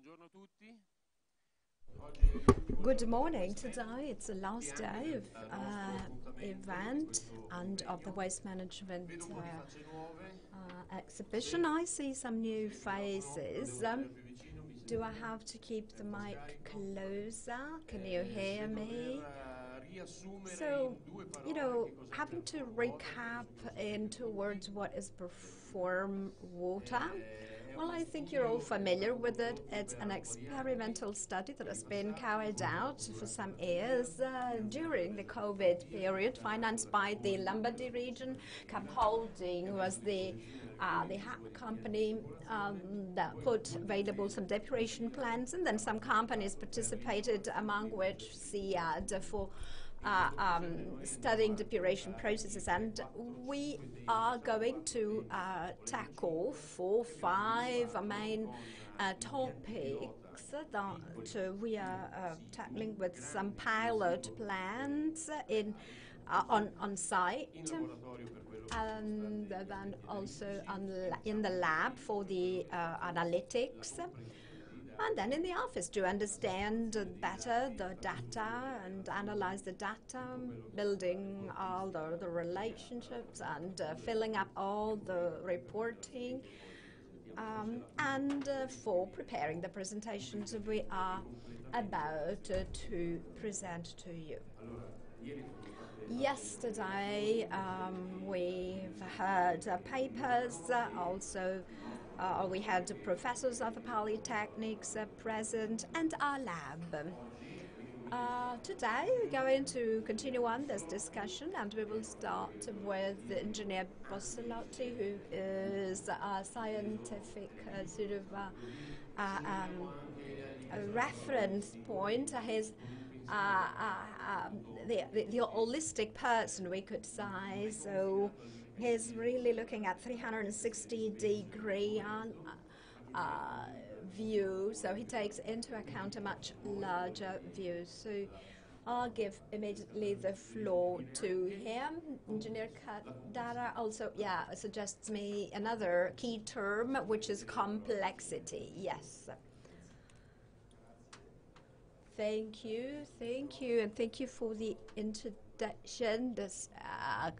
buongiorno a tutti. Good morning. Today it's the last day of uh, event and of the waste management uh, uh, exhibition. I see some new faces. Um, do I have to keep the mic closer? Can you hear me? So, you know, having to recap in two words what is perform water. Well, I think you're all familiar with it. It's an experimental study that has been carried out for some years uh, during the COVID period, financed by the Lombardy region. Cap Holding was the uh, the company um, that put available some depuration plans, and then some companies participated, among which SIAD for uh, um, studying depuration processes, and we are going to uh, tackle four, five main uh, topics that we are uh, tackling with some pilot plans in uh, on on site. And then also in the lab for the uh, analytics and then in the office to understand better the data and analyze the data, building all the, the relationships and uh, filling up all the reporting. Um, and uh, for preparing the presentations we are about uh, to present to you. Yesterday, um, we've heard uh, papers, uh, also uh, we had the professors of the polytechnics uh, present and our lab. Uh, today we're going to continue on this discussion and we will start with engineer Bossolotti who is a scientific uh, sort of uh, uh, um, reference point. His um, the, the, the holistic person we could say so He's really looking at 360 degree on, uh, view, so he takes into account a much larger view. So I'll give immediately the floor to him. Engineer Dara also, yeah, suggests me another key term, which is complexity. Yes. Thank you, thank you, and thank you for the introduction. This uh,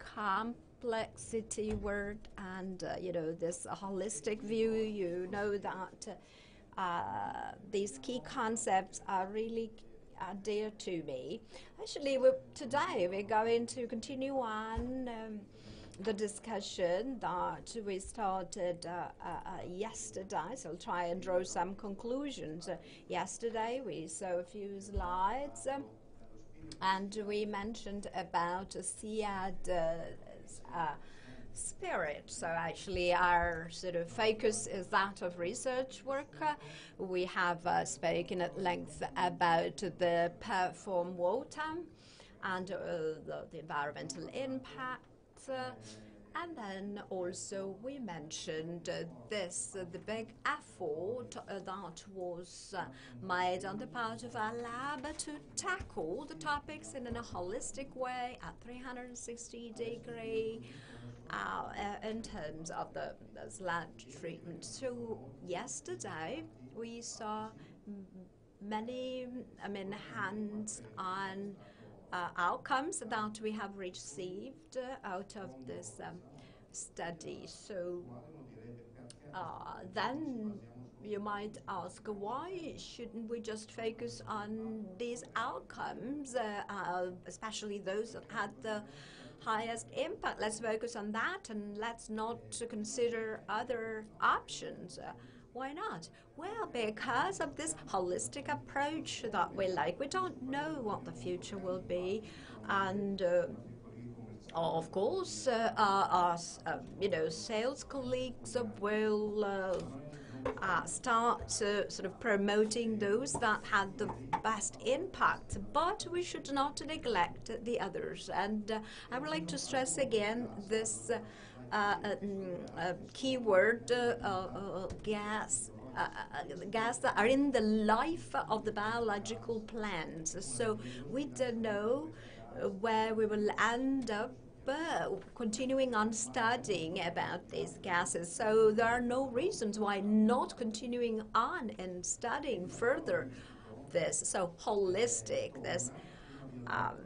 complexity word and uh, you know this holistic view. You know that uh, these key concepts are really uh, dear to me. Actually we're, today we're going to continue on um, the discussion that we started uh, uh, uh, yesterday, so I'll try and draw some conclusions. yesterday we saw a few slides um, and we mentioned about SIAD uh, spirit. So actually our sort of focus is that of research work. we have uh, spoken at length about the perform water and uh, the, the, environmental impact. And then also we mentioned uh, this, uh, the big effort uh, that was uh, made on the part of our lab to tackle the topics in a holistic way at 360 degree uh, uh, in terms of the, sludge treatment. So yesterday we saw many, I mean, hands-on uh, outcomes that we have received uh, out of this um, study. So uh, then you might ask, why shouldn't we just focus on these outcomes, uh, uh, especially those that had the highest impact? Let's focus on that and let's not consider other options. Uh, why not? Well, because of this holistic approach that we like. We don't know what the future will be, and uh, of course, uh, our, our uh, you know sales colleagues will. Uh, uh, start sort of promoting those that had the best impact, but we should not neglect the others. And uh, I would like to stress again this uh, uh, keyword uh, gas. Uh, gas that are in the life of the biological plants. So we don't know where we will end up but continuing on studying about these gases. So there are no reasons why not continuing on and studying further this. So holistic, this um,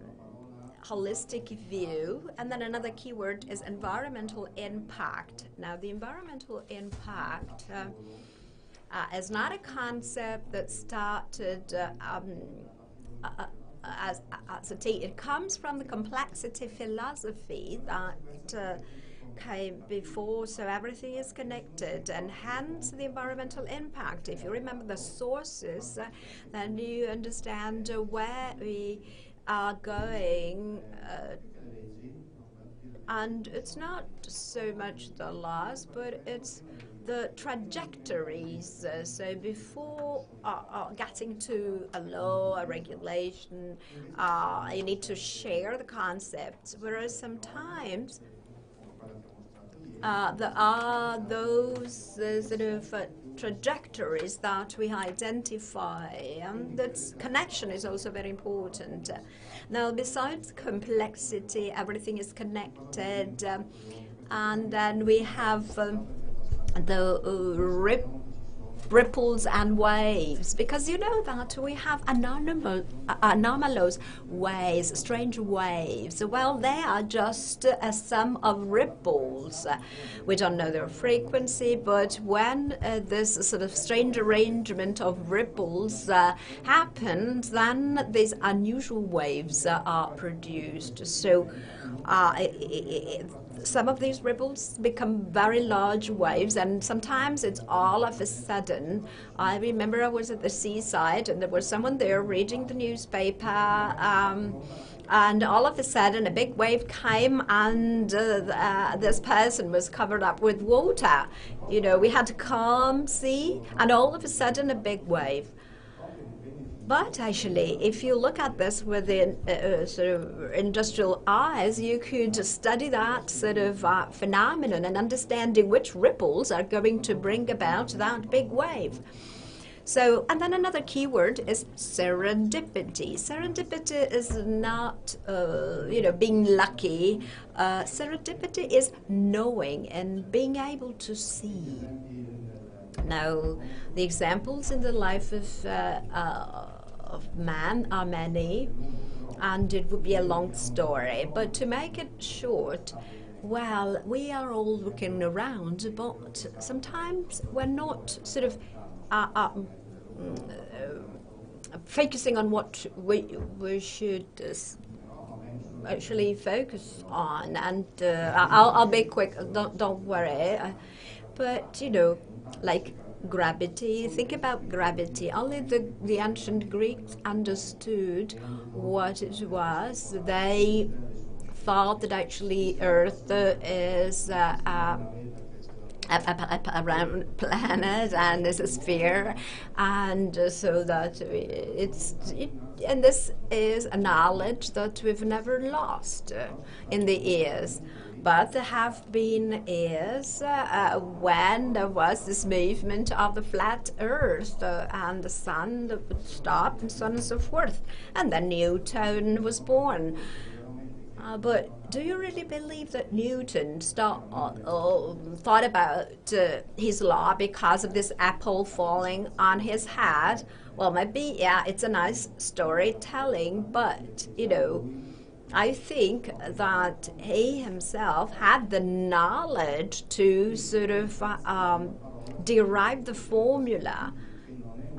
holistic view. And then another keyword is environmental impact. Now, the environmental impact uh, uh, is not a concept that started uh, um, uh, uh, as, as a it comes from the complexity philosophy that came before, so everything is connected, and hence the environmental impact. If you remember the sources, uh, then you understand uh, where we are going. Uh, and it's not so much the laws, but it's the trajectories. Uh, so before uh, uh, getting to a law, a regulation, uh, you need to share the concepts. Whereas sometimes uh, there are those uh, sort of trajectories that we identify, and that connection is also very important. Now, besides complexity, everything is connected, um, and then we have um, the uh, rip ripples and waves because you know that we have anomalous, anomalous waves, strange waves. Well, they are just a sum of ripples. We don't know their frequency, but when uh, this sort of strange arrangement of ripples uh, happens, then these unusual waves uh, are produced. So uh, it, it, some of these ripples become very large waves, and sometimes it's all of a sudden. I remember I was at the seaside, and there was someone there reading the newspaper. Um, and all of a sudden, a big wave came, and uh, uh, this person was covered up with water. You know, we had a calm sea, and all of a sudden, a big wave. But actually, if you look at this with the uh, uh, sort of industrial eyes, you could study that sort of uh, phenomenon and understanding which ripples are going to bring about that big wave. So, and then another keyword is serendipity. Serendipity is not, uh, you know, being lucky. Uh, serendipity is knowing and being able to see. Now, the examples in the life of uh, uh, of man are many, and it would be a long story. But to make it short, well, we are all looking around, but sometimes we're not sort of uh, uh, mm, uh, focusing on what we, we should uh, actually focus on. And I'll, I'll be quick, don't, don't worry. But, you know, like gravity. Think about gravity. Only the, the ancient Greeks understood what it was. They thought that actually Earth is uh, uh, a, a, a, round planet and is a sphere, and uh, so that it's it, and this is a knowledge that we've never lost in the years. But there have been years uh, when there was this movement of the flat earth uh, and the sun would stop and so on and so forth. And then Newton was born. Uh, but do you really believe that Newton start, uh, thought about uh, his law because of this apple falling on his head? Well, maybe, yeah, it's a nice storytelling, but, you know, I think that he himself had the knowledge to sort of um, derive the formula.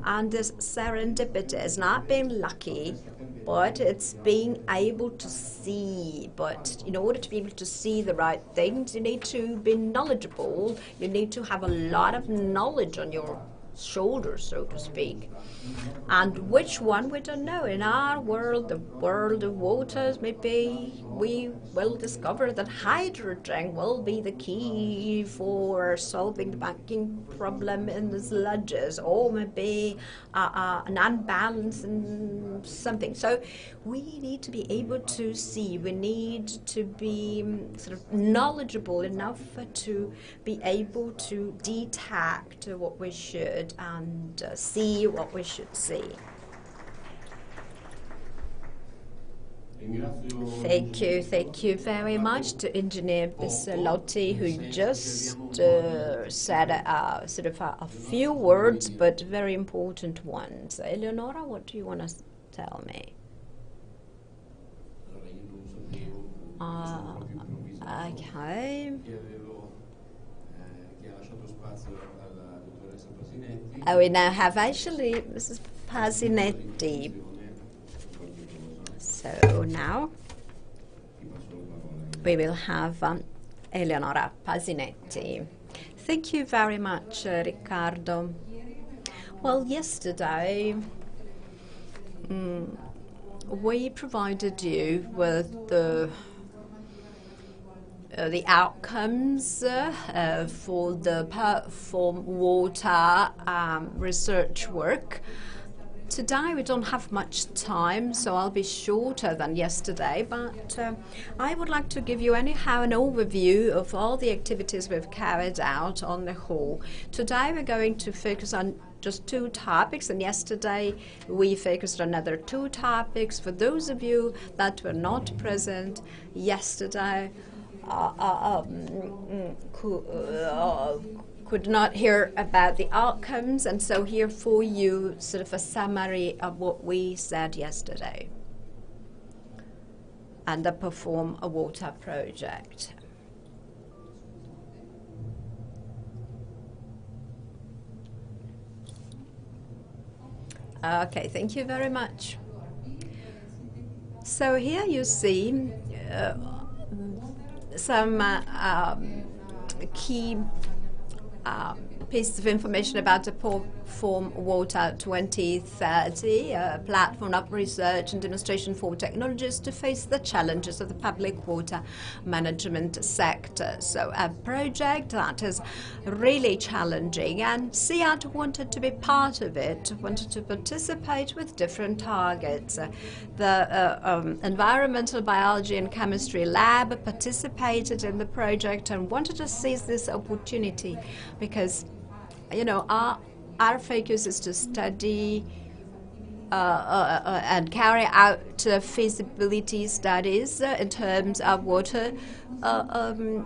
And this serendipity is not being lucky, but it's being able to see. But in order to be able to see the right things, you need to be knowledgeable. You need to have a lot of knowledge on your shoulders, so to speak. And which one we don't know. In our world, the world of waters, maybe we will discover that hydrogen will be the key for solving the bulking problem in the sludges, or maybe uh, uh, an unbalance in something. So we need to be able to see. We need to be um, sort of knowledgeable enough to be able to detect what we should and uh, see what we should see. Thank you, thank you very much to Engineer Bisolotti, who just uh, said uh, sort of a, a, few words, but very important ones. Eleonora, what do you want to tell me? Uh, okay. Uh, we now have actually Mrs. Pasinetti. So now we will have um, Eleonora Pasinetti. Thank you very much, uh, Riccardo. Well, yesterday um, we provided you with the uh, the outcomes uh, for the Perform Water um, research work. Today we don't have much time, so I'll be shorter than yesterday, but uh, I would like to give you anyhow an overview of all the activities we've carried out on the whole. Today we're going to focus on just two topics, and yesterday we focused on another two topics. For those of you that were not present yesterday, uh, uh, uh, Uh, uh, um, uh, could not hear about the outcomes, and so here for you, sort of a summary of what we said yesterday. And the Perform a Water project. Okay, thank you very much. So here you see uh, some uh, um, key um, pieces of information about the Perform Water 2030, a platform of research and demonstration for technologies to face the challenges of the public water management sector. So a project that is really challenging and SIAD wanted to be part of it, wanted to participate with different targets. The uh, um, environmental biology and chemistry lab participated in the project and wanted to seize this opportunity because you know, our, our focus is to study uh, uh, uh, and carry out feasibility studies uh, in terms of water uh, um,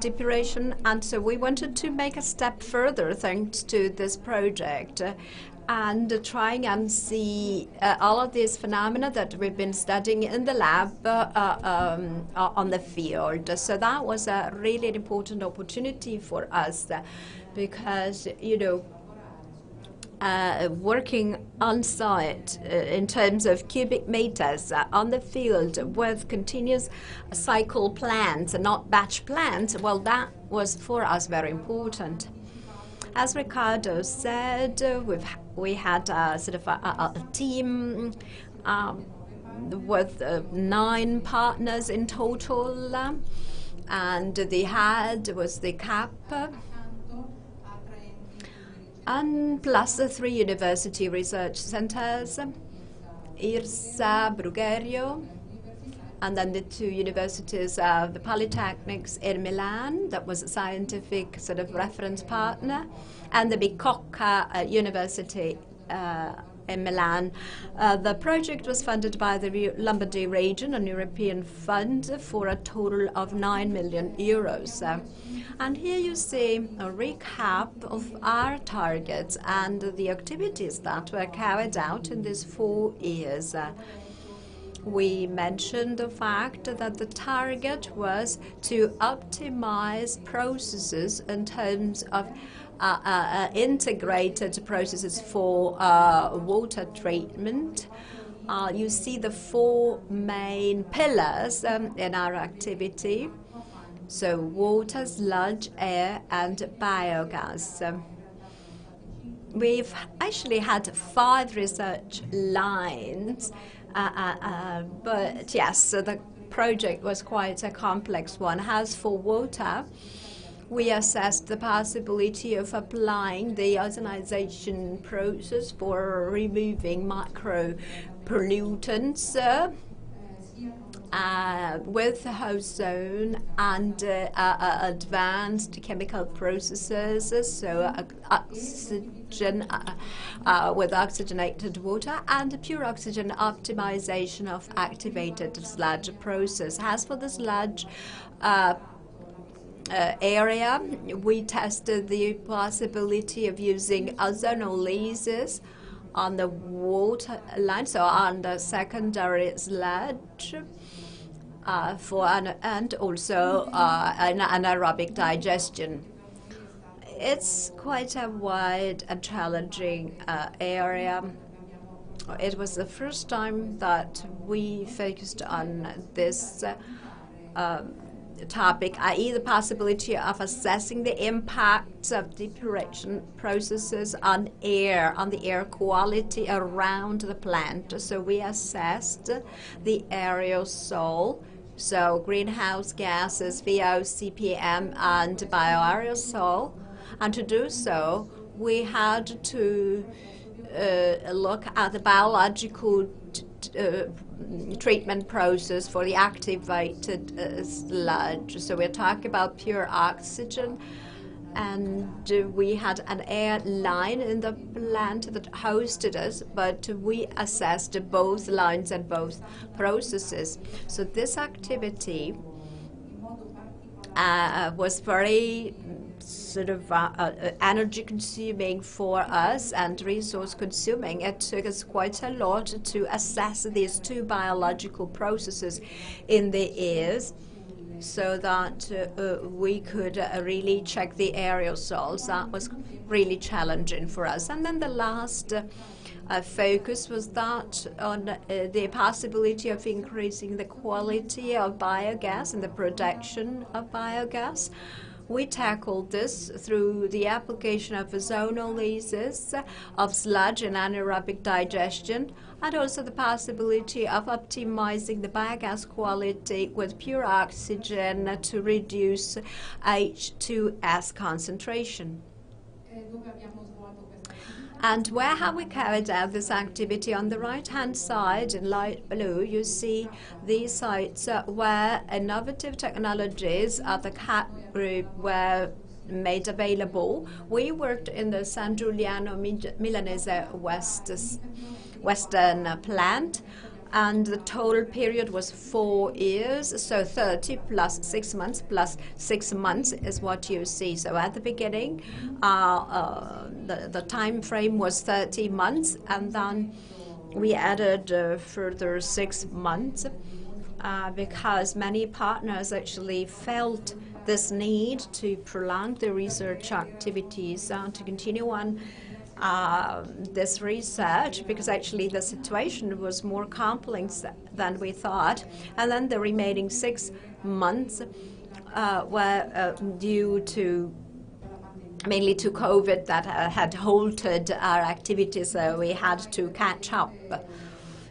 depuration. And so we wanted to make a step further thanks to this project and trying and see uh, all of these phenomena that we've been studying in the lab uh, um, on the field. So that was a really important opportunity for us because, you know, uh, working on site uh, in terms of cubic meters uh, on the field with continuous cycle plants not batch plants, well, that was for us very important. As Riccardo said, we've we had uh, sort of a, a, a team um, with uh, nine partners in total, and the head was the CAP and plus the three university research centers, IRSA, Brugherio, and then the two universities, uh, the Polytechnics in Milan, that was a scientific sort of reference partner, and the Bicocca uh, University uh, in Milan. Uh, the project was funded by the Lombardy region, an European fund, for a total of 9 million euros. And here you see a recap of our targets and the activities that were carried out in these four years. Uh, we mentioned the fact that the target was to optimize processes in terms of uh, uh, uh integrated processes for uh, water treatment. Uh, you see the four main pillars um, in our activity. So water, sludge, air, and biogas. Um, we've actually had five research lines, uh, uh, uh, but yes, so the project was quite a complex one. As for water, we assessed the possibility of applying the ozonization process for removing micro pollutants. Uh, uh, with the ozone and uh, uh, advanced chemical processes, so oxygen with oxygenated water and pure oxygen optimization of activated sludge process. As for the sludge uh, area, we tested the possibility of using ozonolysis on the water line, so on the secondary sludge uh, for an, and also uh, an anaerobic digestion. It's quite a wide and challenging uh, area. It was the first time that we focused on this um, topic, i.e., the possibility of assessing the impacts of depuration processes on air, on the air quality around the plant. So we assessed the aerosol so greenhouse gases, VOCPM, and bioaerosol. And to do so, we had to uh, look at the biological uh, treatment process for the activated uh, sludge. So we're talking about pure oxygen and uh, we had an air line in the plant that hosted us, but we assessed both lines and both processes. So this activity uh, was very sort of uh, uh, energy consuming for us and resource consuming. It took us quite a lot to assess these two biological processes in the ears so that uh, we could uh, really check the aerosols. That was really challenging for us. And then the last uh, focus was that on uh, the possibility of increasing the quality of biogas and the production of biogas. We tackled this through the application of ozonolysis of sludge and anaerobic digestion and also the possibility of optimizing the biogas quality with pure oxygen to reduce H2S concentration. Eh, And where have we carried out this activity? On the right-hand side, in light blue, you see these sites uh, where innovative technologies of the CAP group were made available. We worked in the San Giuliano Milanese West Western plant and the total period was four years, so 30 plus six months plus six months is what you see. So at the beginning, uh, uh, the, the time frame was 30 months, and then we added uh, further six months uh, because many partners actually felt this need to prolong the research activities and to continue on uh, this research because actually the situation was more complex than we thought. And then the remaining six months uh, were uh, due to mainly to COVID that uh, had halted our activities, so we had to catch up.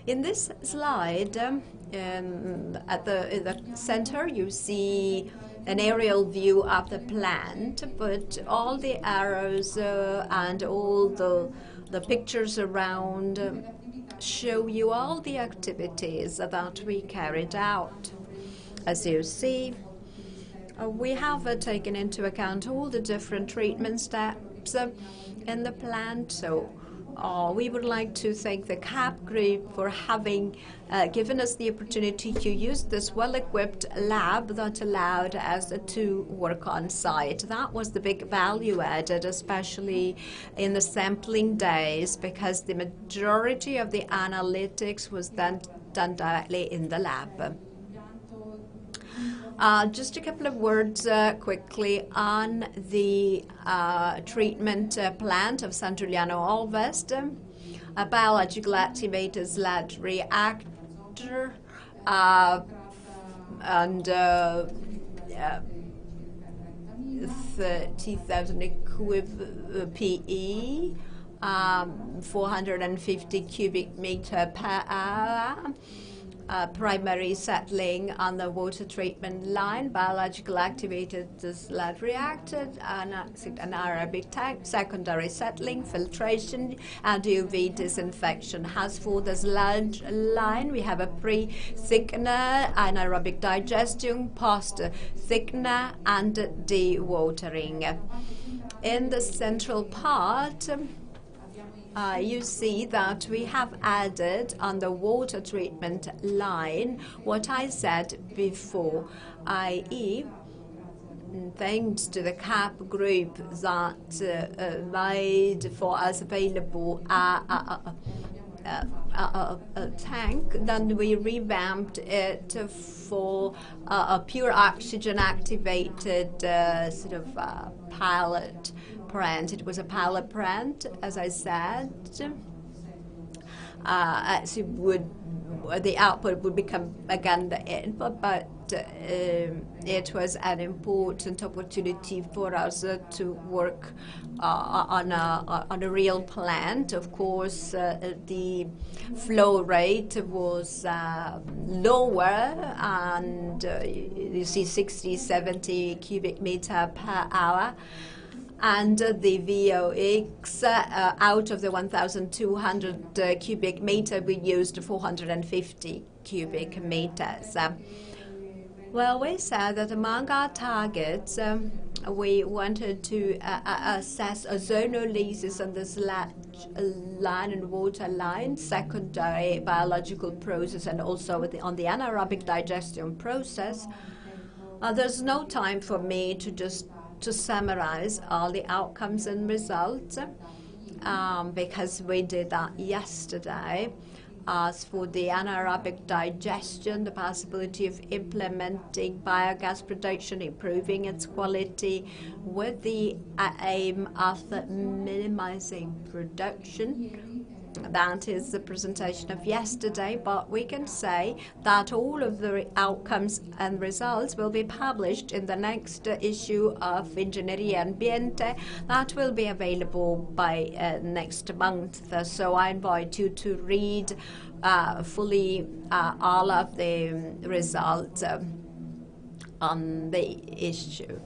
In this slide, um, um, at the, the center, you see an aerial view of the plant, but all the arrows uh, and all the, the pictures around um, show you all the activities that we carried out. As you see, uh, we have uh, taken into account all the different treatment steps uh, in the plant. So uh, we would like to thank the CAP group for having uh, given us the opportunity to use this well-equipped lab that allowed us to work on site. That was the big value added, especially in the sampling days, because the majority of the analytics was done directly in the lab. Uh, just a couple of words uh, quickly on the uh, treatment uh, plant of San Giuliano Ovest, a biological activator sludge reactor, uh, and uh, 30,000 PE, um, 450 cubic meter per hour uh, primary settling on the water treatment line, biological activated sludge reactor, anaerobic tank, secondary settling, filtration, and UV disinfection. As for the sludge line, we have a pre-thickener, anaerobic digestion, post-thickener, and dewatering. In the central part, uh, you see that we have added on the water treatment line what I said before, i.e., thanks to the CAP group that uh, made for us available a, tank, then we revamped it for a pure oxygen activated uh, sort of uh, pilot plant. It was a pilot plant, as I said. Uh, it would, the output would become again the input, but um, it was an important opportunity for us uh, to work uh, on a on a real plant. Of course, uh, the flow rate was uh, lower, and uh, you see 60, 70 cubic meter per hour and the VOX uh, out of the 1,200 uh, cubic meter, we used 450 cubic meters. Uh, well, we said that among our targets, um, we wanted to uh, uh assess ozonolysis on the line and water line, secondary biological process, and also the, on the anaerobic digestion process. Uh, there's no time for me to just to summarize all the outcomes and results um, because we did that yesterday. As for the anaerobic digestion, the possibility of implementing biogas production, improving its quality with the aim of minimizing production that is the presentation of yesterday, but we can say that all of the outcomes and results will be published in the next issue of Ingegneria Ambiente that will be available by uh, next month. So I invite you to read uh, fully uh, all of the results um, on the issue.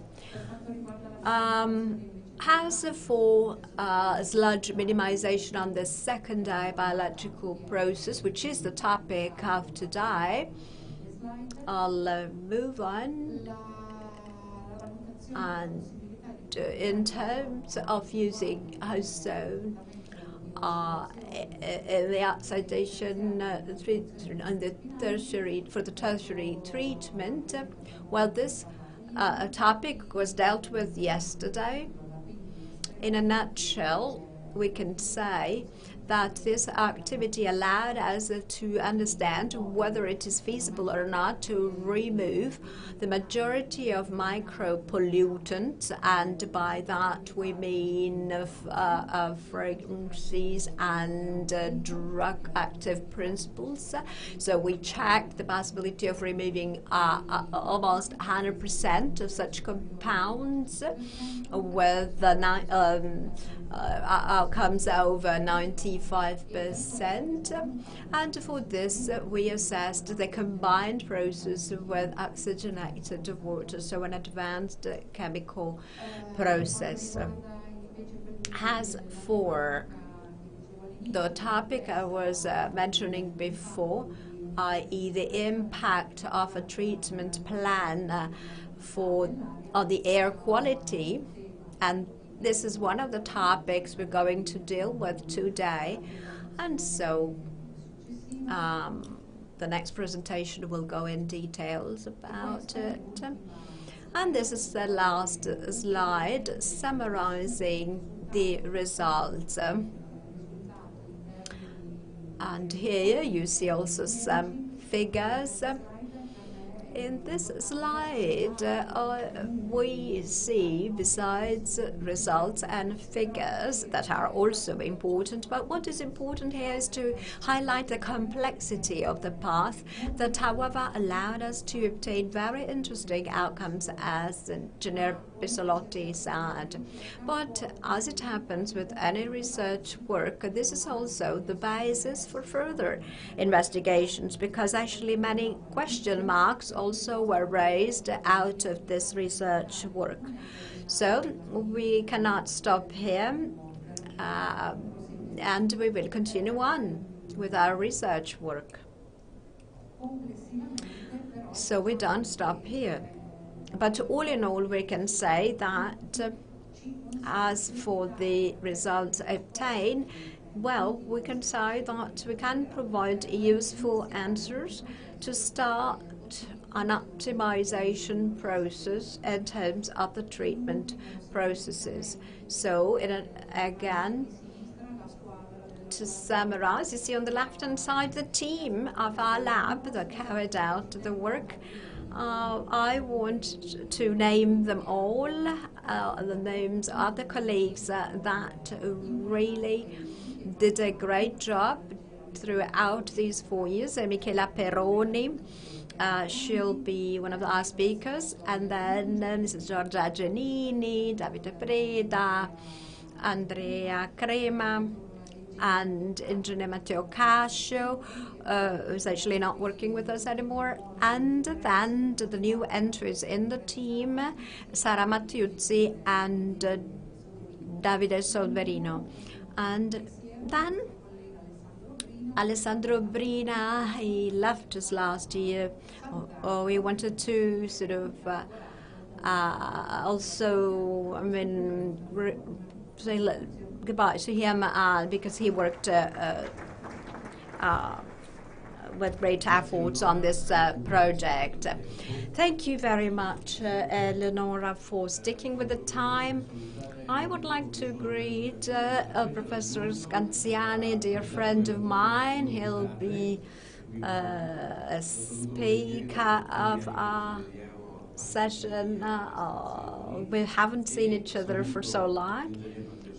Um, has for uh, sludge minimization on the secondary biological process, which is the topic of today. I'll uh, move on. And uh, in terms of using ozone, uh, in the oxidation uh, and the tertiary for the tertiary treatment. Uh, well, this uh, topic was dealt with yesterday in a nutshell, we can say that this activity allowed us to understand whether it is feasible or not to remove the majority of micropollutants, and by that we mean uh, uh, fragrances and uh, drug active principles. So we checked the possibility of removing uh, uh, almost 100% of such compounds with the um, uh, outcomes over 95%. And for this, we assessed the combined process with oxygenated water, so an advanced chemical process. As for the topic I was uh, mentioning before, i.e., the impact of a treatment plan uh, for on the air quality and this is one of the topics we're going to deal with today. And so um, the next presentation will go in details about it. And this is the last slide summarizing the results. And here you see also some figures. In this slide, uh, we see, besides results and figures that are also important, but what is important here is to highlight the complexity of the path that, however, allowed us to obtain very interesting outcomes as Engineer Bisolotti said. But as it happens with any research work, this is also the basis for further investigations because actually many question marks also were raised out of this research work. So we cannot stop here, uh, and we will continue on with our research work. So we don't stop here. But all in all, we can say that uh, as for the results obtained, well, we can say that we can provide useful answers to start an optimization process in terms of the treatment processes. So, in again, to summarize, you see on the left-hand side the team of our lab that carried out the work. Uh, I want to name them all, uh, the names of the colleagues uh, that really did a great job throughout these four years. Michela Peroni, uh, she'll be one of our speakers, and then uh, Mrs. Giorgia Giannini, Davide Preda, Andrea Crema, and engineer Matteo Cascio, uh, who's actually not working with us anymore, and then the new entries in the team, Sara Mattiuzzi and uh, Davide Solverino. And then Alessandro Brina, he left us last year. Oh, oh we wanted to sort of uh, uh, also, I mean, say goodbye to him uh, because he worked uh, uh, uh with great efforts on this uh, project. Thank you very much, Eleonora, for sticking with the time. I would like to greet Professor Scanziani, dear friend of mine. He'll be a speaker of our session. Uh, we haven't seen each other for so long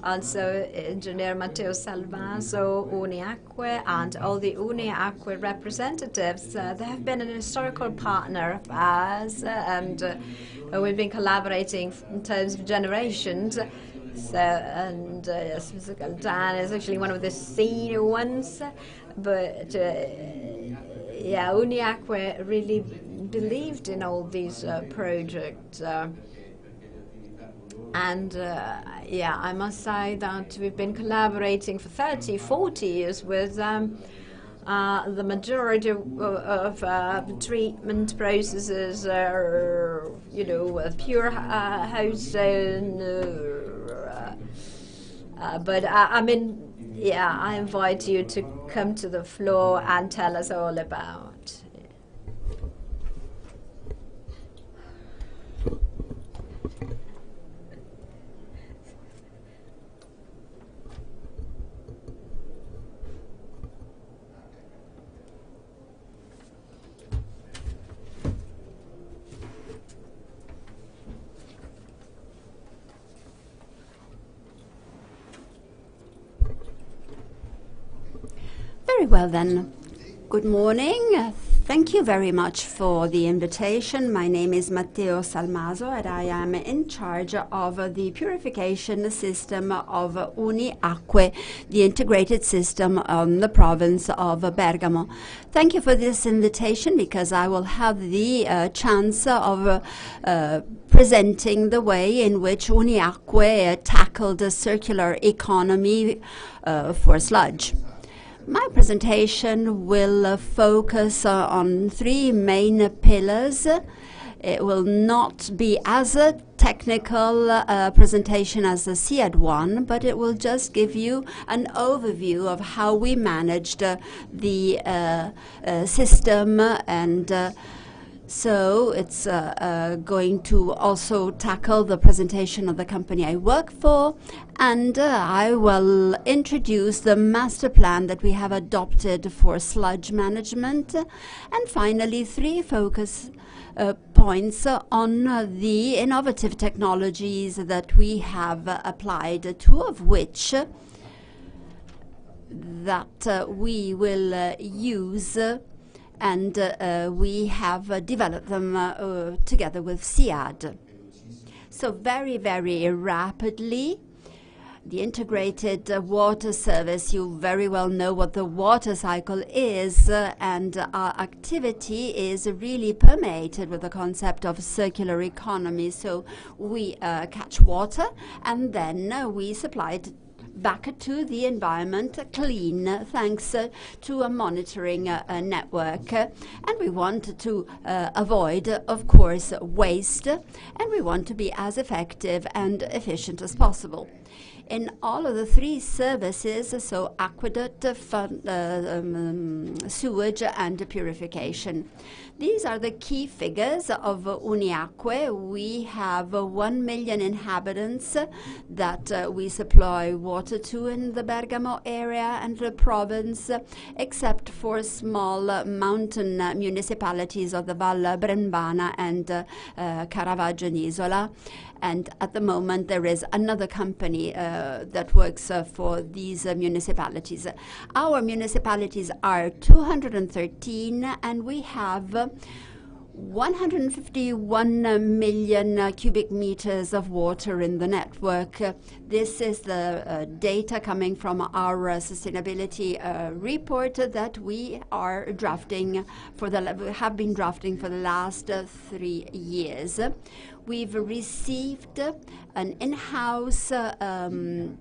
also Engineer Matteo Salmaso, Uniacque, and all the Uniacque representatives. Uh, they have been an historical partner of ours, uh, and uh, we've been collaborating in terms of generations. So, and uh, yes, Mr. Is actually one of the senior ones, but uh, yeah, Uniacque really believed in all these uh, projects. Uh, and uh, yeah, I must say that we've been collaborating for 30, 40 years with um, uh, the majority of, of uh, treatment processes are, you know, with pure uh, housing. Uh, uh, but I mean, yeah, I invite you to come to the floor and tell us all about. Well then. Good morning. Thank you very much for the invitation. My name is Matteo Salmaso and I am in charge of the purification system of Uniacque, the integrated system on the province of Bergamo. Thank you for this invitation because I will have the uh, chance of uh, presenting the way in which Uniacque tackled a circular economy uh, for sludge. My presentation will uh, focus uh, on three main pillars. It will not be as a technical uh, presentation as the SIAD one, but it will just give you an overview of how we managed uh, the uh, uh system and so it's uh, uh, going to also tackle the presentation of the company I work for, and uh, I will introduce the master plan that we have adopted for sludge management, and finally three focus uh, points on uh, the innovative technologies that we have applied, two of which that uh, we will use and we have developed them together with SIAD. So very, very rapidly, the integrated uh, water service, you very well know what the water cycle is, uh, and our activity is really permeated with the concept of circular economy. So we uh, catch water and then uh, we supply it back to the environment clean thanks uh, to a monitoring uh, network. and we want to uh, avoid, of course, waste, and we want to be as effective and efficient as possible in all of the three services, so aqueduct, fun, uh, um, sewage, and purification. These are the key figures of Uniacque. We have uh, 1 million inhabitants that uh, we supply water to in the Bergamo area and the province, except for small uh, mountain municipalities of the Val Brembana and uh, Caravaggio and Isola. And at the moment, there is another company uh, that works uh, for these uh, municipalities. Our municipalities are 213, and we have 151 million uh, cubic meters of water in the network. Uh, this is the uh, data coming from our sustainability report that we are drafting for the have been drafting for the last three years. We've received an in-house um,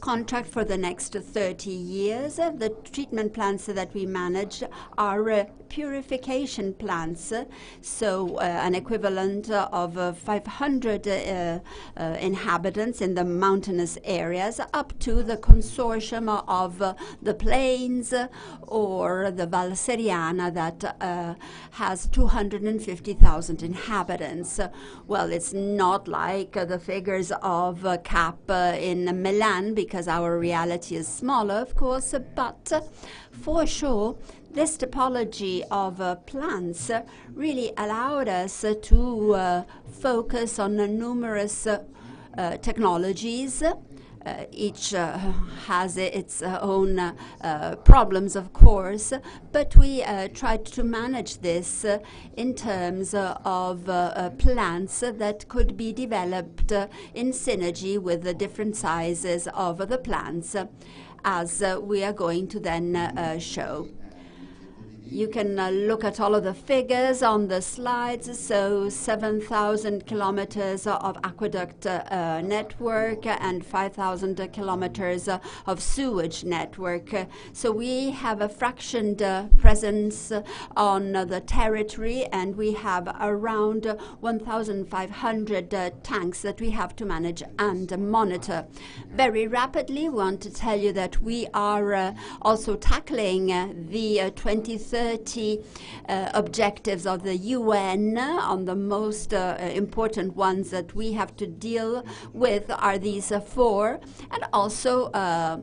contract for the next 30 years. The treatment plants that we manage are uh, purification plants, so uh, an equivalent of uh, 500 uh, uh, inhabitants in the mountainous areas, up to the consortium of uh, the plains or the Val Seriana that has 250,000 inhabitants. Well, it's not like the figures of CAP in Milan because our reality is smaller, of course, but for sure, this topology of uh, plants uh, really allowed us uh, to uh, focus on numerous uh, uh, technologies. Uh, each uh, has its uh, own problems, of course, but we tried to manage this in terms of plants that could be developed in synergy with the different sizes of the plants, as we are going to then show. You can uh, look at all of the figures on the slides. So 7,000 kilometers of aqueduct uh, network and 5,000 kilometers uh, of sewage network. So we have a fractioned uh, presence on the territory and we have around 1,500 uh, tanks that we have to manage and monitor. Very rapidly, we want to tell you that we are uh, also tackling the 2030 30 uh, objectives of the UN. On the most uh, important ones that we have to deal with are these uh, four, and also uh,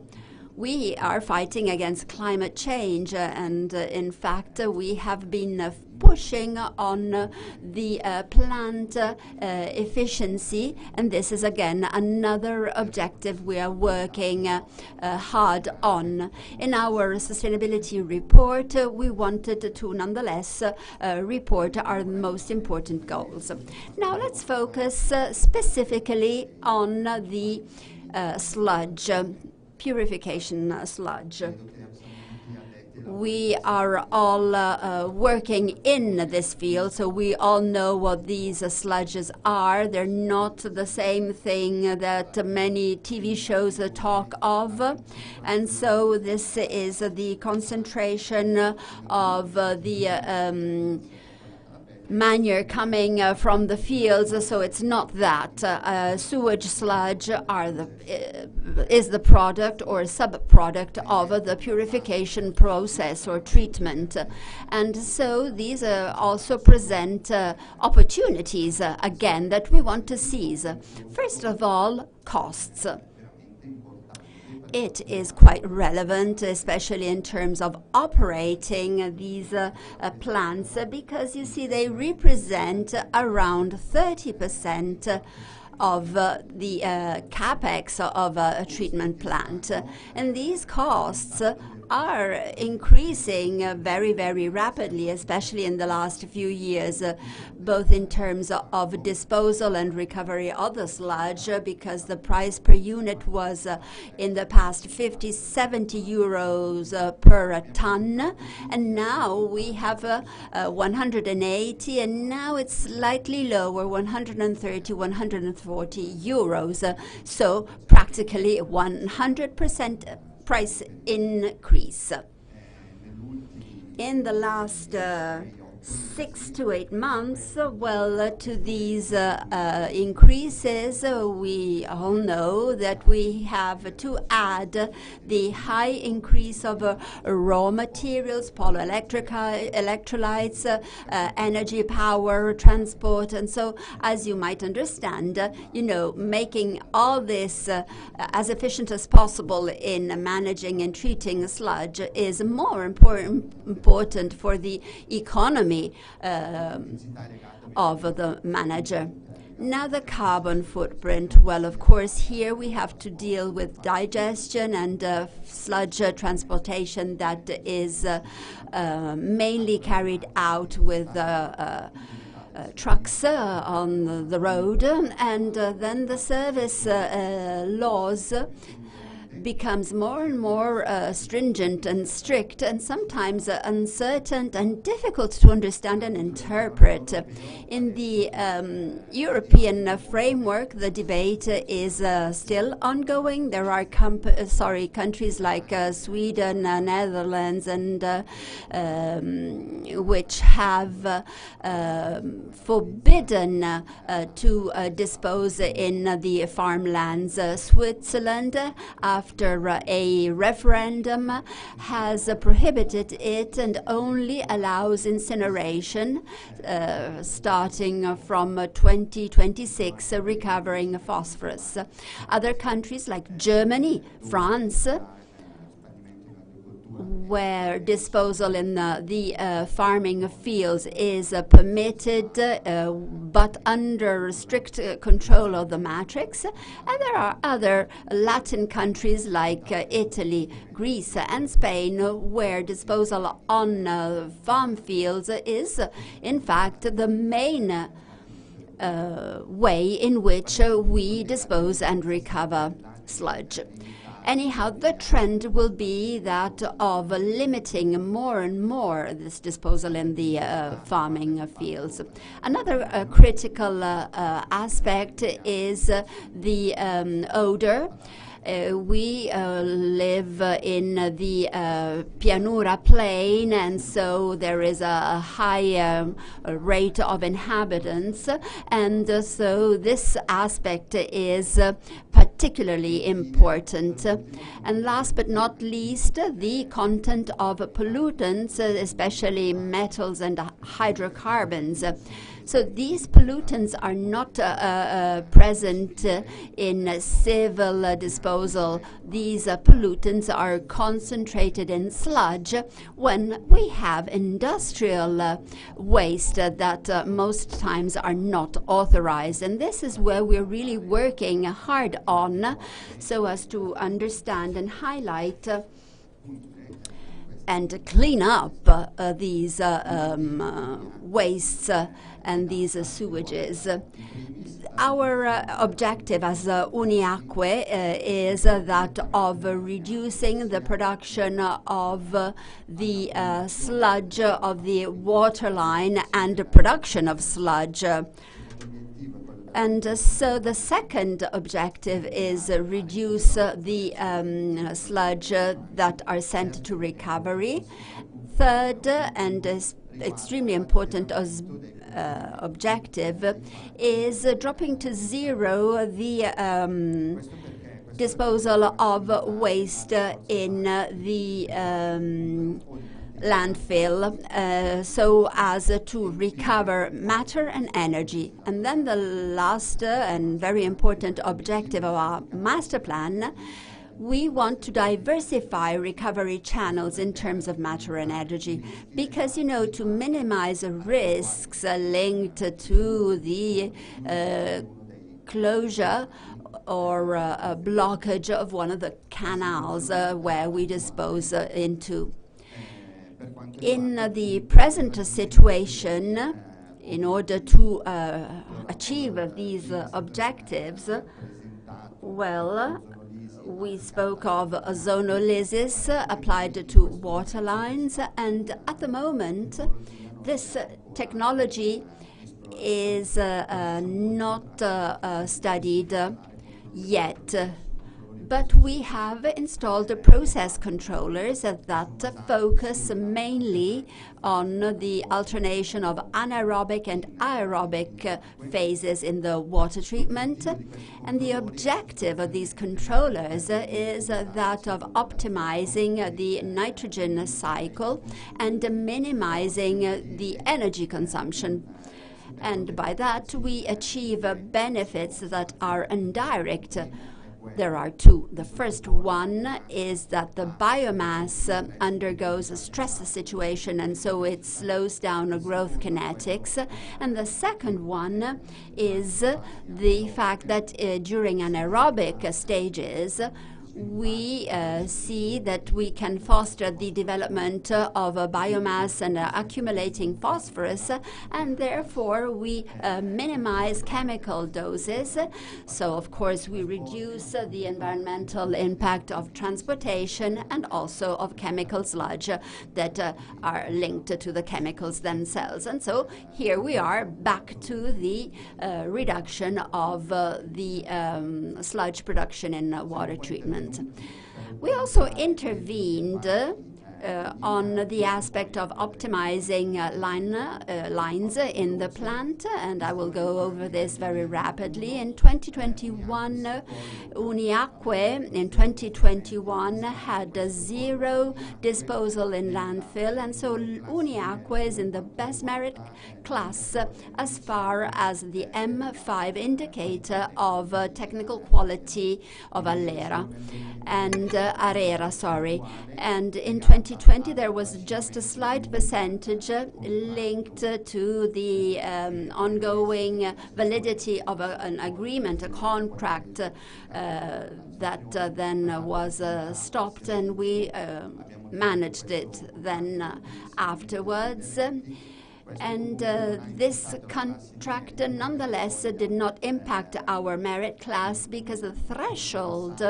we are fighting against climate change, uh, and in fact, we have been pushing on uh, the uh, plant efficiency, and this is again another objective we are working hard on. In our sustainability report, we wanted to nonetheless report our most important goals. Now, let's focus specifically on the sludge purification uh, sludge. We are all uh, uh, working in this field, so we all know what these sludges are. They're not the same thing that many TV shows talk of. And so this is the concentration of uh, the um, manure coming uh, from the fields, so it's not that. Uh, uh sewage sludge are the, uh, is the product or sub-product of the purification process or treatment. And so these also present uh, opportunities, again, that we want to seize. First of all, costs it is quite relevant, especially in terms of operating these uh, uh, plants, because you see they represent around 30% of uh, the uh, capex of a treatment plant. And these costs are increasing uh, very, very rapidly, especially in the last few years, uh, both in terms of disposal and recovery of the sludge, uh, because the price per unit was in the past 50, 70 euros per ton, and now we have uh, 180, and now it's slightly lower, 130, 140 euros. so practically 100% price increase. In the last uh, six to eight months, well, uh, to these uh, uh, increases, uh, we all know that we have to add the high increase of uh, raw materials, polyoelectric electrolytes, energy, power, transport, and so, as you might understand, you know, making all this as efficient as possible in managing and treating sludge is more important important for the economy um, of the manager. Now, the carbon footprint. Well, of course, here we have to deal with digestion and uh, sludge uh, transportation that is uh, uh mainly carried out with uh, uh, trucks on the road, and then the service laws becomes more and more uh, stringent and strict and sometimes uh, uncertain and difficult to understand and interpret. In the um, European framework, the debate is uh, still ongoing. There are uh, sorry countries like uh, Sweden, uh, Netherlands, and um, which have um, forbidden to dispose in the farmlands. Switzerland, after a referendum, has prohibited it and only allows incineration uh, starting from 2026, recovering phosphorus. Other countries like Germany, France, where disposal in the, the uh, farming fields is uh, permitted, uh, but under strict uh, control of the matrix. And there are other Latin countries like uh, Italy, Greece, and Spain, where disposal on uh, farm fields is, in fact, the main way in which we dispose and recover sludge. Anyhow, the trend will be that of limiting more and more this disposal in the uh, farming fields. Another uh, critical uh, uh aspect is uh, the um, odor. Uh, we uh, live in the uh, Pianura plain, and so there is a, high um, rate of inhabitants, and so this aspect is particularly important. And last but not least, the content of pollutants, especially metals and hydrocarbons. So these pollutants are not uh, uh, present uh, in civil disposal. These pollutants are concentrated in sludge when we have industrial waste that most times are not authorized. And this is where we're really working hard on so as to understand and highlight and clean up uh, these uh, um, wastes and these sewages. Our objective as Uniacque is that of reducing the production of the sludge of the water line and production of sludge. And uh, so the second objective is uh, reduce uh, the um, sludge that are sent to recovery. Third, and extremely important as uh, objective, is dropping to zero the um, disposal of waste in the um, landfill uh, so as to recover matter and energy. And then the last uh, and very important objective of our master plan we want to diversify recovery channels in terms of matter and energy because, you know, to minimize risks uh, linked to the uh, closure or a blockage of one of the canals where we dispose into. In the present situation, in order to achieve these objectives, well, we spoke of ozonolysis applied to water lines, and at the moment, this technology is uh, uh, not uh, studied yet. But we have installed process controllers that focus mainly on the alternation of anaerobic and aerobic uh, phases in the water treatment. And the objective of these controllers uh, is uh, that of optimizing the nitrogen cycle and minimizing the energy consumption. And by that, we achieve benefits that are indirect. There are two. The first one is that the biomass undergoes a stress situation, and so it slows down a growth kinetics. And the second one is the fact that uh, during anaerobic stages, we uh, see that we can foster the development of biomass and uh, accumulating phosphorus, and therefore we uh, minimize chemical doses. So, of course, we reduce the environmental impact of transportation and also of chemical sludge that are linked to the chemicals themselves. And so here we are back to the reduction of the um, sludge production in water treatment. We also intervened Uh, on the aspect of optimizing uh, uh, lines in the plant, and I will go over this very rapidly. In 2021, Uniacque in 2021 had a zero disposal in landfill, and so Uniacque is in the best merit class as far as the M5 indicator of technical quality of Alera and ARERA. Sorry. And in 2020, there was just a slight percentage linked to the um, ongoing validity of an agreement, a contract uh, that uh, then was uh, stopped, and we managed it then afterwards. And this contract nonetheless did not impact our merit class because the threshold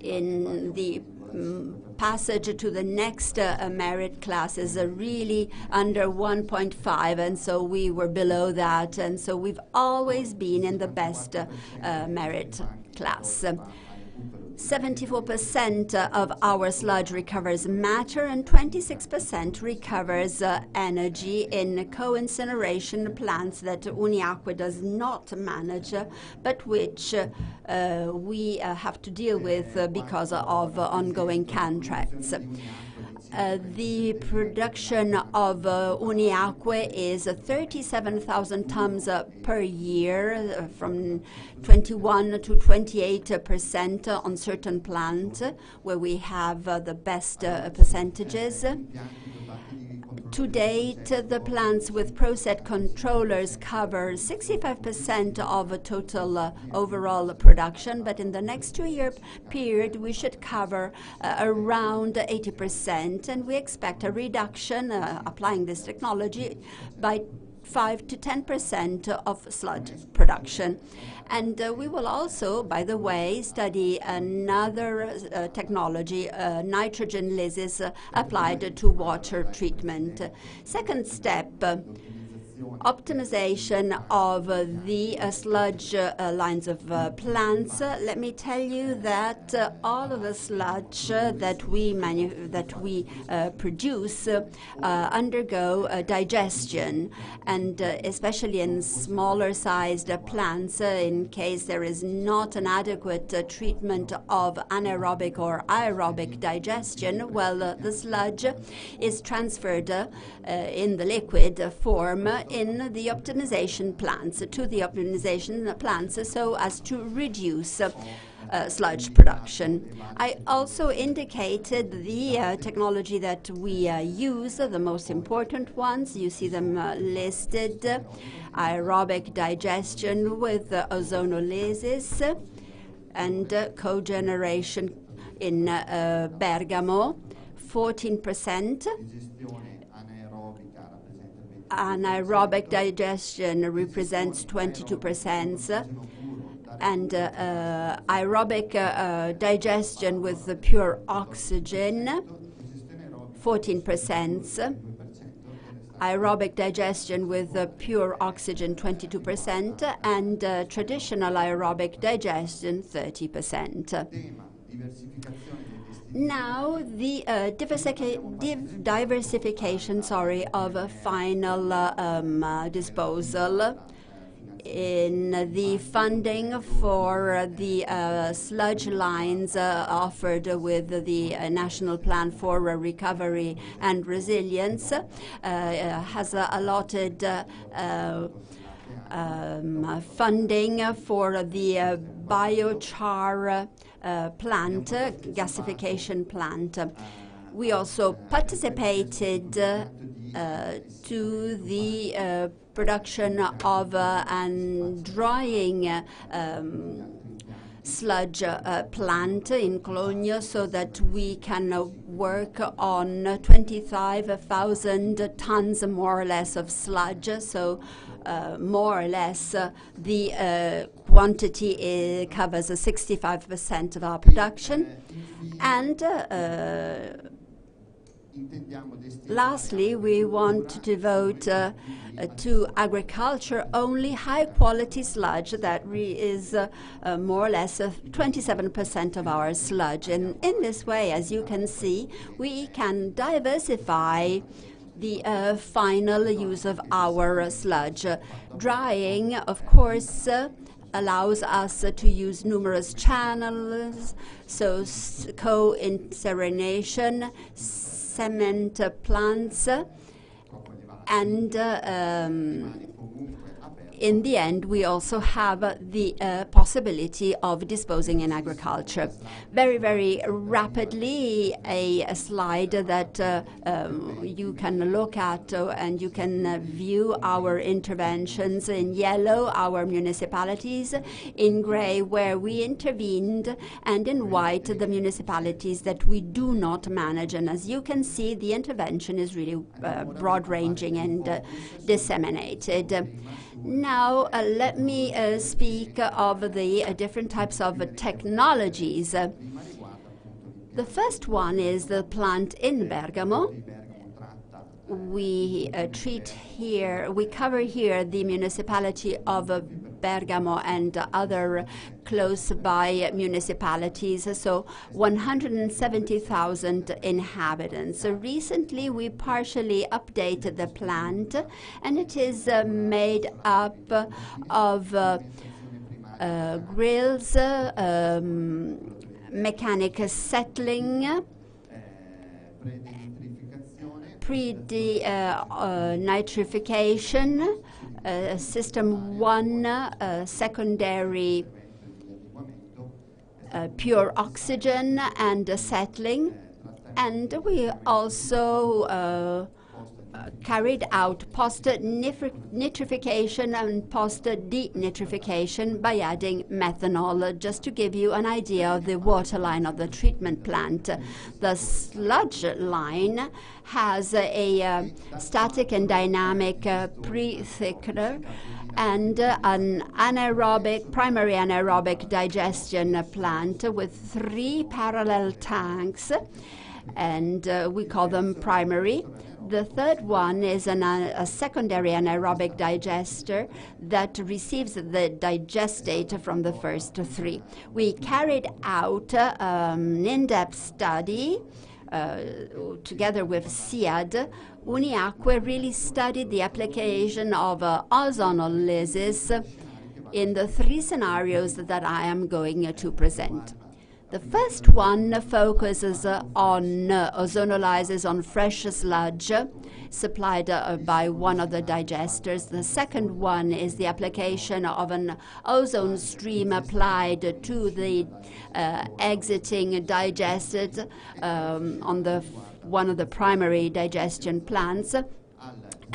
in the mm, passage to the next uh, merit class is really under 1.5, and so we were below that, and so we've always been in the best uh, merit class. 74% of our sludge recovers matter, and 26% recovers uh, energy in co-incineration plants that Uniacque does not manage, uh, but which uh, we have to deal with because of ongoing contracts. Uh, the production of uh, Uniacque is 37,000 tons uh, per year, from 21 to 28 percent on certain plants where we have the best percentages. To date, the plants with ProSet controllers cover 65% of total uh, overall production, but in the next two-year period, we should cover uh, around 80%, and we expect a reduction uh, applying this technology by 5 to 10% of sludge production. And uh, we will also, by the way, study another uh, technology, uh, nitrogen-lysis applied to water treatment. Second step, optimization of the uh, sludge uh, lines of uh, plants. Let me tell you that all of the sludge that we that we produce undergo digestion, and especially in smaller-sized plants, in case there is not an adequate treatment of anaerobic or aerobic digestion, well, the sludge is transferred in the liquid form in the optimization plants to the optimization plants so as to reduce uh, sludge production. I also indicated the uh, technology that we uh, use, the most important ones. You see them uh, listed aerobic digestion with ozonolysis and cogeneration in Bergamo, 14% anaerobic digestion represents 22%, and uh, uh, aerobic uh, digestion with the pure oxygen, 14%. Aerobic digestion with uh, pure oxygen, 22%, and uh, traditional aerobic digestion, 30%. Now, the uh, div diversification sorry, of final uh, um, uh, disposal in the funding for the uh, sludge lines uh, offered with the uh, National Plan for Recovery and Resilience has allotted um, funding for the biochar uh, plant, gasification plant. We also participated uh, to the uh, production of and drying um, sludge uh, plant in Cologno so that we can uh, work on 25,000 tons more or less of sludge. So uh, more or less the quantity covers 65% of our production. And Lastly, we want to devote uh, uh, to agriculture only high quality sludge that is uh, uh more or less 27% of our sludge. And in this way, as you can see, we can diversify the uh, final use of our sludge. Drying, of course, uh, allows us to use numerous channels, so co-incineration, cement plants and um, in the end, we also have the uh, possibility of disposing in agriculture. Very, very rapidly, a, a slide that uh, um, you can look at uh, and you can uh, view our interventions in yellow, our municipalities, in gray, where we intervened, and in white, the municipalities that we do not manage. And as you can see, the intervention is really uh, broad ranging and uh, disseminated. Now, uh, let me uh, speak of the uh, different types of technologies. the first one is the plant in Bergamo. We uh, treat here, we cover here the municipality of Bergamo and other close by municipalities, so 170,000 inhabitants. So recently, we partially updated the plant, and it is uh, made up of uh, uh, grills, um, mechanic settling, pre-nitrification, uh, uh, system one, uh, secondary uh, Uh, pure oxygen and settling. And we also uh, uh, carried out post-nitrification and post-denitrification by adding methanol, just to give you an idea of the water line of the treatment plant. The sludge line has a, a static and dynamic uh, pre-thickener and uh, an anaerobic, primary anaerobic digestion plant with three parallel tanks, and uh, we call them primary. The third one is an, uh, a secondary anaerobic digester that receives the digestate from the first three. We carried out uh, um, an in-depth study together with SIAD, Uniacque really studied the application of uh, ozonolysis in the three scenarios that I am going to present. The first one focuses on uh, ozonolyzers on fresh sludge supplied uh, by one of the digesters. The second one is the application of an ozone stream applied to the uh, exiting digested um, on the one of the primary digestion plants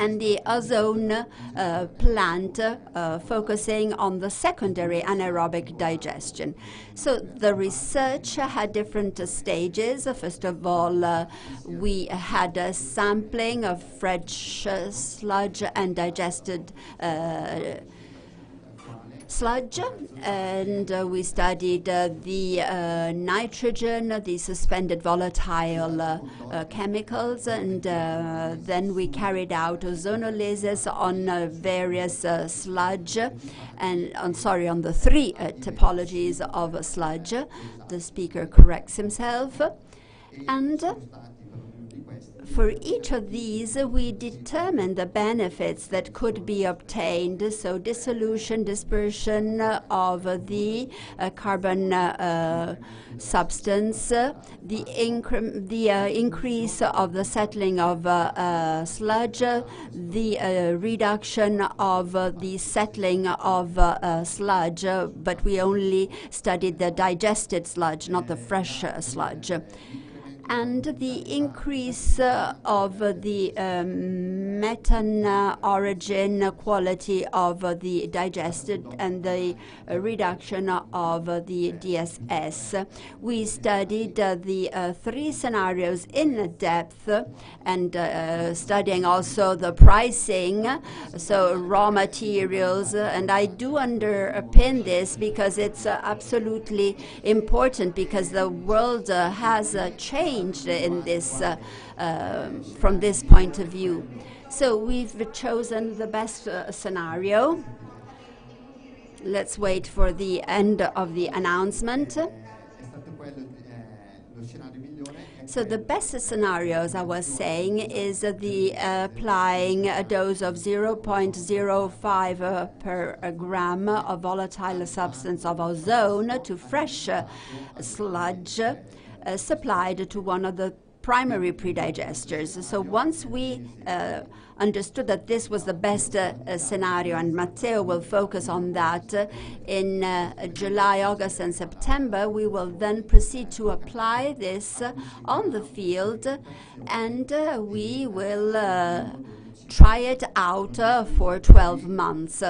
and the ozone uh, plant uh, focusing on the secondary anaerobic digestion. So the research had different stages. First of all, uh, we had a sampling of fresh uh, sludge and digested uh, sludge, and uh, we studied uh, the uh, nitrogen, the suspended volatile chemicals, and then we carried out ozonolysis on various sludge, and on sorry on the three typologies of sludge. The speaker corrects himself, and for each of these, we determine the benefits that could be obtained. So, dissolution, dispersion of the uh, carbon uh, substance, the, the uh, increase of the settling of uh, uh, sludge, the uh, reduction of the settling of sludge, but we only studied the digested sludge, not the fresh sludge and the increase uh, of the um, methane origin quality of the digested and the uh, reduction of the DSS. We studied uh, the three scenarios in depth and studying also the pricing, so raw materials, and I do underpin this because it's absolutely important because the world has changed changed in this, uh, uh, from this point of view. So we've chosen the best uh, scenario. Let's wait for the end of the announcement. So the best scenario, as I was saying, is the uh, applying a dose of 0.05 uh, per gram of volatile substance of ozone to fresh uh, sludge uh, supplied to one of the primary predigesters. So once we uh, understood that this was the best uh, uh, scenario, and Matteo will focus on that uh, in uh, July, August, and September, we will then proceed to apply this uh, on the field, and we will try it out for 12 months.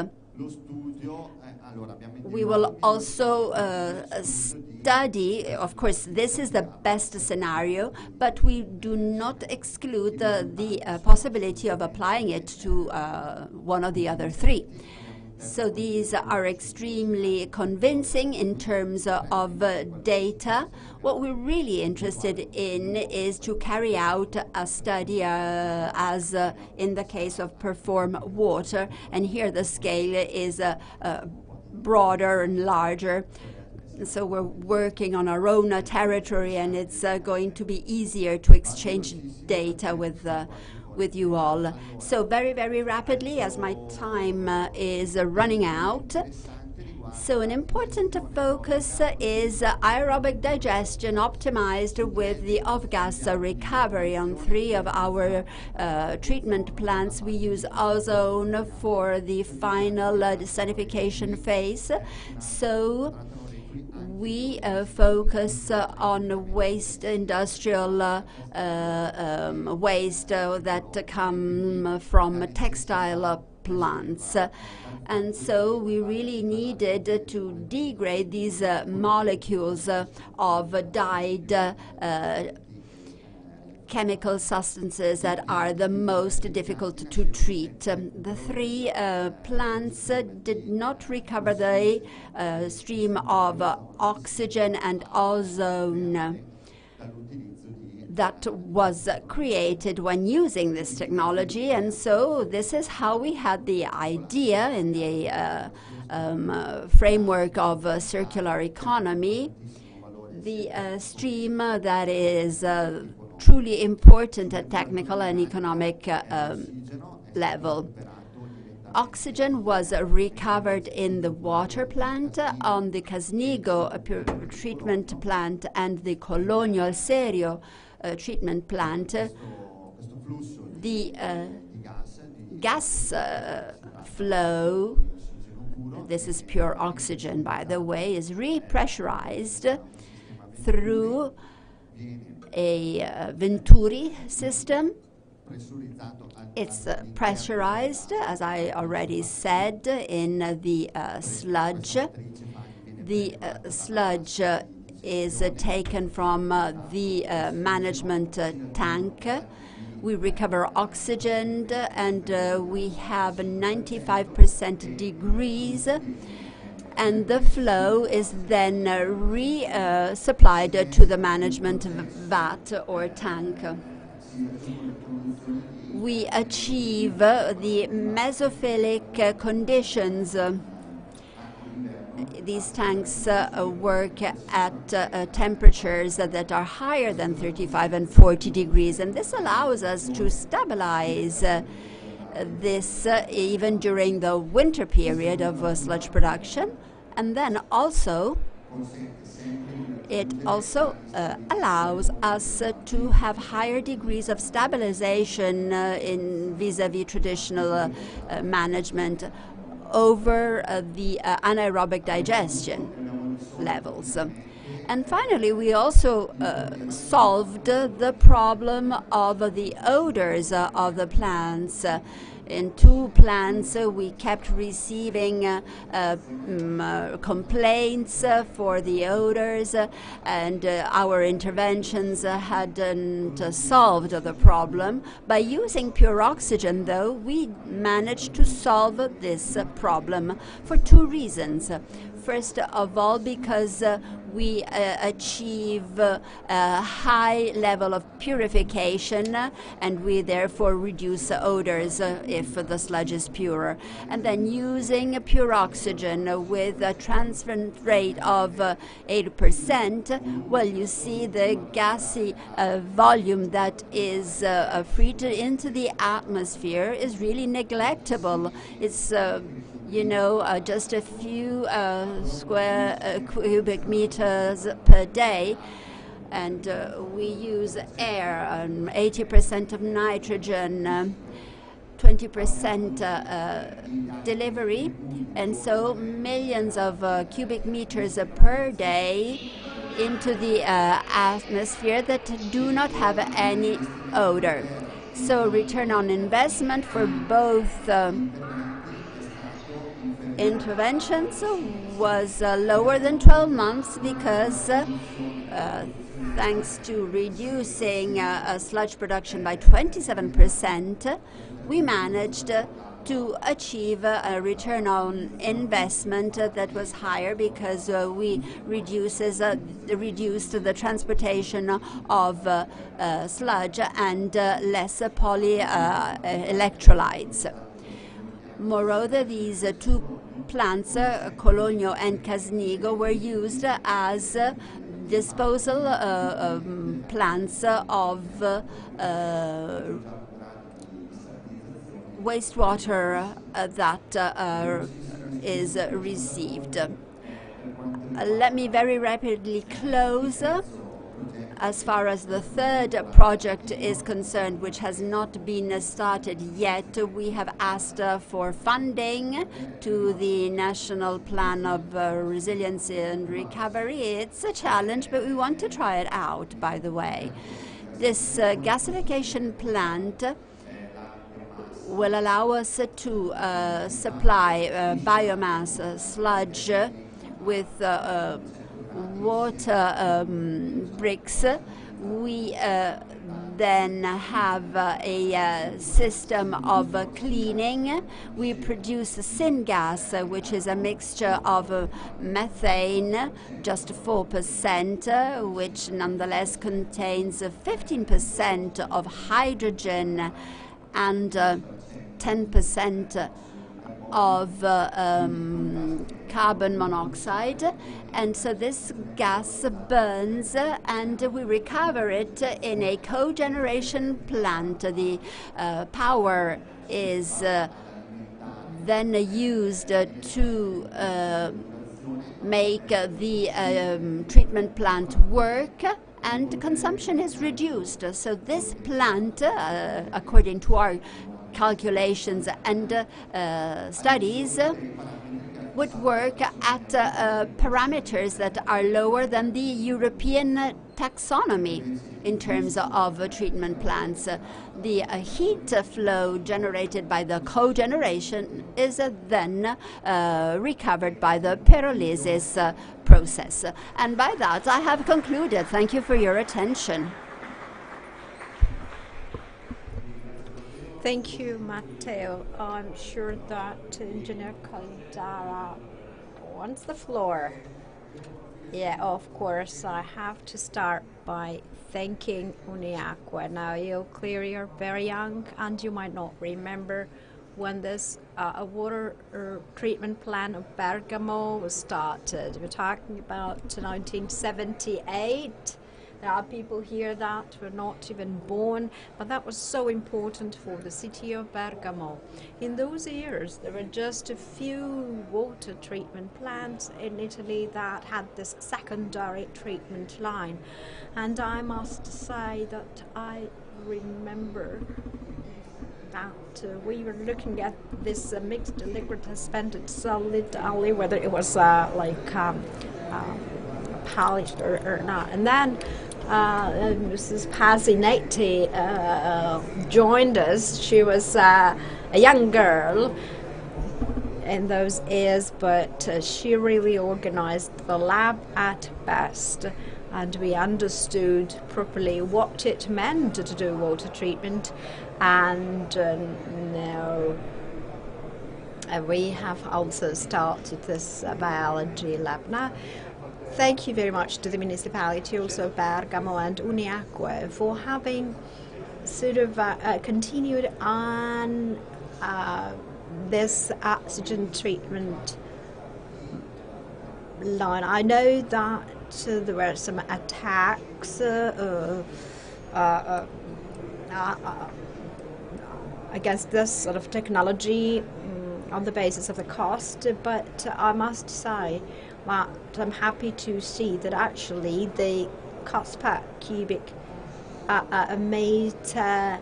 We will also uh, study, of course, this is the best scenario, but we do not exclude the, the uh, possibility of applying it to uh, one of the other three. So these are extremely convincing in terms of uh, data. What we're really interested in is to carry out a study uh, as uh, in the case of Perform Water, and here the scale is uh, uh, broader and larger. So we're working on our own uh, territory, and it's uh, going to be easier to exchange data with uh, with you all. So very, very rapidly, as my time uh, is running out. So an important focus is aerobic digestion optimized with the off-gas recovery on three of our uh, treatment plants. We use ozone for the final uh, desainification phase. So we uh, focus uh, on waste, industrial uh um, waste uh, that come from textile plants. And so we really needed to degrade these uh, molecules uh, of dyed uh, chemical substances that are the most difficult to treat. Um, the three uh, plants uh, did not recover the uh, stream of oxygen and ozone that was created when using this technology. And so this is how we had the idea in the uh, um, uh, framework of uh, circular economy, the uh, stream that is uh, truly important at technical and economic uh, um, level. oxygen was recovered in the water plant, on the Casnigo treatment plant, and the Cologno al Serio Uh, treatment plant. Uh, the uh, gas flow, this is pure oxygen, by the way, is repressurized through a Venturi system. It's pressurized, as I already said, in the sludge. The sludge is uh, taken from uh, the uh, management tank. We recover oxygen, and we have 95% degrees, and the flow is then resupplied to the management vat or tank. We achieve the mesophilic conditions. These tanks uh, work at uh, temperatures that are higher than 35 and 40 degrees, and this allows us to stabilize uh, this even during the winter period of sludge production. And then also, it also allows us to have higher degrees of stabilization in vis-à-vis traditional management over uh, the uh, anaerobic digestion levels. And finally, we also uh, solved the problem of the odors of the plants. In two plants, we kept receiving uh, mm, uh, complaints for the odors, and our interventions hadn't solved the problem. By using pure oxygen, though, we managed to solve this problem for two reasons. First of all, because uh, we uh, achieve uh, a high level of purification, and we therefore reduce odors if the sludge is pure. And then using pure oxygen with a transfer rate of 80%, well, you see the gassy volume that is freed into the atmosphere is really negligible. It's Uh, just a few uh, square uh, cubic meters per day, and we use air, um, 80% of nitrogen, um, 20% delivery, and so millions of cubic meters per day into the atmosphere that do not have any odor. So return on investment for both um, interventions was uh, lower than 12 months because, uh, uh, thanks to reducing sludge production by 27%, we managed to achieve a return on investment that was higher because we reduces, reduced the transportation of sludge and less polyelectrolytes. Moreover, these uh, two plants, uh, Cologno and Casnigo, were used as uh, disposal um, plants of wastewater that is received. Let me very rapidly close. As far as the third project is concerned, which has not been started yet, we have asked uh, for funding to the National Plan of uh, Resiliency and Recovery. It's a challenge, but we want to try it out, by the way. This uh, gasification plant will allow us to supply biomass sludge with water um, bricks. We uh, then have uh, a uh, system of cleaning. We produce syngas, which is a mixture of methane, just 4%, which nonetheless contains 15% of hydrogen and 10% of uh, um, carbon monoxide. And so this gas burns, uh, and we recover it in a cogeneration plant. The uh, power is then used to make the um, treatment plant work and consumption is reduced. So this plant, uh, according to our calculations and uh, studies, would work at uh, parameters that are lower than the European taxonomy in terms of uh, treatment plants. the uh, heat flow generated by the cogeneration is then recovered by the pyrolysis process. And by that, I have concluded. Thank you for your attention. Thank you, Matteo. I'm sure that Engineer Caldara wants the floor. Yeah, of course, I have to start by thanking Uniacque. Now, you're clearly are very young and you might not remember when this uh, water uh, treatment plant of Bergamo was started. We're talking about 1978 there are people here that were not even born, but that was so important for the city of Bergamo. In those years, there were just a few water treatment plants in Italy that had this secondary treatment line. And I must say that I remember that uh, we were looking at this uh, mixed liquid suspended solid only whether it was uh, like um, uh, polished or, or, not. And then uh, Mrs. Pasinetti uh, joined us. She was uh, a young girl in those years, but uh, she really organized the lab at best. And we understood properly what it meant to do water treatment. And uh, now uh, we have also started this biology lab. Now, Thank you very much to the municipality, also Bergamo and Uniacque, for having sort of uh, uh, continued on uh, this oxygen treatment line. I know that uh, there were some attacks uh, uh, against this sort of technology um, on the basis of the cost, but I must say but I'm happy to see that actually the cost per cubic uh, uh, meter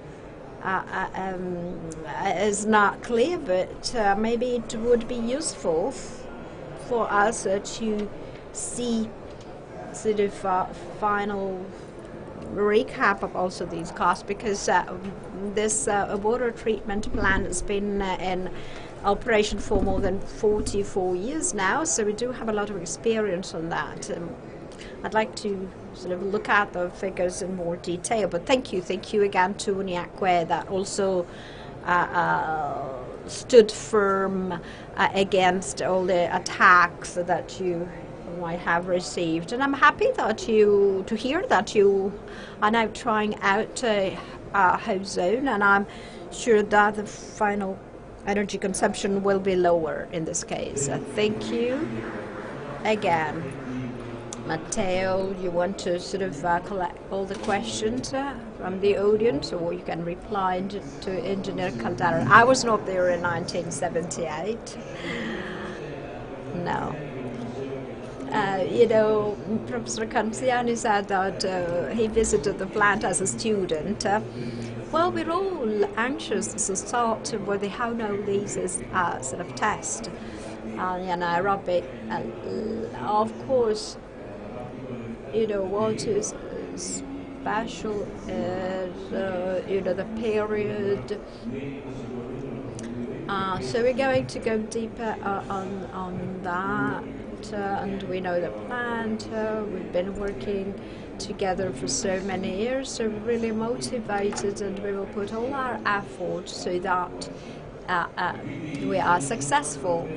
uh, uh, um, is not clear, but uh, maybe it would be useful for us uh, to see sort of final recap of also these costs because this water treatment plant has been in operation for more than 44 years now, so we do have a lot of experience on that. Um, I'd like to sort of look at the figures in more detail, but thank you, thank you again to Uniacque that also uh, uh, stood firm uh, against all the attacks that you might have received. And I'm happy that you to hear that you are now trying out a uh, Ozone, and I'm sure that the final energy consumption will be lower in this case. Uh, thank you again. Matteo, you want to sort of uh, collect all the questions uh, from the audience, or you can reply to Engineer Caldara. I was not there in 1978. No. Uh, you know, Professor Canziani said that uh, he visited the plant as a student. Well, we're all anxious to start with the how now these is uh, sort of test uh, and aerobic. And of course, you know, what is special is, uh, you know, the period. Uh, so we're going to go deeper uh, on, on that. Uh, and we know the plant, uh, we've been working together for so many years, so really motivated, and we will put all our effort so that uh, uh, we are successful.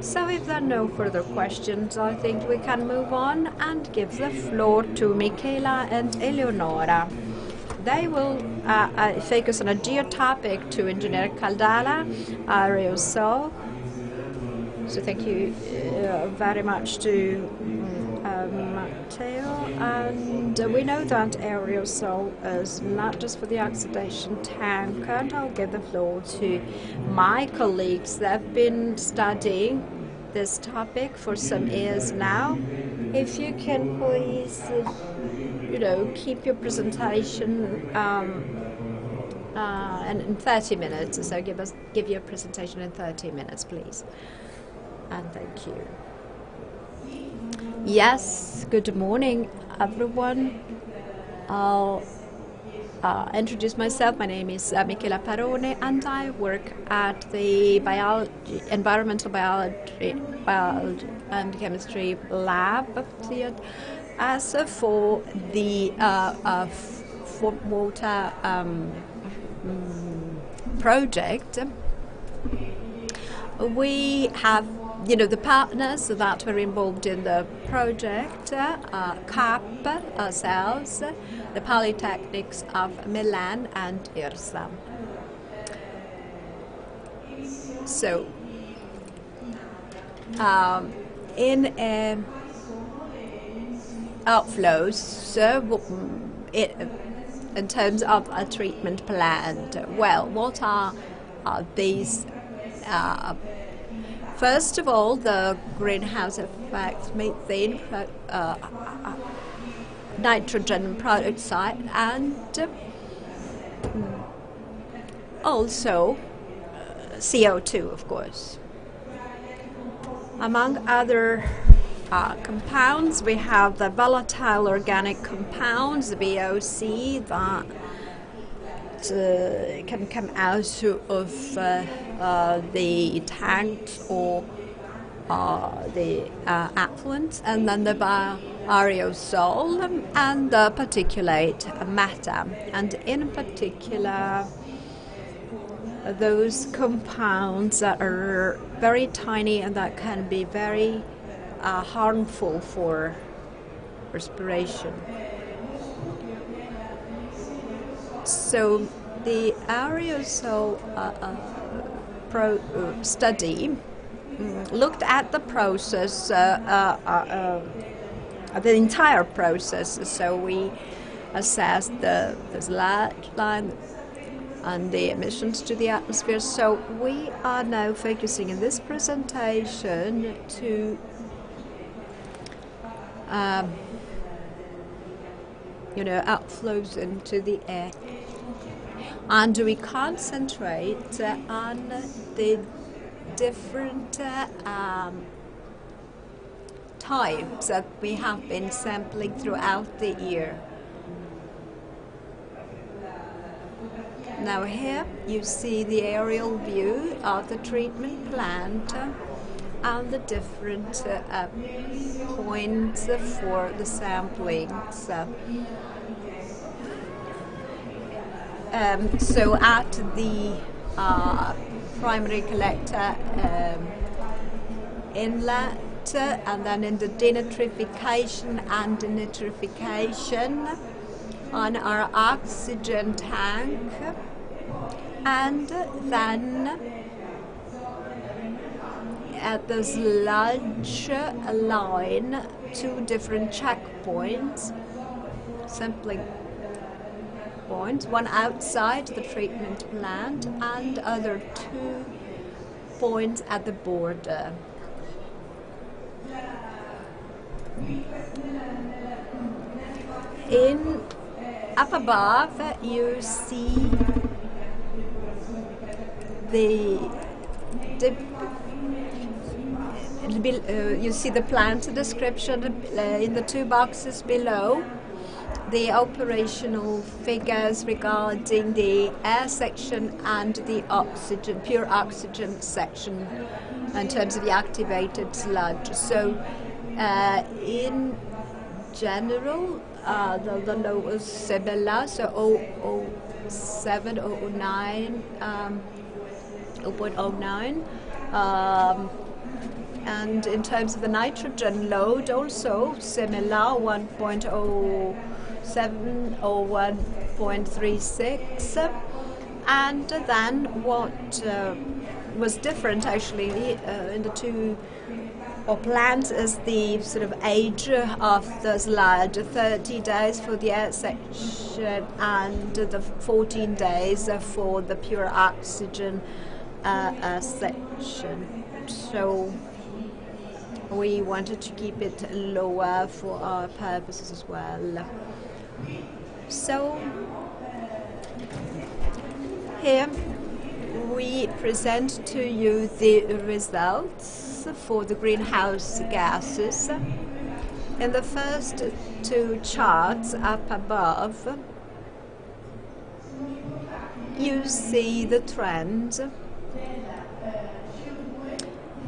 So, if there are no further questions, I think we can move on and give the floor to Michela and Eleonora. They will uh, uh focus on a dear topic to Engineer Caldara, uh, So, thank you uh, very much to Matteo, and uh, we know that aerosol is not just for the oxidation tank. And I'll give the floor to my colleagues that have been studying this topic for some years now. If you can please, you know, keep your presentation. Um, uh, and in 30 minutes, so give us give your presentation in 30 minutes, please. And thank you. Yes, good morning, everyone. I'll uh, introduce myself. My name is uh, Michela Parone, and I work at the biology, environmental biology, biology and chemistry lab here as for the uh, uh, for water um, mm, project. We have you know, the partners that were involved in the project uh, CAP ourselves, the Polytechnics of Milan, and IRSA. So, um, in uh, outflows, uh, it, in terms of a treatment plant, well, what are these? Uh, First of all, the greenhouse effect methane, uh, uh, nitrogen peroxide, and uh, also CO2, of course. Among other uh, compounds, we have the volatile organic compounds, the VOC, uh, can come out of uh, uh, the tanks or the effluent, and then the aerosol and the particulate matter. And in particular, those compounds that are very tiny and that can be very uh, harmful for respiration. So the aerosol uh, uh, pro, uh, study mm, looked at the process, the entire process. So we assessed the, the sludge line and the emissions to the atmosphere. So we are now focusing in this presentation to um, you know, outflows into the air. And we concentrate uh, on the different uh, um, types that we have been sampling throughout the year. Now here you see the aerial view of the treatment plant and the different uh, points for the samplings. Um, so at the uh, primary collector um, inlet and then in the denitrification and denitrification on our oxygen tank and then at this sludge line two different checkpoints, sampling points, one outside the treatment plant and other two points at the border. In up above you see the, the uh, you see the plant description uh, in the two boxes below. The operational figures regarding the air section and the oxygen, pure oxygen section, in terms of the activated sludge. So, uh, in general, uh, the, the low is similar, so 007, 009, um, 0.09. Um, and in terms of the nitrogen load, also similar 1.07 or 1.36. And then what uh, was different actually uh, in the two or plant is the sort of age of the sludge 30 days for the air section and the 14 days for the pure oxygen uh, uh, section. So we wanted to keep it lower for our purposes as well. So here we present to you the results for the greenhouse gases. In the first two charts up above, you see the trend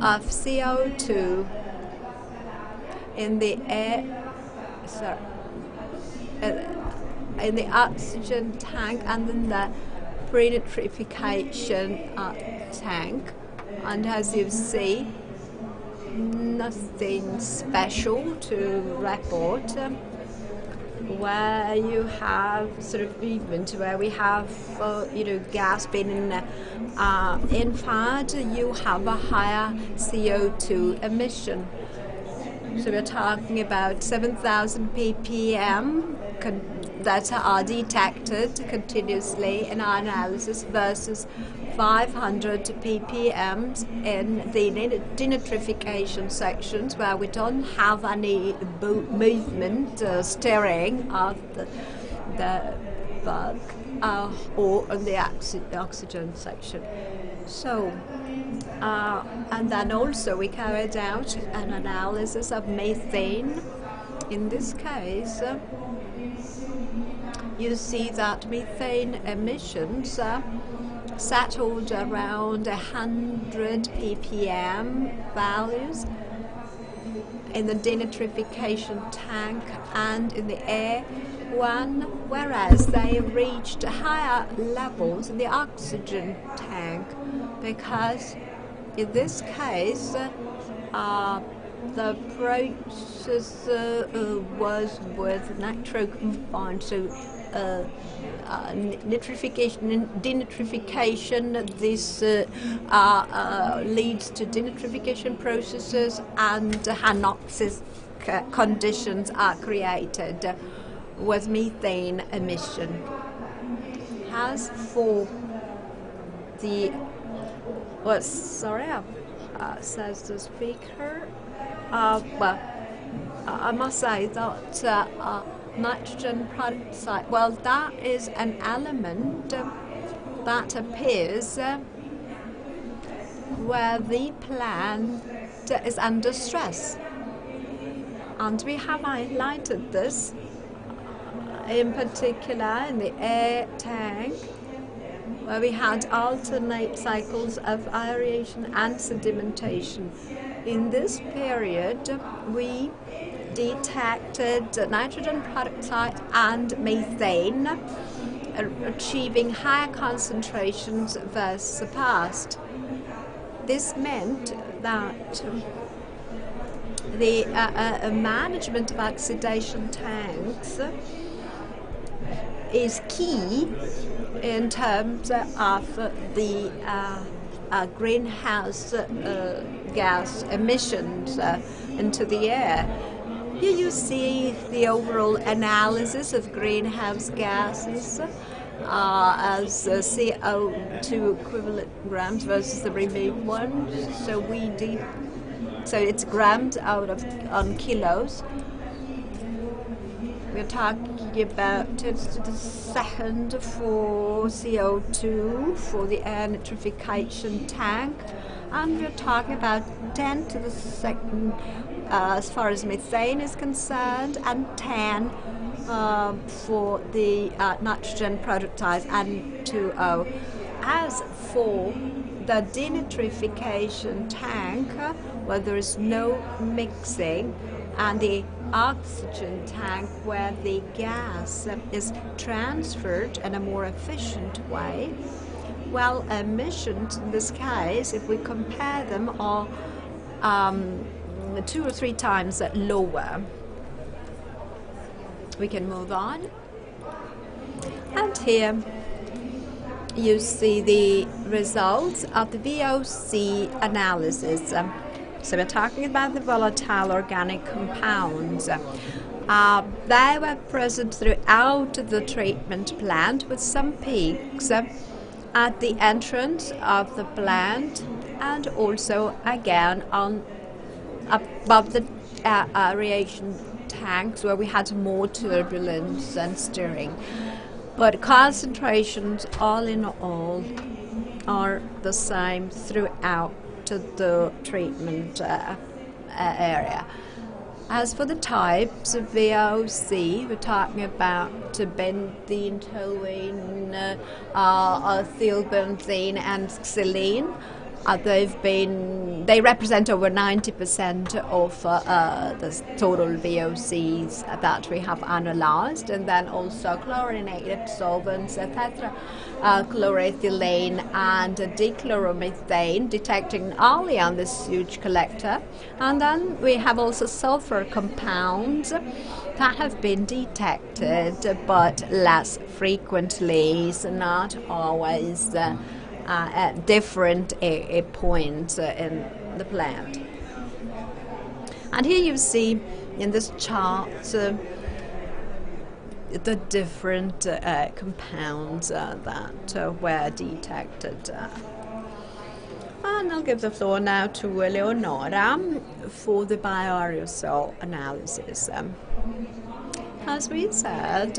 of CO2 in the air, sorry, uh, in the oxygen tank and then the pre-nitrification uh, tank. And as you see, nothing special to report. Um, where you have sort of movement, where we have uh, you know gas being uh, in fact you have a higher CO2 emission. So we're talking about 7,000 ppm that are detected continuously in our analysis versus 500 ppm in the denitrification sections where we don't have any movement uh, steering of the, the bug uh, or in the oxy oxygen section. So, uh, and then also we carried out an analysis of methane. In this case, uh, you see that methane emissions uh, settled around 100 ppm values in the denitrification tank and in the air one, whereas they reached higher levels in the oxygen tank because in this case uh, the process uh, uh, was with nitro confined, so uh, uh, nitrification denitrification. This uh, uh, leads to denitrification processes and anoxic conditions are created with methane emission. As for the, well, sorry, uh, says the speaker. Uh, well, I must say that uh, nitrogen peroxide, well, that is an element that appears where the plant is under stress. And we have highlighted this in particular in the air tank where we had alternate cycles of aeration and sedimentation. In this period, we detected nitrogen peroxide and methane, achieving higher concentrations versus the past. This meant that the uh, uh, management of oxidation tanks is key in terms of the uh, uh, greenhouse uh, gas emissions uh, into the air. Here you see the overall analysis of greenhouse gases uh, as CO2 equivalent grams versus the removed ones. So we so it's grams out of on kilos. We're talking about to the second for CO2 for the air nitrification tank, and we're talking about 10 to the second uh, as far as methane is concerned, and 10 uh, for the uh, nitrogen peroxide N2O. As for the denitrification tank, where there is no mixing, and the oxygen tank where the gas is transferred in a more efficient way. Well, emissions in this case, if we compare them, are um, two or three times lower. We can move on. And here you see the results of the VOC analysis. So we're talking about the volatile organic compounds. Uh, they were present throughout the treatment plant with some peaks at the entrance of the plant and also again on above the uh, aeration tanks where we had more turbulence and stirring. But concentrations, all in all, are the same throughout the treatment uh, area. As for the types of VOC, we're talking about benzene, toluene, uh, uh, and xylene. Uh, they've been they represent over 90% of uh, uh, the total VOCs that we have analyzed, and then also chlorinated solvents, etc. Uh, chlorethylene and dichloromethane, detecting only on the sewage collector, and then we have also sulfur compounds that have been detected, but less frequently, so not always. Uh, at different points uh, in the plant. And here you see in this chart uh, the different uh, compounds that were detected. And I'll give the floor now to Eleonora for the bioaerosol analysis. Um, as we said,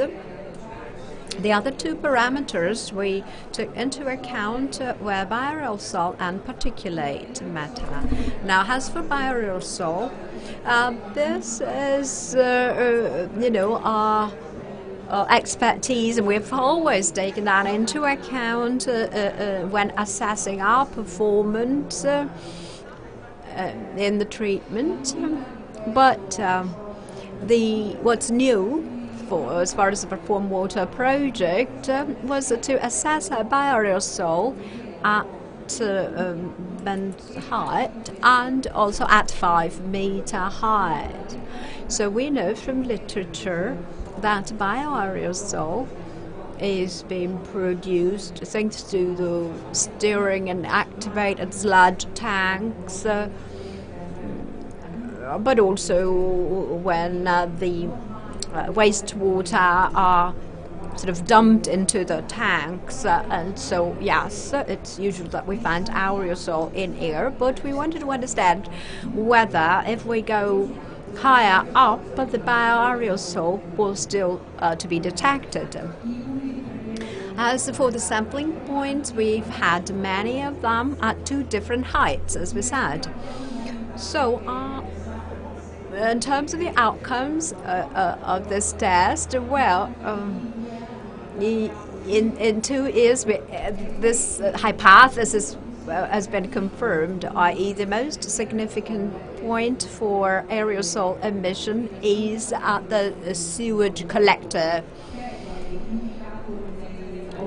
the other two parameters we took into account uh, were bioaerosol and particulate matter. Now, as for bioaerosol, uh, this is, uh, uh you know, our expertise, and we've always taken that into account uh, uh, when assessing our performance in the treatment. But um, the what's new for as far as the Perform Water project um, was to assess a bioaerosol at um, height and also at 5 meter height. So we know from literature that bioaerosol is being produced thanks to the stirring and activated sludge tanks, uh, but also when uh, the uh, wastewater are sort of dumped into the tanks. Uh, and so, yes, it's usual that we find aerosol in air, but we wanted to understand whether if we go higher up, the bioaerosol will still uh, to be detected. As for the sampling points, we've had many of them at two different heights, as we said. So, uh, in terms of the outcomes uh, uh, of this test, well, um, in, in two years, we, uh, this hypothesis uh, has been confirmed, i.e., the most significant point for aerosol emission is at the sewage collector,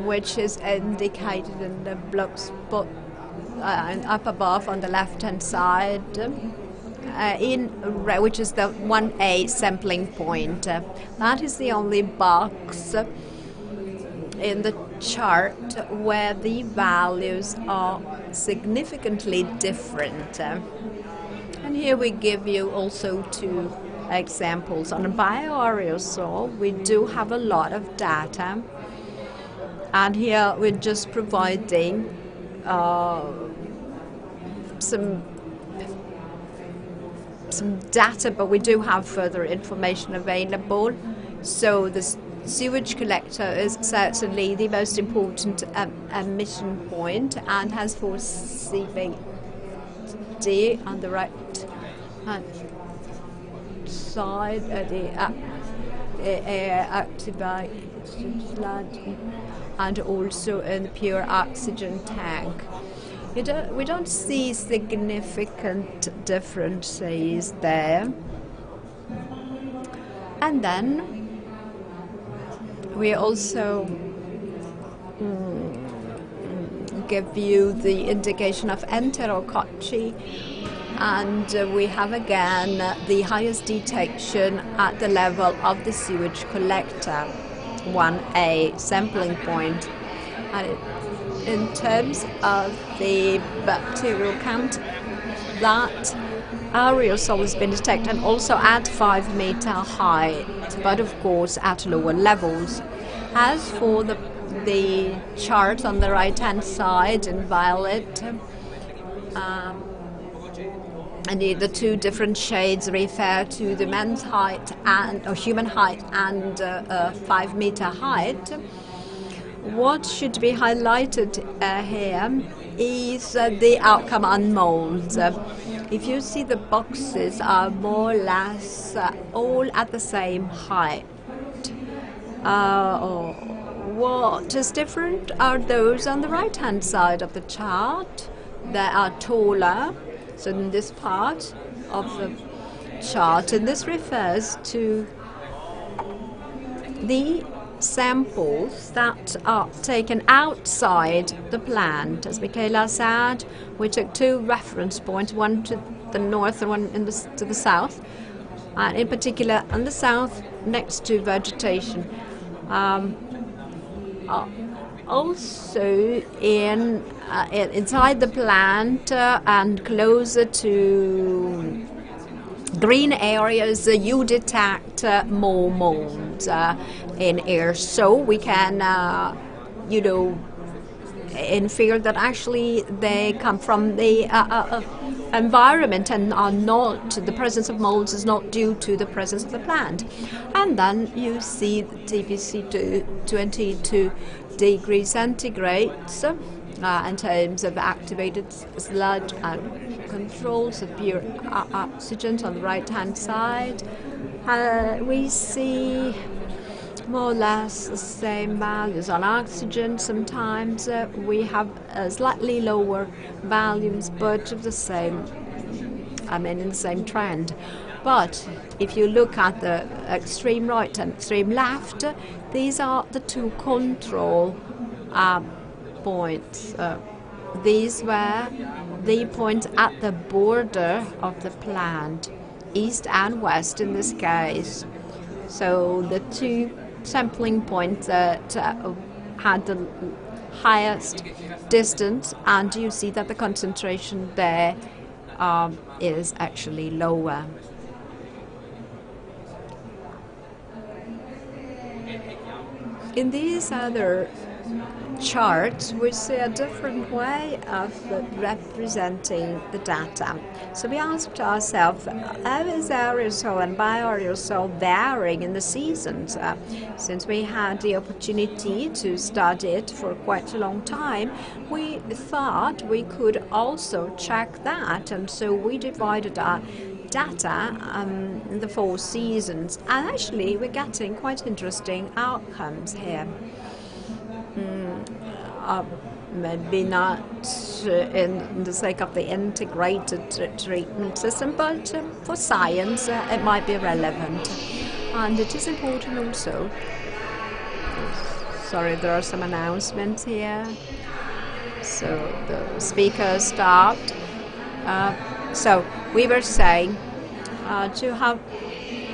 which is indicated in the block spot uh, up above on the left hand side uh, in which is the 1A sampling point. Uh, that is the only box in the chart where the values are significantly different. Uh, and here we give you also two examples. On bioaerosol, we do have a lot of data. And here we're just providing uh, some some data, but we do have further information available. So the sewage collector is certainly the most important um, emission point and has for CVD on the right hand side of the uh, activated and also in the pure oxygen tank. Don't, we don't see significant differences there. And then we also mm, give you the indication of enterococci and uh, we have again the highest detection at the level of the sewage collector, 1A sampling point. In terms of the bacterial count, that aerosol has been detected and also at 5 meter height, but of course at lower levels. As for the, the chart on the right hand side in violet, um, and the, the, two different shades refer to the man's height and or human height and uh, uh, five meter height. What should be highlighted uh, here is uh, the outcome on molds. if you see the boxes are more or less uh, all at the same height. Uh, what is different are those on the right hand side of the chart. They are taller so in this part of the chart, and this refers to the samples that are taken outside the plant. As Michela said, we took two reference points, one to the north and one the, to the south, and in particular on the south next to vegetation. Um, uh, also in uh, inside the plant uh, and closer to green areas uh, you detect uh, more mold uh, in air so we can uh, you know infer that actually they come from the environment and are not the presence of molds is not due to the presence of the plant and then you see the TPC to 22 degrees centigrade uh, in terms of activated sludge and controls of pure uh, oxygen on the right hand side. Uh, we see more or less the same values on oxygen. Sometimes uh, we have uh, slightly lower values, but of the same, I mean, in the same trend. But if you look at the extreme right and extreme left, these are the two control uh, points. Uh, these were the points at the border of the plant, east and west in this case. So the two sampling point that uh, had the highest distance, and you see that the concentration there um, is actually lower. In these other charts, we see a different way of representing the data. So we asked ourselves, how is aerosol and bioaerosol varying in the seasons? Uh, since we had the opportunity to study it for quite a long time, we thought we could also check that, and so we divided our data um, in the four seasons, and actually we're getting quite interesting outcomes here. Mm, uh, maybe not uh, in the sake of the integrated treatment system, but um, for science uh, it might be relevant. And it is important also. Sorry, there are some announcements here. So the speaker stopped. Uh, so we were saying uh, to have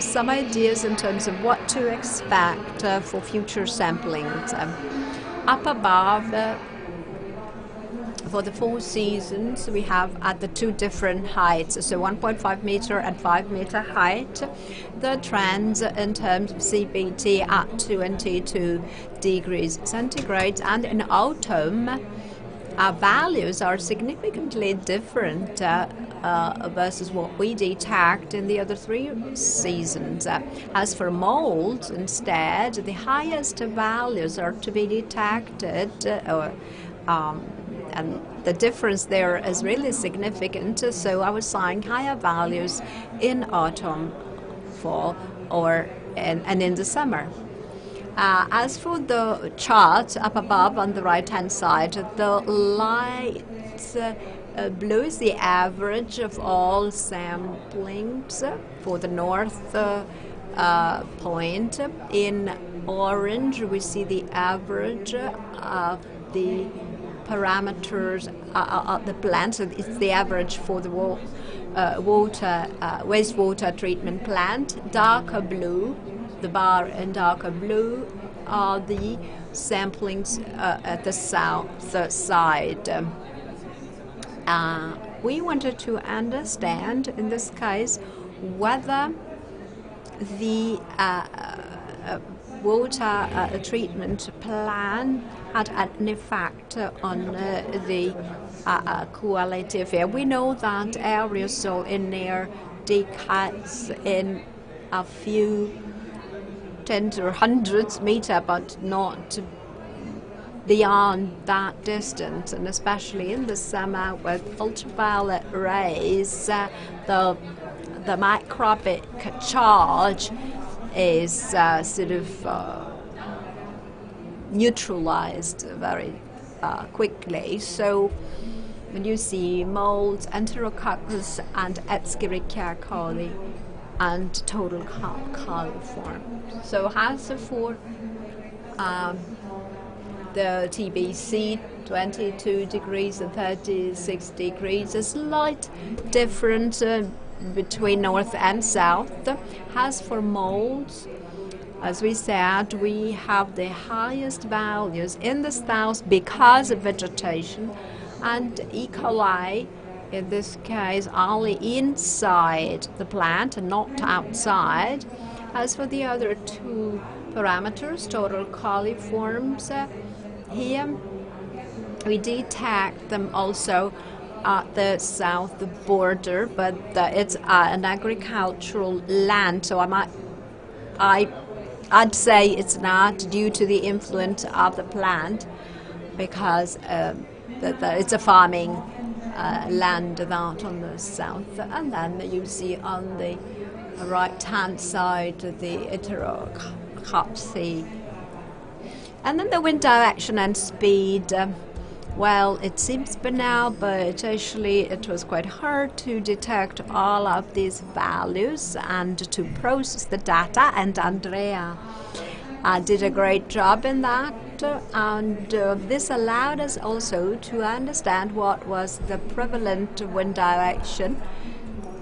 some ideas in terms of what to expect uh, for future samplings. Um, up above, uh, for the four seasons, we have at the two different heights, so 1.5 meter and 5 meter height, the trends in terms of CPT at 22 degrees centigrade, and in autumn, our values are significantly different uh, uh, versus what we detect in the other three seasons. Uh, as for mold, instead, the highest values are to be detected, uh, um, and the difference there is really significant. So I was seeing higher values in autumn, fall, or and in the summer. Uh, as for the chart up above on the right hand side, the light uh, uh, blue is the average of all samplings for the north uh, uh, point. In orange, we see the average of the parameters of the plant. So it's the average for the wa water wastewater treatment plant. Darker blue the bar in darker blue are the samplings uh, at the south side. uh, we wanted to understand, in this case, whether the uh, uh, water uh, treatment plan had an effect on uh, the quality of air. We know that aerosol in air decays in a few tens or hundreds meter, but not beyond that distance, and especially in the summer with ultraviolet rays, uh, the the microbic charge is uh, sort of uh, neutralized very uh, quickly. So when you see molds, Enterococcus and Escherichia coli, and total coliform. So as for um, the TBC 22 degrees and 36 degrees, a slight difference uh, between north and south. As for molds, as we said, we have the highest values in the south because of vegetation, and E. coli, in this case, only inside the plant and not outside. As for the other two parameters, total coliforms, uh, here we detect them also at the south border, but uh, it's uh, an agricultural land, so I might, I, I'd say it's not due to the influence of the plant, because um, the, the, it's a farming uh, land that on the south, and then you see on the right-hand side the Enterococci and then the wind direction and speed. Um, well, it seems banal, but actually it was quite hard to detect all of these values and to process the data. And Andrea uh, did a great job in that. and uh, this allowed us also to understand what was the prevalent wind direction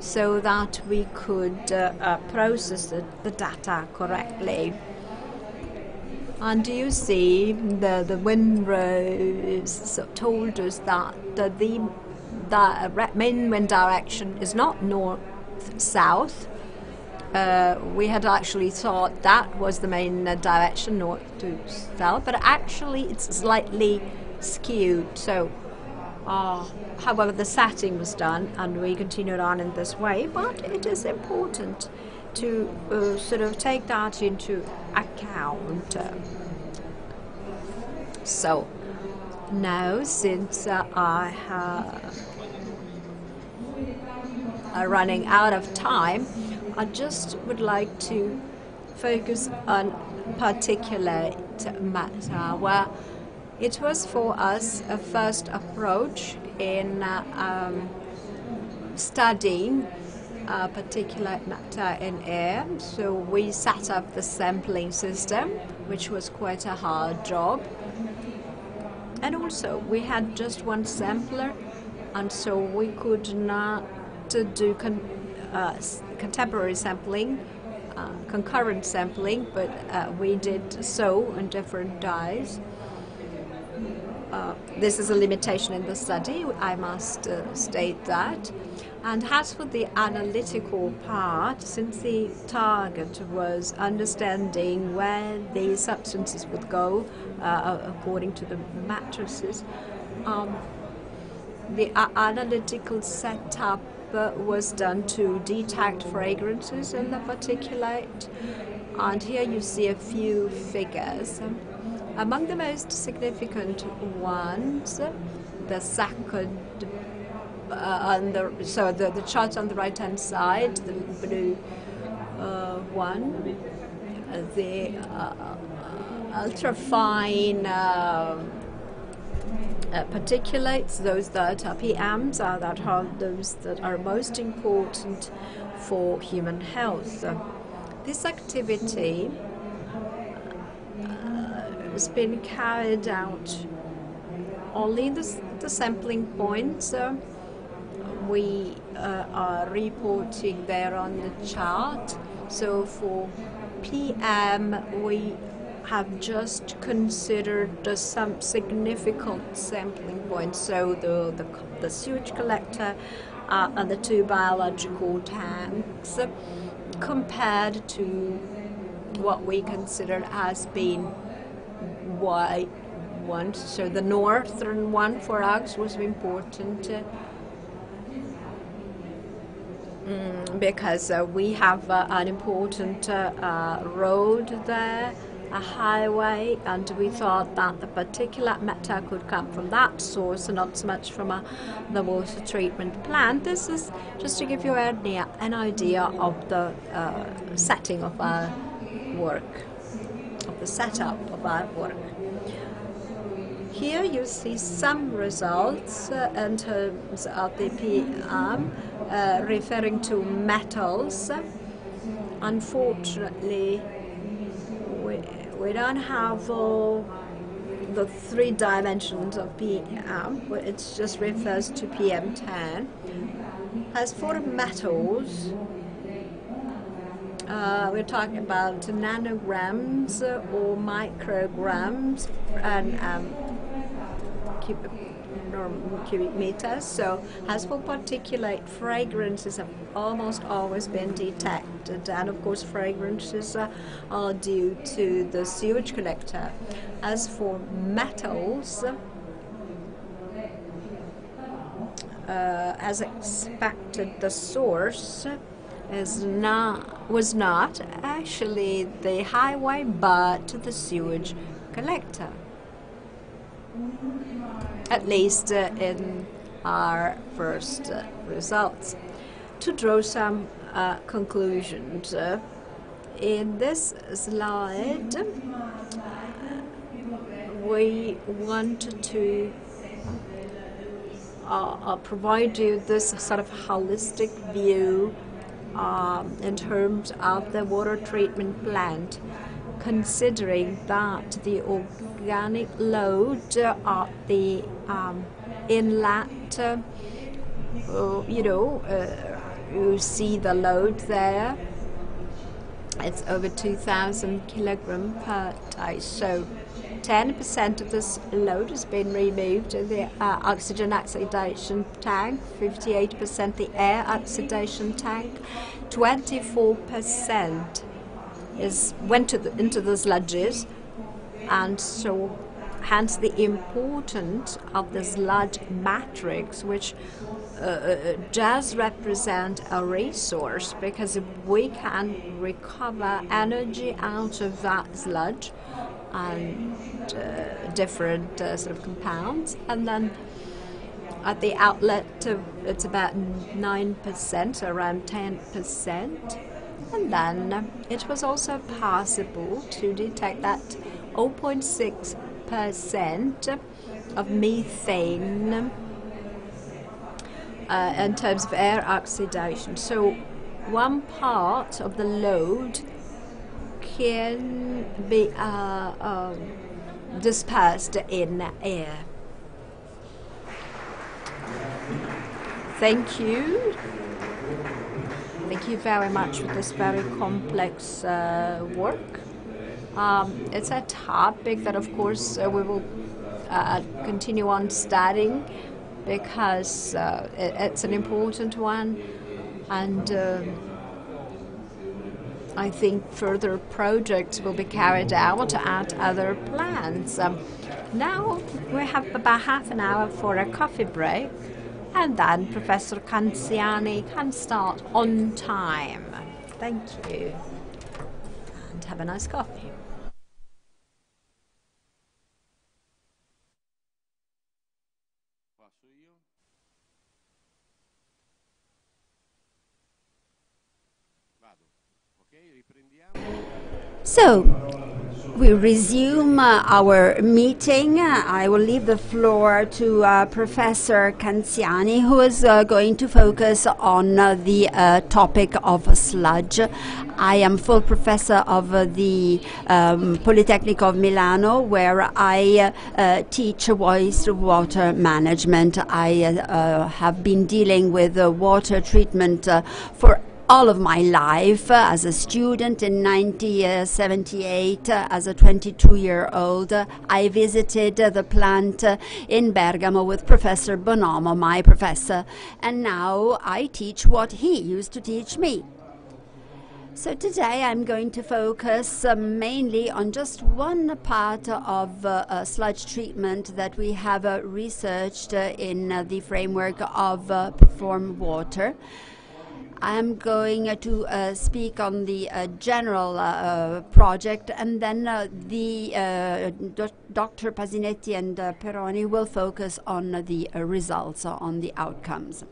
so that we could uh, uh process the, the data correctly. And do you see the, the wind rose told us that the, the, main wind direction is not north-south. Uh, we had actually thought that was the main uh, direction, north to south, but actually it's slightly skewed. So, uh, however, the setting was done, and we continued on in this way. But it is important to uh, sort of take that into account. So now, since uh, I have running out of time, I just would like to focus on particular matter where it was for us a first approach in uh, um, studying uh, particulate matter in air. So we set up the sampling system, which was quite a hard job. And also, we had just one sampler, and so we could not do uh, contemporary sampling, uh, concurrent sampling, but uh, we did so on different dyes. Uh, this is a limitation in the study, I must uh, state that. And as for the analytical part, since the target was understanding where the substances would go uh, according to the matrices, um, the analytical setup uh, was done to detect fragrances in the particulate. And here you see a few figures. Among the most significant ones, the second uh, on the so the, the chart on the right hand side, the blue uh, one, uh, the ultra fine uh, particulates, those that are PMs, are that are those that are most important for human health. This activity has been carried out only the, the sampling points. Uh, we uh, are reporting there on the chart. So for PM, we have just considered uh, some significant sampling points. So the, the, the sewage collector uh, and the two biological tanks compared to what we considered as being white ones. So the northern one for us was important. Mm, because uh, we have uh, an important uh, uh, road there, a highway, and we thought that the particulate matter could come from that source and not so much from a, the water treatment plant. This is just to give you an idea, of the uh, setting of our work, of the setup of our work. Here you see some results uh, in terms of the PM uh, referring to metals. Unfortunately, we, don't have all the three dimensions of PM, it just refers to PM10. As for metals, uh, we're talking about nanograms or micrograms and um, cubic, cubic meters. So as for particulate, fragrances have almost always been detected. And of course, fragrances uh, are due to the sewage collector. As for metals, uh, as expected, the source is not was not actually the highway, but the sewage collector at least uh, in our first uh, results. To draw some uh, conclusions, in this slide, we want to uh, provide you this sort of holistic view um, in terms of the water treatment plant considering that the organic load of the um, inlet, uh, you know, uh, you see the load there. It's over 2,000 kilogram per day. So 10% of this load has been removed in the uh, oxygen oxidation tank, 58% the air oxidation tank, 24% is went to the, into the sludges, and so hence the importance of the sludge matrix, which uh, uh, does represent a resource because we can recover energy out of that sludge and uh, different uh, sort of compounds, and then at the outlet uh, it's about 9%, around 10%. And then it was also possible to detect that 0.6% of methane uh, in terms of air oxidation. So one part of the load can be uh, um, dispersed in air. Thank you. Thank you very much for this very complex uh, work. Um, it's a topic that, of course, uh, we will uh, continue on studying because uh, it, it's an important one, and um, I think further projects will be carried out at other plants. Um, now we have about half an hour for a coffee break and then Professor Canziani can start on time. Thank you. And have a nice coffee. So, we resume uh, our meeting. Uh, I will leave the floor to uh, Professor Canziani, who is uh, going to focus on uh, the uh, topic of sludge. I am full professor of the um, Polytechnic of Milano, where I teach wastewater management. I have been dealing with water treatment for all of my life uh, as a student in 1978, uh, as a 22 year old. Uh, I visited uh, the plant uh, in Bergamo with Professor Bonomo, my professor, and now I teach what he used to teach me. So today I'm going to focus uh, mainly on just one part of uh, uh, sludge treatment that we have uh, researched uh, in uh, the framework of Perform Water. I'm going uh, to uh, speak on the uh, general uh, uh, project, and then uh, the Dr. Pasinetti and Peroni will focus on the results, on the outcomes.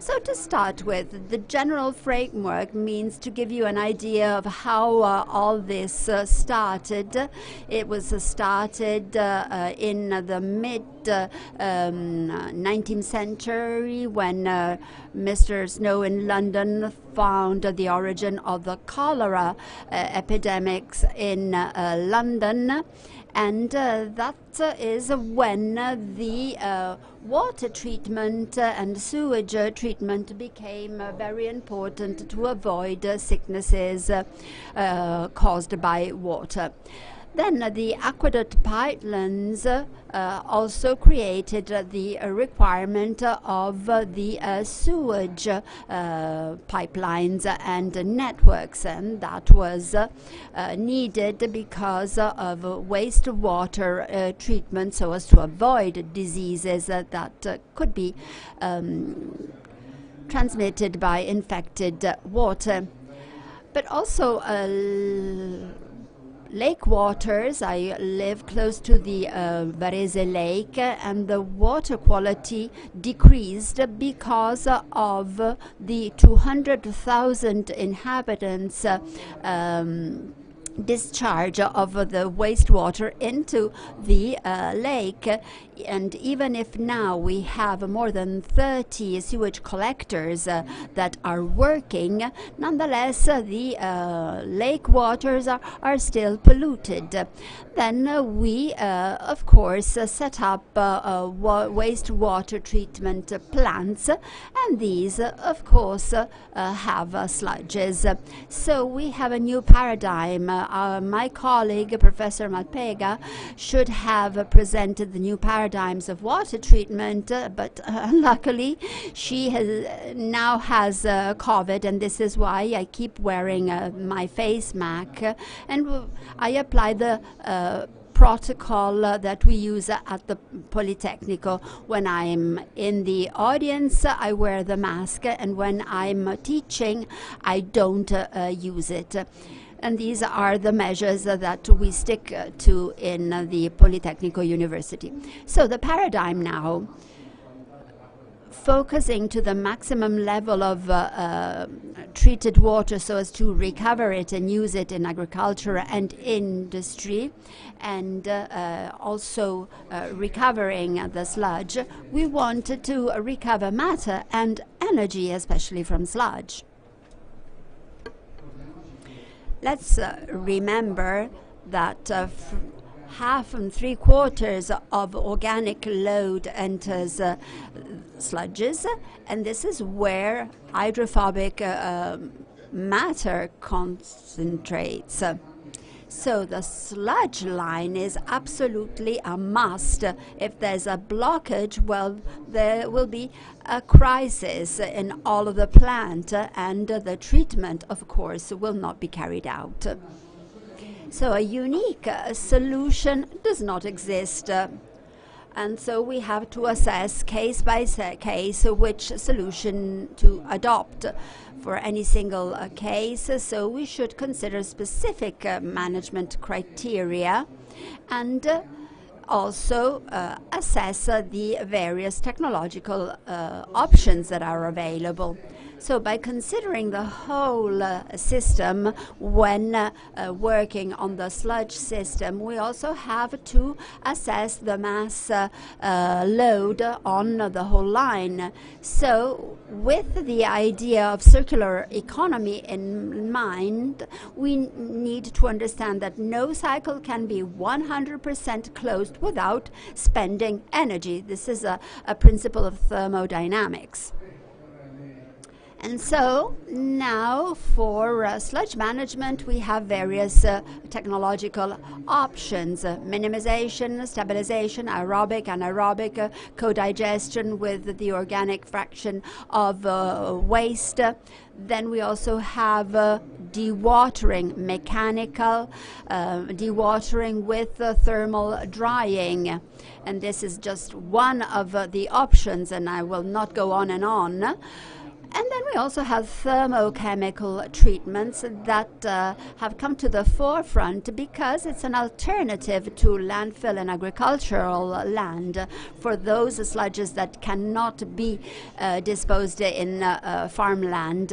So to start with, the general framework means to give you an idea of how uh, all this uh, started. It was uh, started uh, in the mid 19th um, century when uh, Mr. Snow in London found the origin of the cholera uh, epidemics in London and uh, that uh, is when the uh, water treatment and sewage treatment became very important to avoid sicknesses caused by water. Then uh, the aqueduct pipelines uh, also created uh, the requirement of the sewage pipelines and networks, and that was needed because of wastewater treatment so as to avoid diseases that could be um, transmitted by infected water. But also, uh, lake waters. I live close to the uh, Varese Lake, and the water quality decreased because of the 200,000 inhabitants. Um, discharge of the wastewater into the uh, lake. And even if now we have more than 30 sewage collectors uh, that are working, nonetheless, uh, the uh, lake waters are, are still polluted. Then uh, we, uh, of course, set up wa wastewater treatment plants, and these, of course, have sludges. So we have a new paradigm uh, my colleague, Professor Malpei, should have presented the new paradigms of water treatment, uh, but uh, luckily she has, now has uh, COVID, and this is why I keep wearing uh, my face mask, and I apply the protocol uh, that we use at the Politecnico. When I'm in the audience, I wear the mask, and when I'm teaching, I don't uh, use it. And these are the measures that we stick to in the Politecnico University. So the paradigm now focusing to the maximum level of uh, uh, treated water so as to recover it and use it in agriculture and industry, and uh, uh also uh, recovering the sludge, we wanted to recover matter and energy, especially from sludge. Let's uh, remember that uh, half and three quarters of organic load enters uh, sludges, and this is where hydrophobic uh, um, matter concentrates. So the sludge line is absolutely a must. If there's a blockage, well, there will be a crisis in all of the plant, and the treatment, of course, will not be carried out. So a unique solution does not exist. And so we have to assess case by case which solution to adopt for any single case. So we should consider specific uh, management criteria and also uh, assess the various technological uh, options that are available. So by considering the whole uh, system when uh, working on the sludge system, we also have to assess the mass uh, uh, load on the whole line. So with the idea of circular economy in mind, we need to understand that no cycle can be 100% closed without spending energy. This is a, a principle of thermodynamics. And so now for uh, sludge management, we have various uh, technological options uh, minimization, stabilization, aerobic, anaerobic, uh, co digestion with the organic fraction of uh, waste. Then we also have uh, dewatering, mechanical dewatering with thermal drying. And this is just one of the options, and I will not go on and on. And then we also have thermochemical treatments that uh, have come to the forefront because it's an alternative to landfill and agricultural land for those sludges that cannot be uh, disposed in uh, farmland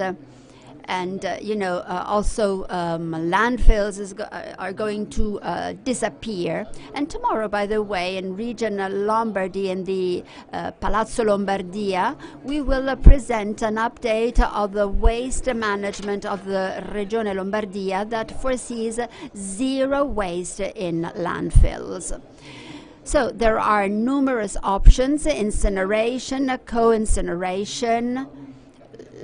and uh, you know uh, also um, landfills go uh, are going to uh, disappear. And tomorrow, by the way, in region Lombardy in the uh, Palazzo Lombardia, we will present an update of the waste management of the Regione Lombardia that foresees zero waste in landfills. So there are numerous options: incineration, co-incineration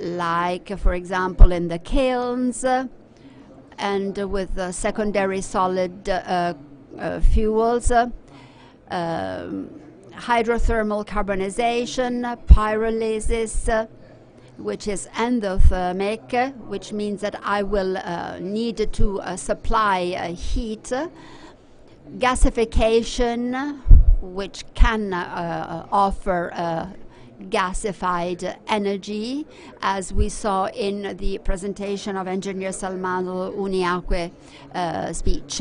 like, for example, in the kilns and with secondary solid uh, uh, fuels, um, hydrothermal carbonization, pyrolysis, which is endothermic, which means that I will uh, need to uh, supply uh, heat, gasification, which can uh, offer gasified energy, as we saw in the presentation of Engineer Salmaso Uniacque uh, speech.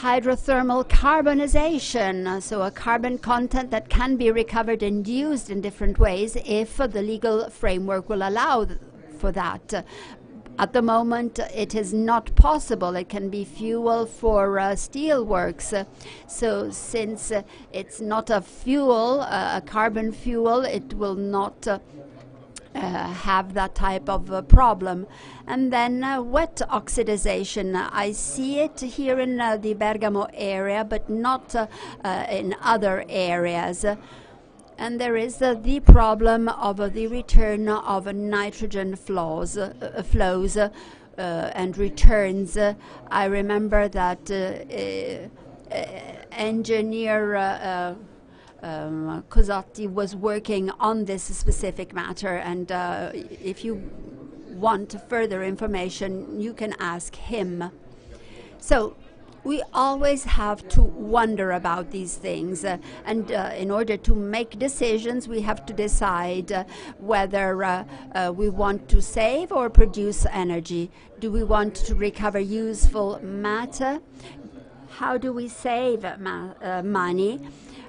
Hydrothermal carbonization, so a carbon content that can be recovered and used in different ways if the legal framework will allow for that. At the moment, it is not possible. It can be fuel for uh, steelworks. So, since uh, it's not a fuel, uh, a carbon fuel, it will not. Uh, uh have that type of uh, problem. And then uh, wet oxidization. I see it here in uh, the Bergamo area, but not in other areas and there is uh, the problem of uh, the return of nitrogen flows, uh, uh flows uh, and returns. I remember that uh, engineer um, Cosotti was working on this specific matter, and if you want further information, you can ask him. So we always have to wonder about these things. Uh, and uh, in order to make decisions, we have to decide uh, whether uh, uh, we want to save or produce energy. Do we want to recover useful matter? How do we save uh, money?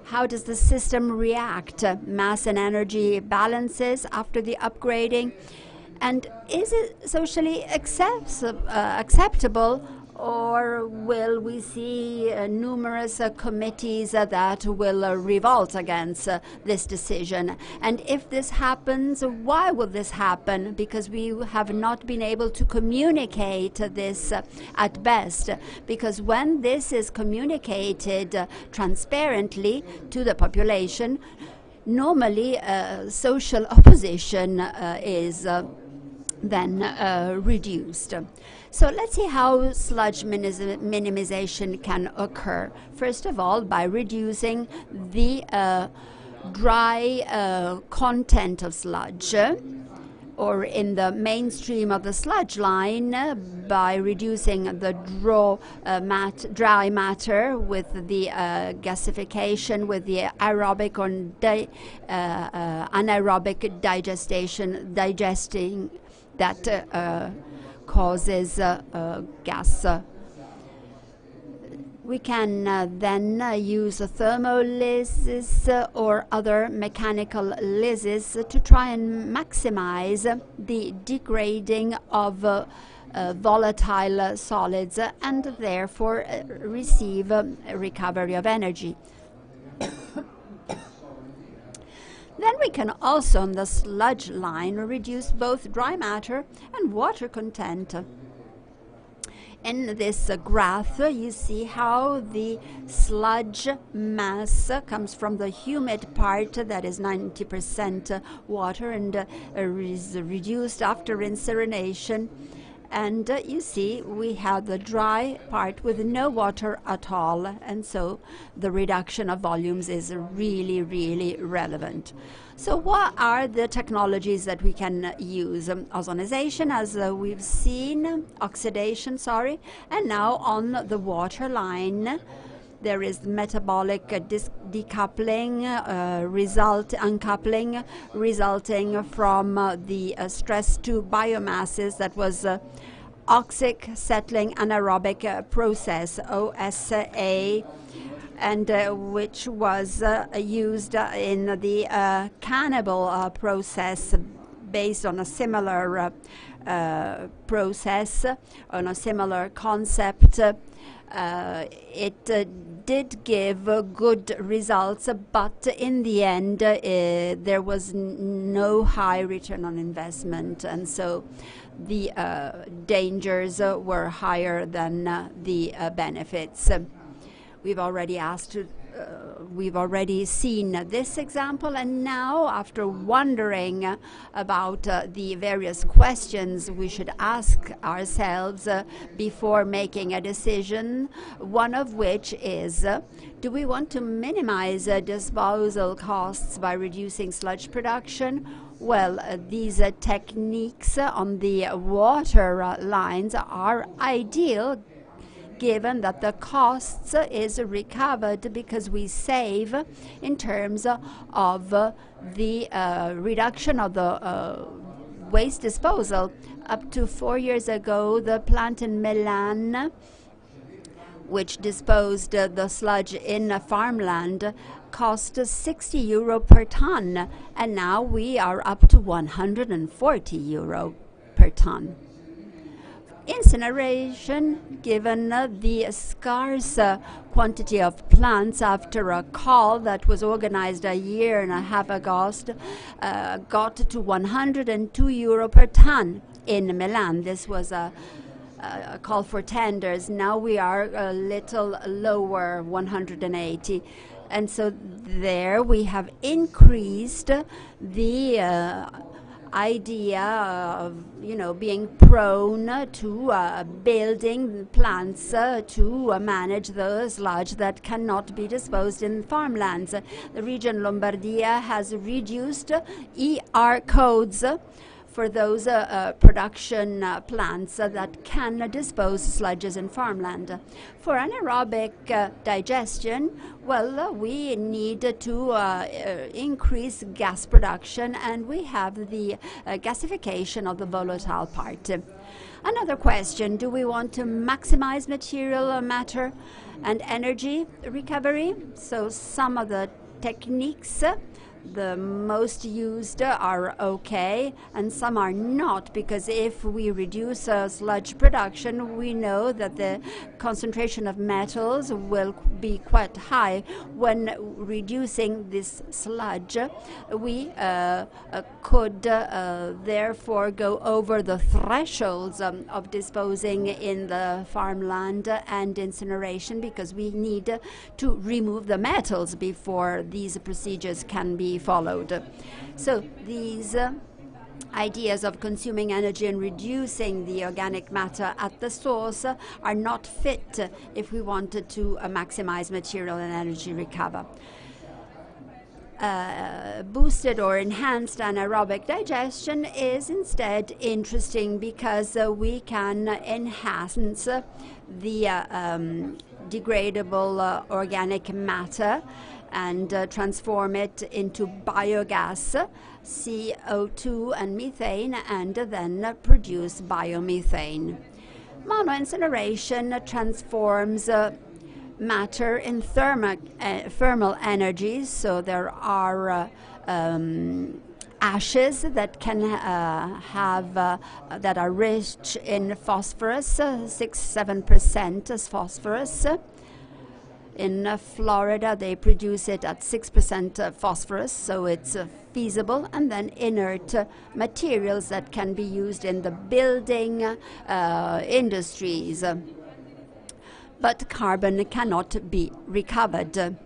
How does the system react? Mass and energy balances after the upgrading? And is it socially accept acceptable? Or will we see uh, numerous uh, committees uh, that will uh, revolt against uh, this decision? And if this happens, why will this happen? Because we have not been able to communicate this uh, at best. Because when this is communicated transparently to the population, normally social opposition is then reduced. So let's see how sludge minimization can occur. First of all, by reducing the uh, dry uh, content of sludge or in the mainstream of the sludge line uh, by reducing the draw, uh, mat dry matter with the uh, gasification, with the aerobic or di uh, uh, anaerobic digestion, digesting that uh, causes uh, uh, gas. We can uh, then use thermolysis or other mechanical lysis to try and maximize the degrading of uh, volatile solids and therefore receive recovery of energy. Then we can also, on the sludge line, reduce both dry matter and water content. In this uh, graph, uh, you see how the sludge mass uh, comes from the humid part that is 90% uh, water and uh, is reduced after incineration. And uh, you see, we have the dry part with no water at all, and so the reduction of volumes is really, really relevant. So, what are the technologies that we can use? Um, ozonization, as uh, we've seen, oxidation, sorry, and now on the water line. There is metabolic decoupling, uh, result uncoupling, resulting from uh, the uh, stress to biomasses that was oxic settling anaerobic process, OSA and uh, which was uh, used in the uh, cannibal process based on a similar process, on a similar concept. It did give uh, good results, but in the end, there was no high return on investment, and so the dangers were higher than the benefits. We've already asked uh, we've already seen this example, and now, after wondering about uh, the various questions we should ask ourselves uh, before making a decision, one of which is uh, do we want to minimize uh, disposal costs by reducing sludge production? Well, uh, these techniques on the water lines are ideal given that the costs is recovered because we save in terms of the uh, reduction of the uh, waste disposal. Up to four years ago, the plant in Milan, which disposed uh, the sludge in farmland, cost 60 euro per ton, and now we are up to 140 euro per ton incineration, given uh, the scarce uh, quantity of plants after a call that was organized a year and a half ago, uh, got to 102 euro per ton in Milan. This was a, a call for tenders. Now we are a little lower, 180 and so there we have increased the uh, idea of you know being prone to uh, building plants uh, to uh, manage the sludge that cannot be disposed in farmlands. The region Lombardia has reduced ER codes for those uh, uh, production uh, plants uh, that can dispose sludges in farmland. For anaerobic uh, digestion, well, uh, we need to increase gas production, and we have the gasification of the volatile part. Another question, do we want to maximize material matter and energy recovery? So some of the techniques the most used are okay and some are not because if we reduce uh, sludge production we know that the concentration of metals will be quite high. When reducing this sludge we uh, uh, could uh, therefore go over the thresholds um, of disposing in the farmland and incineration because we need to remove the metals before these procedures can be followed. So these uh, ideas of consuming energy and reducing the organic matter at the source uh, are not fit uh, if we wanted to uh, maximize material and energy recover. Uh, boosted or enhanced anaerobic digestion is instead interesting because uh, we can enhance the uh, um, degradable organic matter and uh, transform it into biogas, CO2 and methane, and then produce biomethane. Monoincineration transforms uh, matter in thermal, uh, thermal energy, so there are uh, um, ashes that can uh, have uh, that are rich in phosphorus, uh, six seven percent as phosphorus, In uh, Florida, they produce it at 6% uh, phosphorus, so it's uh, feasible, and then inert materials that can be used in the building industries. But carbon cannot be recovered,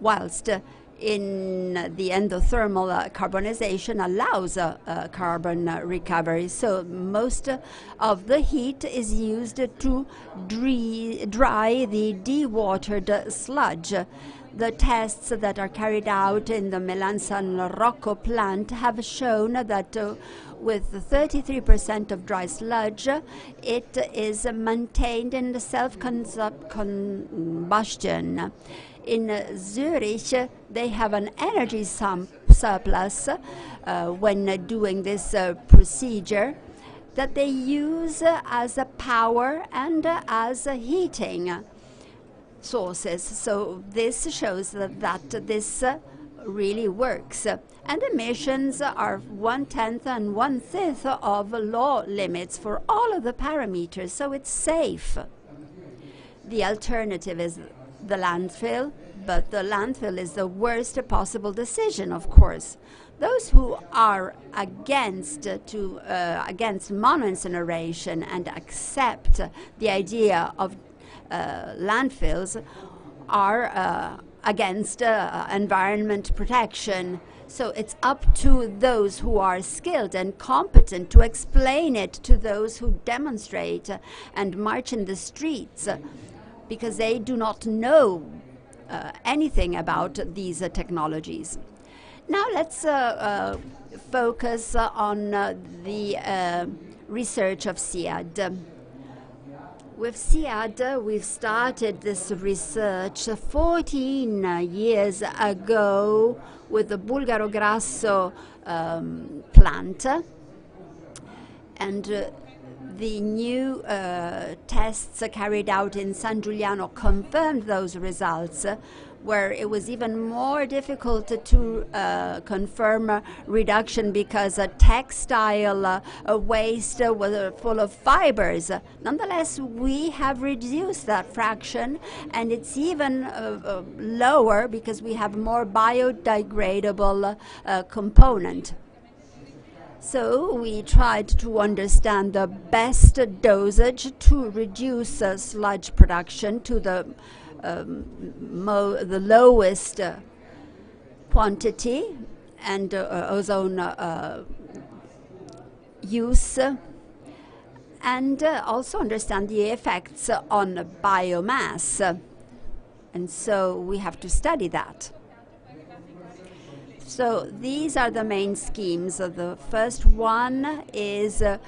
whilst in the hydrothermal uh, carbonization allows uh, uh, carbon uh, recovery. So most of the heat is used to dry, the dewatered sludge. The tests that are carried out in the Milan San Rocco plant have shown that uh, with 33% of dry sludge, it is maintained in self-combustion. In Zurich, they have an energy sum surplus uh, when doing this uh, procedure that they use as a power and as a heating sources. So this shows that, that this really works. And emissions are one tenth and one fifth of law limits for all of the parameters, so it's safe. The alternative is the landfill, but the landfill is the worst possible decision, of course. Those who are against uh, to uh, against mono-incineration and accept the idea of uh, landfills are uh, against uh, environment protection. So it's up to those who are skilled and competent to explain it to those who demonstrate and march in the streets because they do not know uh, anything about these uh, technologies. Now let's uh, uh focus on uh, the uh, research of SIAD. With SIAD, we've started this research 14 years ago with the Bulgaro Grasso um, plant. And uh, the new uh, tests carried out in San Giuliano confirmed those results, uh, where it was even more difficult to uh, confirm reduction because a textile uh, waste was full of fibers. Nonetheless, we have reduced that fraction, and it's even uh, uh, lower because we have more biodegradable component. So we tried to understand the best dosage to reduce uh, sludge production to the um, the lowest uh, quantity and uh, ozone uh, use and uh, also understand the effects on biomass. And so we have to study that. So these are the main schemes. The first one is uh,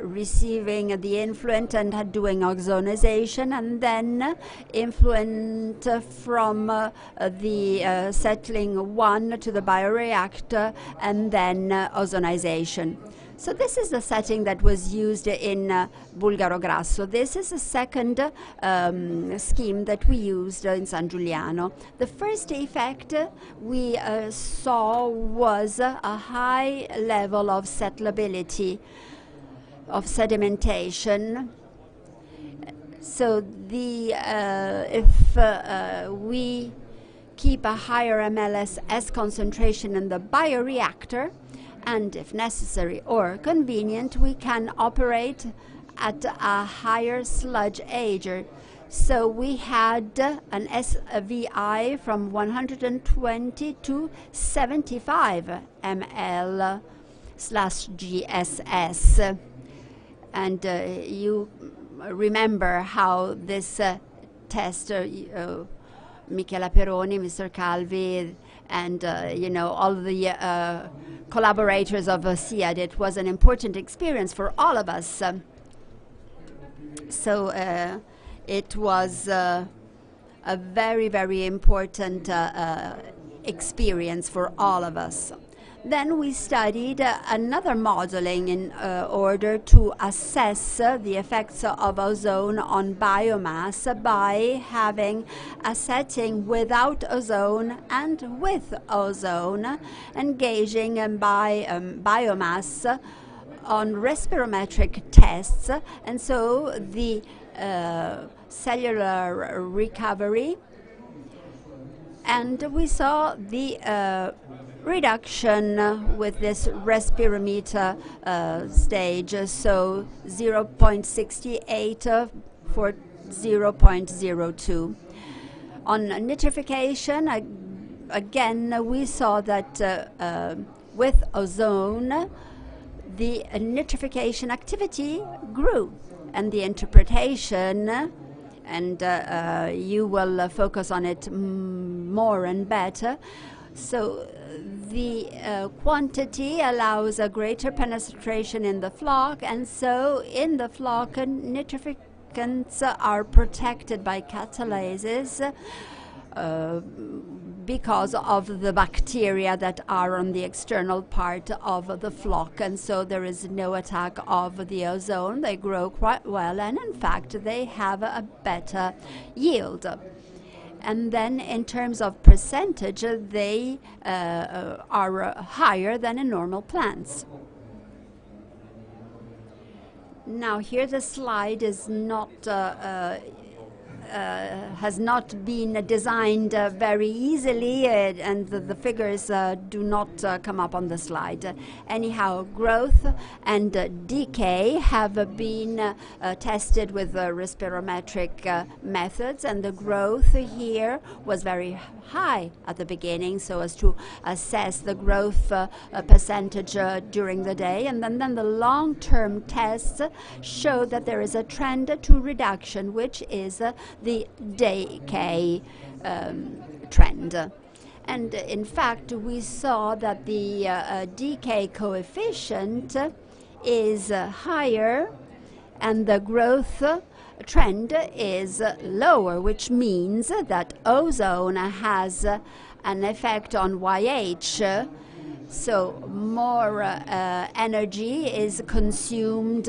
receiving the influent and doing ozonization, and then influent from uh, the uh, settling one to the bioreactor, and then uh, ozonization. So this is the setting that was used in uh, Bulgaro Grasso. This is the second um, scheme that we used in San Giuliano. The first effect we uh, saw was a high level of settlability, of sedimentation. So the uh, if uh, uh, we keep a higher MLSS concentration in the bioreactor, and if necessary or convenient, we can operate at a higher sludge age. So we had an SVI from 120 to 75 ml slash GSS. And uh, you remember how this uh, test, uh, uh Michela Peroni, Mr. Calvi, and uh, you know all the uh, collaborators of SIAD. It was an important experience for all of us. Um, so uh, it was uh, a very very important uh, uh, experience for all of us. Then we studied uh, another modeling in uh, order to assess uh, the effects of ozone on biomass by having a setting without ozone and with ozone, engaging in by, um, biomass on respirometric tests. And so the uh, cellular recovery. And we saw the uh, reduction with this respirometer uh, stage, so 0.68 for 0.02. On nitrification, again, we saw that uh, uh, with ozone, the nitrification activity grew, and the interpretation, and uh, uh you will uh, focus on it more and better. So the uh, quantity allows a greater penetration in the flock, and so in the flock, nitrificants are protected by catalases. Uh, because of the bacteria that are on the external part of the flock, and so there is no attack of the ozone. They grow quite well, and in fact, they have a better yield. And then, in terms of percentage, they uh, uh are higher than in normal plants. Now, here the slide is not uh, uh, uh, Uh, has not been designed uh, very easily, uh, and the, the figures uh, do not uh, come up on the slide. anyhow, growth and decay have been tested with respirometric methods, and the growth here was very high at the beginning so as to assess the growth uh, uh, percentage uh, during the day. And then, then the long term tests show that there is a trend to reduction, which is the decay um, trend. And in fact, we saw that the uh, uh, decay coefficient is uh, higher and the growth trend is lower, which means that ozone has an effect on YH. So more uh, energy is consumed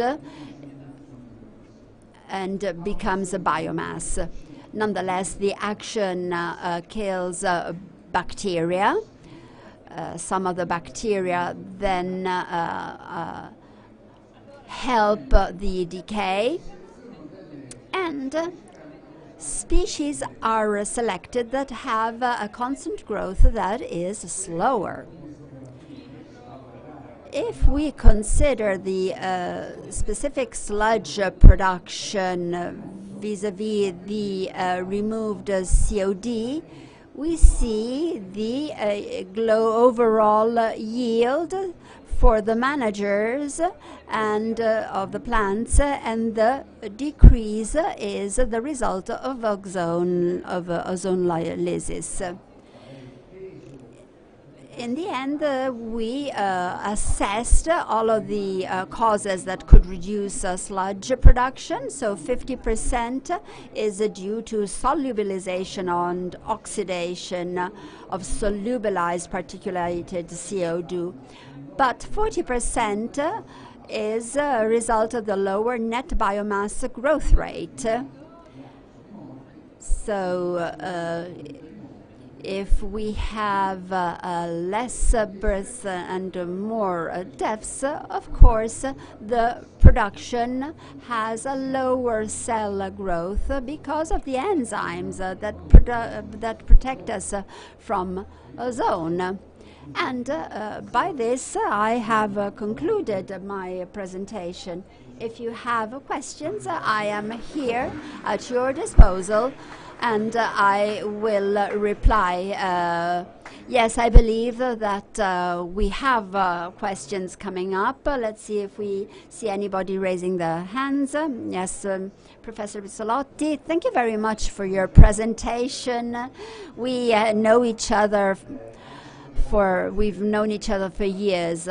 and becomes a biomass. Nonetheless, the action uh, kills uh, bacteria. Uh, some of the bacteria then uh, uh, help the decay, and species are selected that have a constant growth that is slower. If we consider the uh, specific sludge production vis-a-vis the uh, removed COD, we see the uh, overall yield for the managers and uh, of the plants, and the decrease is the result of ozone of uh, ozone lysis in the end, uh, we uh, assessed all of the uh, causes that could reduce uh, sludge production. So 50% is due to solubilization and oxidation of solubilized particulated CO2. But 40% is a result of the lower net biomass growth rate. So uh, if we have uh, uh, less births and more deaths, of course, the production has a lower cell growth because of the enzymes that, that protect us from ozone. And uh, by this, I have uh, concluded my presentation. If you have questions, I am here at your disposal and uh, I will uh, reply. Uh, yes, I believe that uh, we have uh, questions coming up. let's see if we see anybody raising their hands. yes, um, Professor Bizzolotti, thank you very much for your presentation. We know each other for, we've known each other for years.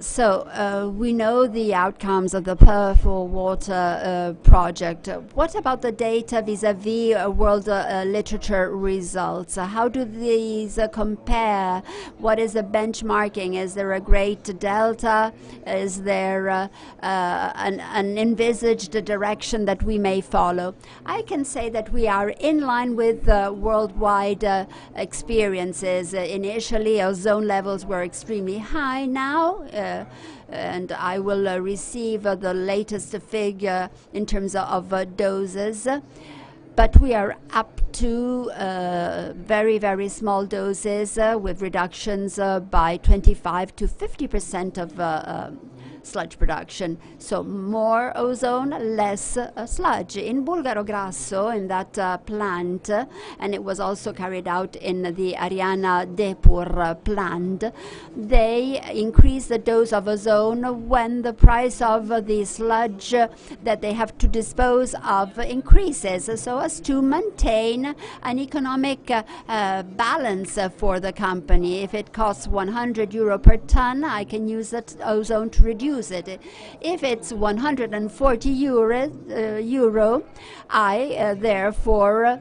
So uh, we know the outcomes of the Perform Water uh, project. What about the data vis-à-vis -vis, world uh, literature results? how do these uh, compare? What is the benchmarking? Is there a great delta? Is there uh, uh, an, an, envisaged direction that we may follow? I can say that we are in line with worldwide experiences. initially, ozone levels were extremely high. Now uh, and I will uh, receive uh, the latest figure in terms of uh, doses. But we are up to uh, very, very small doses uh, with reductions uh, by 25 to 50 percent of uh, sludge production. So more ozone, less uh, sludge. In Bulgaro Grasso, in that uh, plant, uh, and it was also carried out in the Lariana Depur uh, plant, they increase the dose of ozone when the price of the sludge that they have to dispose of increases, so as to maintain an economic uh, uh, balance for the company. If it costs 100 euro per ton, I can use that ozone to reduce it. If it's 140 euro, uh, euro I uh, therefore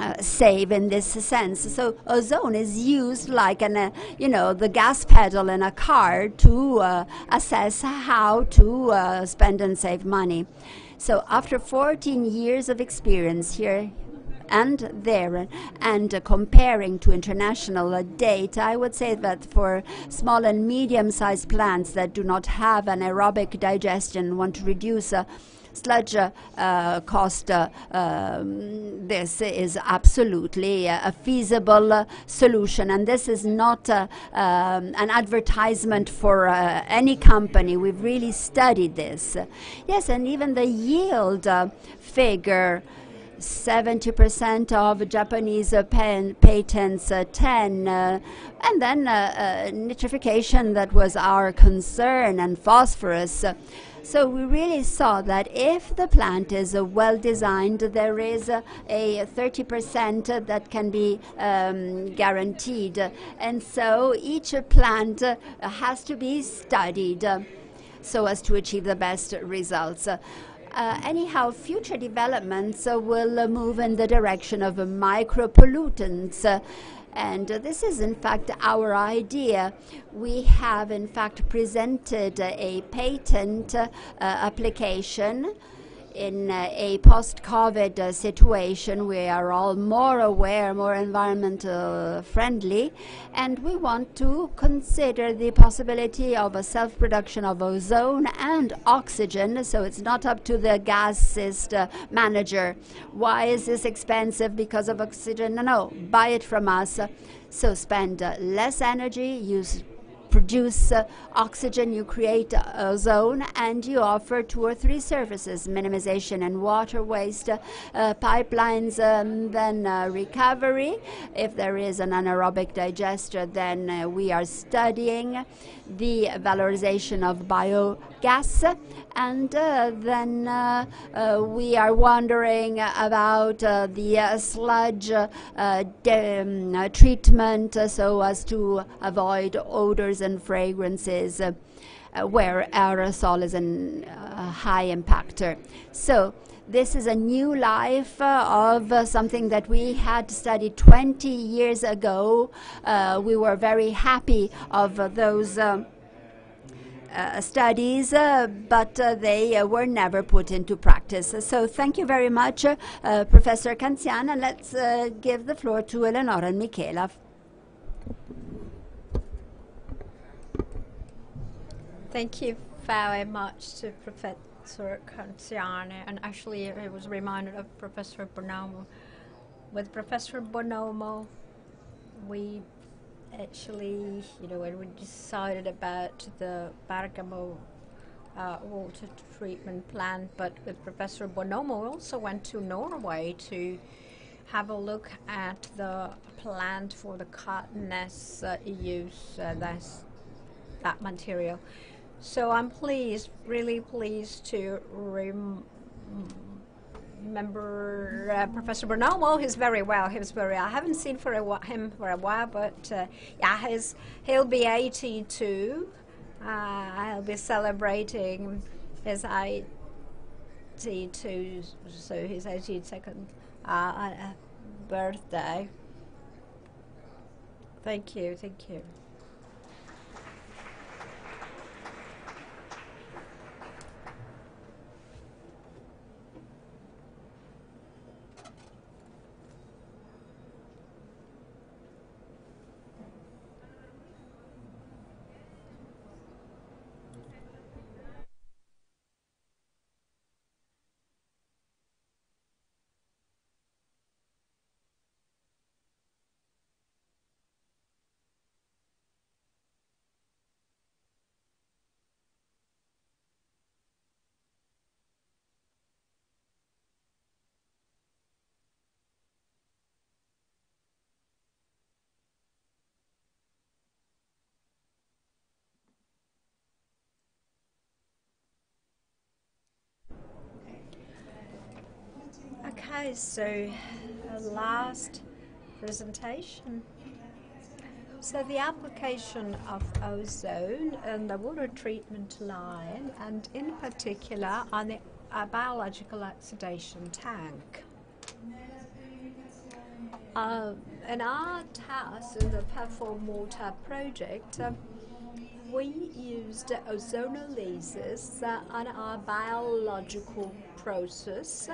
uh, save in this sense. So ozone is used like an, uh, you know, the gas pedal in a car to uh, assess how to uh, spend and save money. So after 14 years of experience here and there and uh, comparing to international uh, data, I would say that for small and medium-sized plants that do not have an aerobic digestion, want to reduce uh, sludge uh, uh, cost, uh, um, this is absolutely a, feasible uh, solution. And this is not uh, um, an advertisement for uh, any company. We've really studied this. Yes, and even the yield figure. 70% of Japanese uh, pen, patents, uh, 10, uh, and then nitrification that was our concern, and phosphorus. So we really saw that if the plant is uh, well designed, there is uh, a 30% that can be um, guaranteed. And so each plant uh, has to be studied so as to achieve the best results. Uh, anyhow, future developments uh, will uh, move in the direction of micropollutants. And uh, this is, in fact, our idea. We have, in fact, presented uh, a patent uh, application in uh, a post-COVID uh, situation, we are all more aware, more environmental friendly, and we want to consider the possibility of a self-production of ozone and oxygen, so it's not up to the gasist uh, manager. Why is this expensive? Because of oxygen? No, no, buy it from us. So spend less energy, use produce uh, oxygen, you create uh, ozone, and you offer two or three services minimization and water waste, uh, pipelines, um, then uh, recovery. If there is an anaerobic digester, then uh, we are studying the valorization of biogas, and then we are wondering about the sludge um, treatment so as to avoid odors and fragrances uh, uh, where aerosol is a uh, high impactor. So this is a new life uh, of uh, something that we had studied 20 years ago. Uh, we were very happy of those studies, but they were never put into practice. So thank you very much, Professor Canziani. Let's give the floor to Eleonora and Michela. Thank you very much to Professor Canziani. And actually, I was reminded of Professor Bonomo. With Professor Bonomo, we actually, you know, when we decided about the Bergamo uh, water treatment plant, but with Professor Bonomo, we also went to Norway to have a look at the plant for the cottoness uh, use, uh, that's that material. So I'm pleased, really pleased to rem remember uh, Professor Bonomo. He's very well. He was very. I haven't seen for a, him for a while, but uh, yeah, he's he'll be 82. Uh, I'll be celebrating his 82, so his 82nd uh, uh, birthday. Thank you. Thank you. Okay, so uh, last presentation. So the application of ozone in the water treatment line and in particular on the uh, biological oxidation tank. Uh, in our task in the Perform Water project, uh, we used ozonolysis uh, on our biological process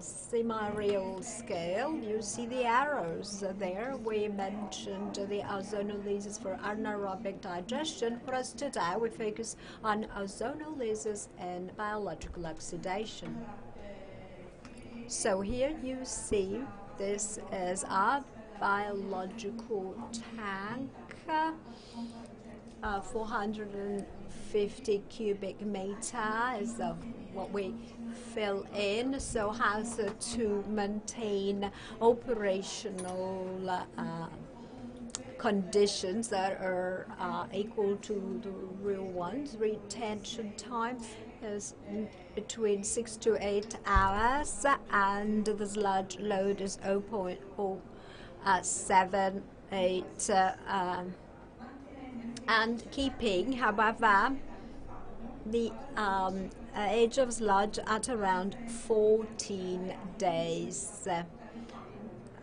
semi-real scale. You see the arrows there. We mentioned the ozonolysis for anaerobic digestion, whereas today we focus on ozonolysis and biological oxidation. So here you see this is our biological tank. Uh, 450 cubic meter is what we fill in, so uh, to maintain operational uh, conditions that are uh, equal to the real ones. Retention time is between six to eight hours, and the sludge load is 0.078. Uh, um, and keeping, however, the um, age of sludge at around 14 days.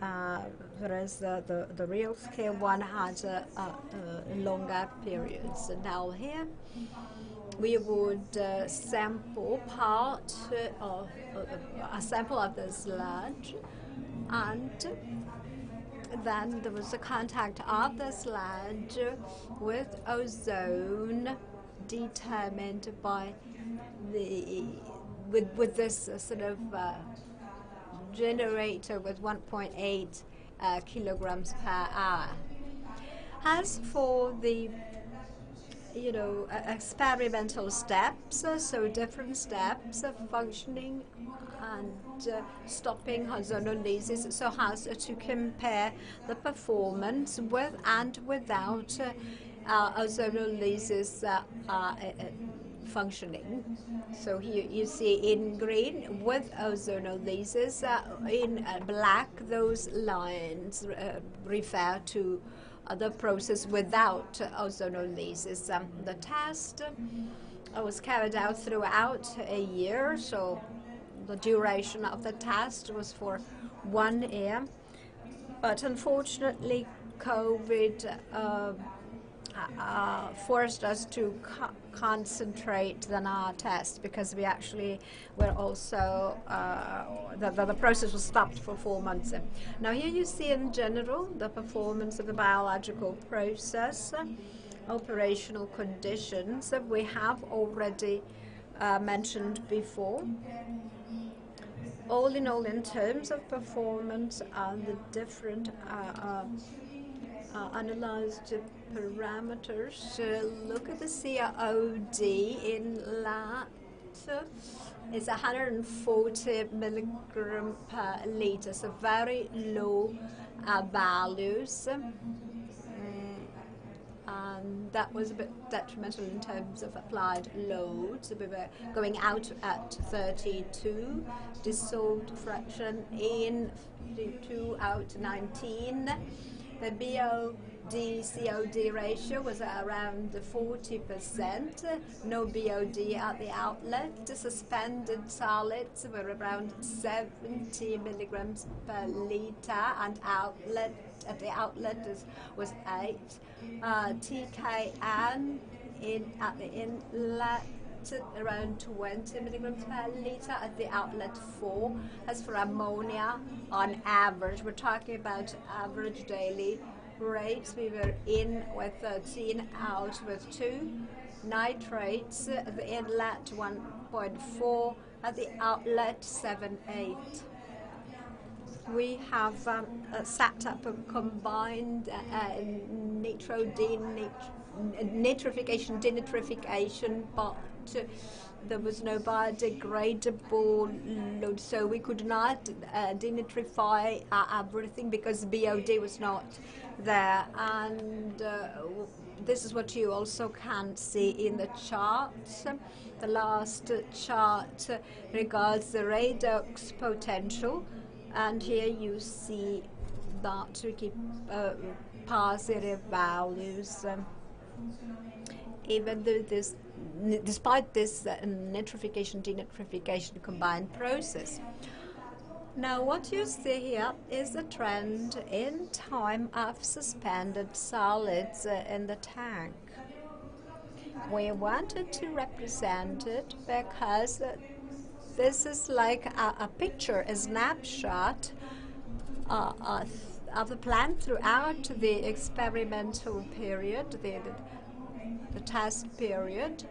Uh, whereas the, the, real scale one had a, a, a longer periods. now here we would uh, sample part of uh, a sample of the sludge and then there was a contact of the sludge with ozone determined by the with with this uh, sort of uh, generator with 1.8 uh, kilograms per hour. As for the you know, experimental steps, uh, so different steps of functioning and uh, stopping ozonolysis, so as to compare the performance with and without uh, ozonolysis functioning. So here you see in green with ozonolysis, uh, in uh, black those lines uh, refer to the process without ozonolysis. Um, the test uh, was carried out throughout a year, so the duration of the test was for one year. But unfortunately, COVID uh, forced us to co concentrate on our test because we actually were also, uh, the, the, the, process was stopped for four months. Now here you see in general the performance of the biological process, operational conditions that we have already uh, mentioned before. All in all, in terms of performance and the different uh, uh, uh, analyzed parameters. Uh, look at the COD in that. It's 140 milligram per liter, so very low uh, values. And that was a bit detrimental in terms of applied load. So we were going out at 32, dissolved fraction in 2 out 19. The BOD COD ratio was around 40%, no BOD at the outlet. The suspended solids were around 70 milligrams per liter, and outlet at the outlet is, was 8. Uh, TKN in, at the inlet around 20 milligrams per litre at the outlet 4. As for ammonia, on average, we're talking about average daily rates. We were in with 13, out with 2. Nitrates at the inlet 1.4, at the outlet 7.8 we have um, uh, set up a combined uh, uh, nitrification denitrification but there was no biodegradable load, so we could not uh, denitrify uh, everything because BOD was not there. And uh, this is what you also can see in the chart. The last chart regards the redox potential, and here you see that to keep uh, positive values. Um, even though this, despite this uh, nitrification denitrification combined process. Now, what you see here is a trend in time of suspended solids uh, in the tank. We wanted to represent it because uh, this is like a, a, picture, a snapshot uh, of the plant throughout the experimental period, the, the test period.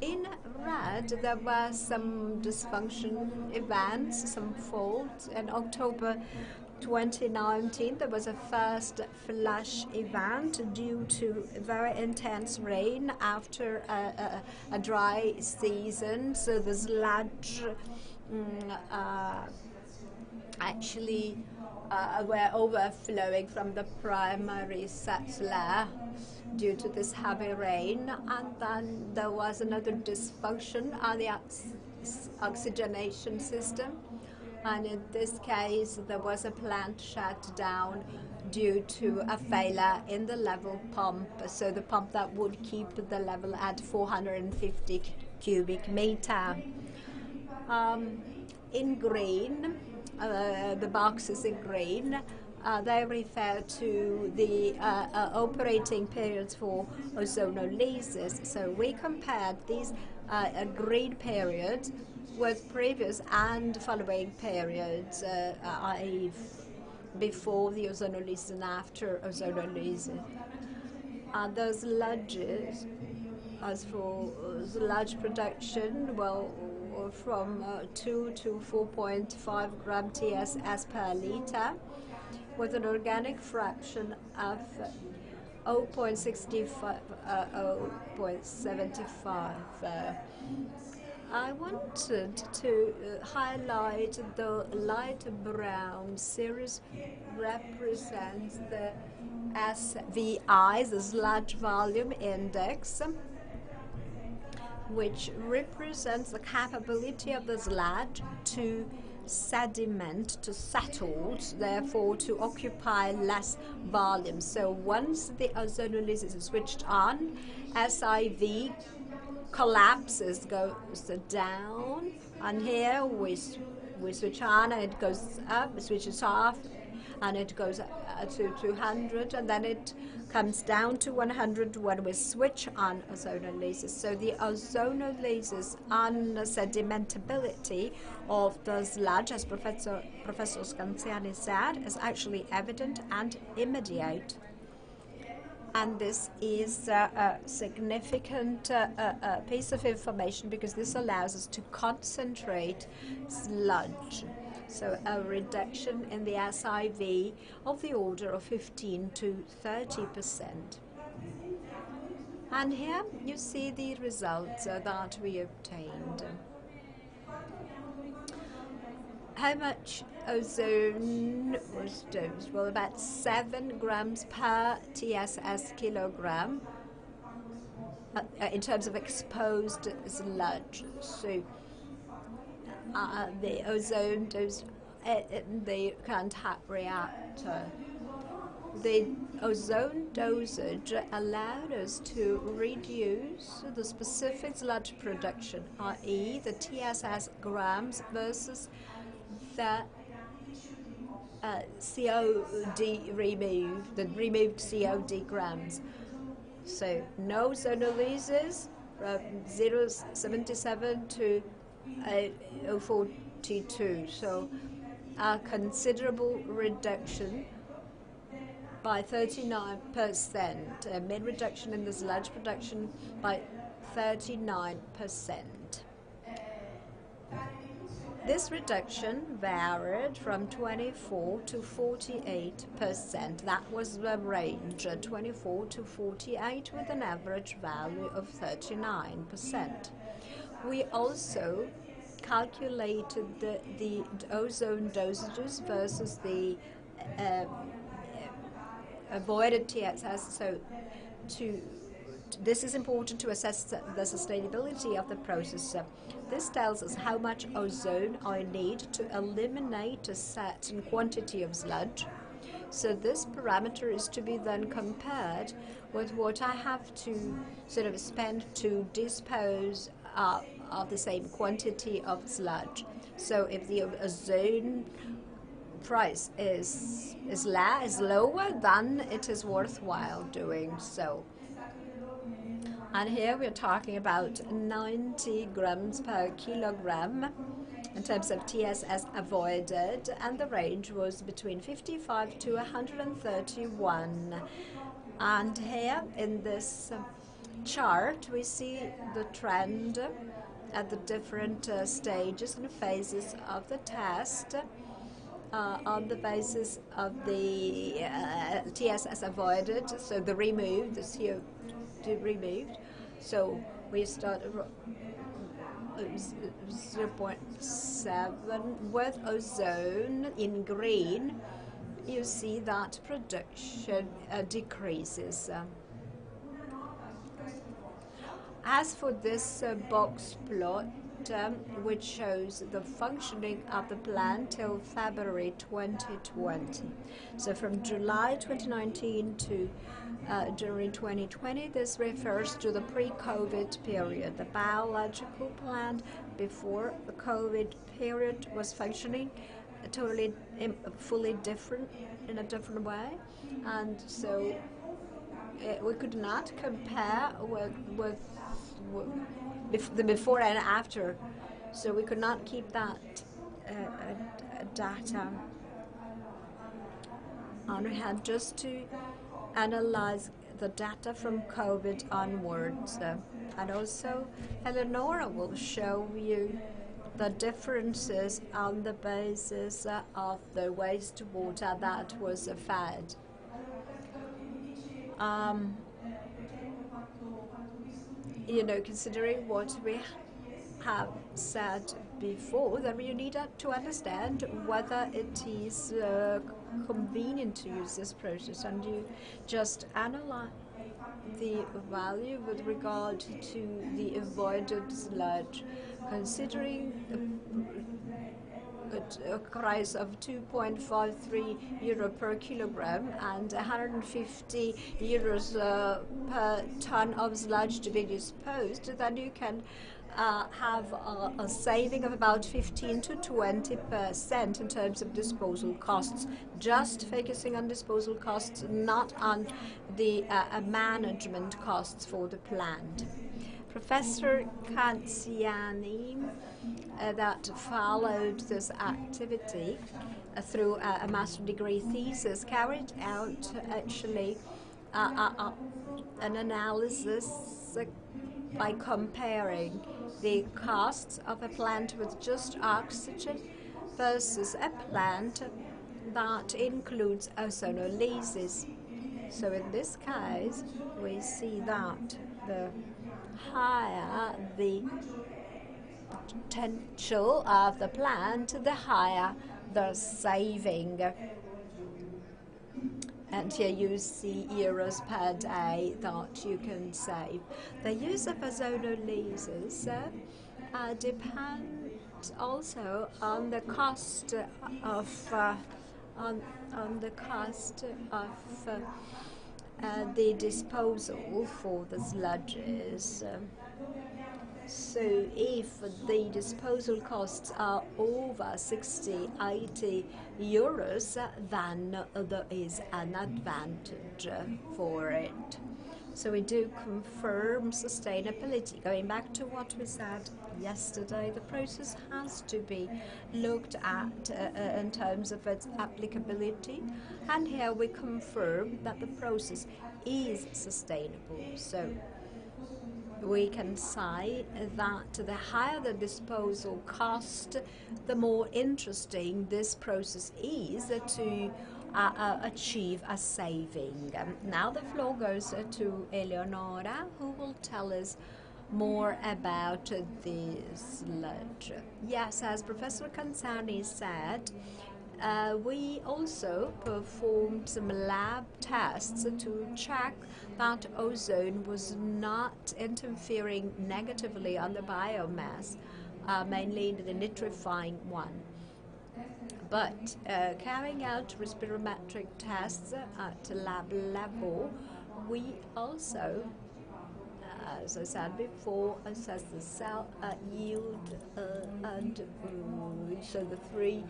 In red, there were some dysfunction events, some faults. In October 2019, there was a first flash event due to very intense rain after a, a, a dry season. So the sludge mm, uh, actually uh, were overflowing from the primary settler due to this heavy rain. And then there was another dysfunction on the ox oxygenation system. And in this case, there was a plant shut down due to a failure in the level pump. So the pump that would keep the level at 450 cubic meter. Um, in green, uh, the boxes in green, uh, they refer to the uh, uh, operating periods for ozonolysis. So we compared these uh, green periods with previous and following periods, uh, uh, i.e. before the ozonolysis and after ozonolysis. And uh, those sludges, as for sludge production, well, from uh, 2 to 4.5 gram TSS per liter with an organic fraction of 0.65, uh, 0.75. I wanted to uh, highlight the light brown series represents the SVI, the sludge volume index which represents the capability of the sludge to sediment, to settle, therefore to occupy less volume. So once the ozonolysis is switched on, SIV collapses, goes down, and here we, we switch on and it goes up, switches off, and it goes uh, to 200, and then it comes down to 100 when we switch on ozonolysis. So the ozonolysis on sedimentability of the sludge, as Professor, Professor Canziani said, is actually evident and immediate. And this is uh, a significant uh, uh, uh piece of information because this allows us to concentrate sludge so a reduction in the SIV of the order of 15 to 30 percent. And here you see the results uh, that we obtained. How much ozone was dosed? Well, about 7 grams per TSS kilogram uh, uh, in terms of exposed sludge. So uh, the ozone dose in the contact reactor. The ozone dosage allowed us to reduce the specific sludge production, i.e. the TSS grams versus the uh, COD removed, the removed COD grams. So no ozonolysis from 0.77 to uh, 042. So a considerable reduction by 39%, a mid reduction in the sludge production by 39%. This reduction varied from 24 to 48 percent. That was the range, 24 to 48 with an average value of 39 percent. We also calculated the, the ozone dosages versus the uh, avoided TSS, so to this is important to assess the sustainability of the process. This tells us how much ozone I need to eliminate a certain quantity of sludge. So this parameter is to be then compared with what I have to sort of spend to dispose uh, of the same quantity of sludge. So if the ozone price is is, la- is lower, then it is worthwhile doing so. And here we're talking about 90 grams per kilogram in terms of TSS avoided, and the range was between 55 to 131. And here in this chart, we see the trend at the different uh, stages and phases of the test. Uh, on the basis of the uh, TSS avoided, so the removed, the COD removed. So we start 0.7 with ozone in green. You see that production uh, decreases. As for this uh, box plot, um, which shows the functioning of the plant till February 2020. So from July 2019 to uh, January 2020, this refers to the pre-COVID period. The biological plant before the COVID period was functioning totally, fully different, in a different way. And so uh, we could not compare with, with, with the before and after. So we could not keep that uh, uh, data on hand just to analyze the data from COVID onwards. Uh, and also, Eleonora will show you the differences on the basis uh, of the wastewater that was fed. Um, you know, considering what we have said before, then you need to understand whether it is uh, convenient to use this process, and you just analyze the value with regard to the avoided sludge, considering a price of 2.53 euro per kilogram and 150 euros uh, per ton of sludge to be disposed, then you can uh, have a, a, saving of about 15 to 20 percent in terms of disposal costs. Just focusing on disposal costs, not on the uh, management costs for the plant. Professor Canziani uh, that followed this activity uh, through uh, a master degree thesis carried out actually uh, uh, an analysis by comparing the costs of a plant with just oxygen versus a plant that includes ozonolysis. So in this case, we see that the higher the potential of the plant, the higher the saving. And here you see euros per day that you can save. The use of ozonolysis uh, depends also on the cost of uh, on, on the cost of uh, uh, the disposal for the sludges. So if the disposal costs are over 60, 80 euros, then there is an advantage for it. So we do confirm sustainability. Going back to what we said yesterday, the process has to be looked at uh, uh, in terms of its applicability. And here we confirm that the process is sustainable. So we can say that the higher the disposal cost, the more interesting this process is to uh, uh, achieve a saving. Um, now the floor goes to Eleonora, who will tell us more about this sludge. Yes, as Professor Canziani said, uh, we also performed some lab tests to check that ozone was not interfering negatively on the biomass, uh, mainly in the nitrifying one. But uh, carrying out respirometric tests at lab level, we also as I said before, assess the cell uh, yield uh, and um, so the three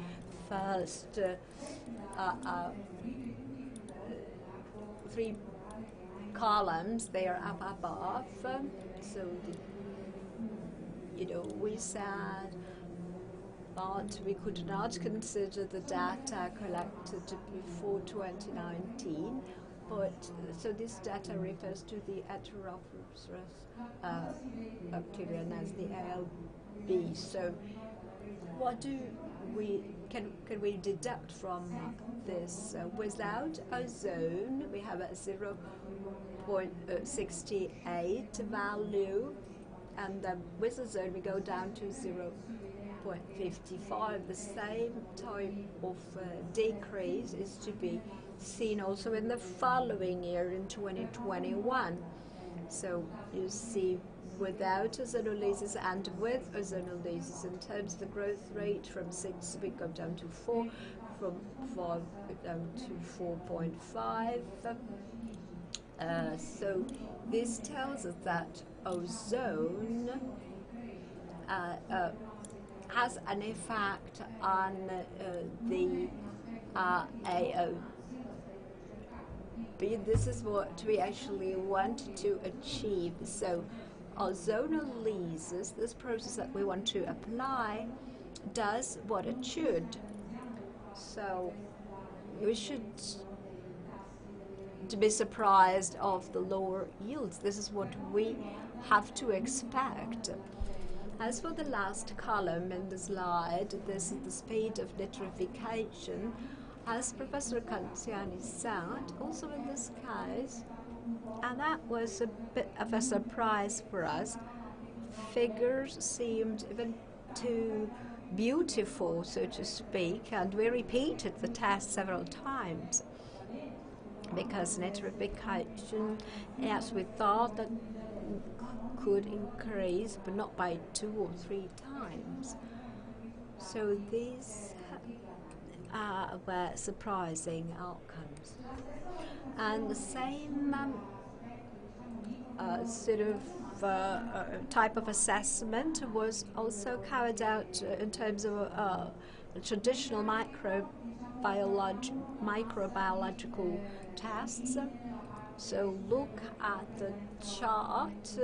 first uh, uh, uh, three columns they are up above. So the, you know we said but we could not consider the data collected before 2019 but so this data refers to the Heterophorus uh, bacteria as the ALB. So what do we can can we deduct from this? Uh, without ozone, we have a 0.68 value, and uh, with ozone we go down to 0.55. The same type of uh, decrease is to be seen also in the following year in 2021. So you see without ozonolysis and with ozonolysis in terms of the growth rate from 6 we go down to 4 from 4 down to 4.5 uh, so this tells us that ozone uh, uh, has an effect on uh, the uh, This is what we actually want to achieve. So ozonolysis, this process that we want to apply, does what it should. So we should to be surprised of the lower yields. This is what we have to expect. As for the last column in the slide, this is the speed of nitrification as Professor Canziani said, also in this case, and that was a bit of a surprise for us, figures seemed even too beautiful, so to speak, and we repeated the test several times because nitrification, as we thought, that could increase, but not by two or three times. So these uh, were surprising outcomes. And the same um, uh, sort of uh, uh type of assessment was also carried out uh, in terms of uh, traditional microbiolog microbiological tests. So look at the chart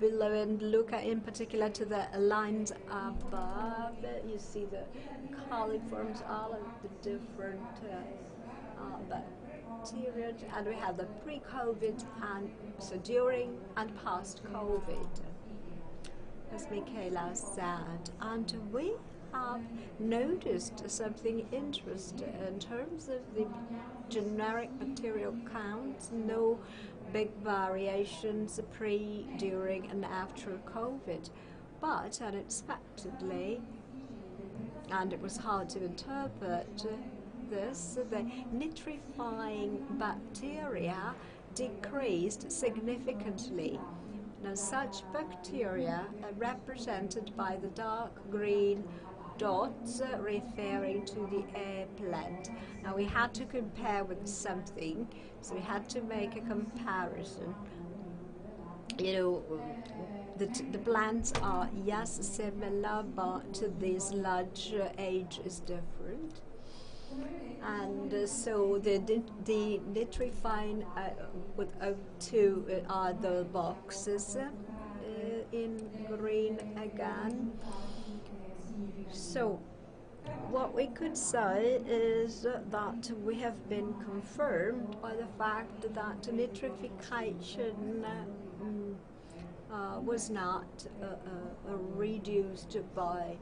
below and look at in particular to the lines above. You see the coliforms, all of the different uh, uh, bacteria, and we have the pre-COVID and so during and post-COVID, as Michela said, and we have noticed something interesting in terms of the generic bacterial counts. No big variations pre, during, and after COVID, but unexpectedly and it was hard to interpret this, the nitrifying bacteria decreased significantly. Now, such bacteria are represented by the dark green dots uh, referring to the air plant. Now, we had to compare with something, so we had to make a comparison. You know, the, the plants are yes similar, but this sludge age is different. And uh, so the the nitrifying uh, with O2 uh, are the boxes uh, in green again. So what we could say is that we have been confirmed by the fact that nitrification mm, uh, was not uh, uh, reduced by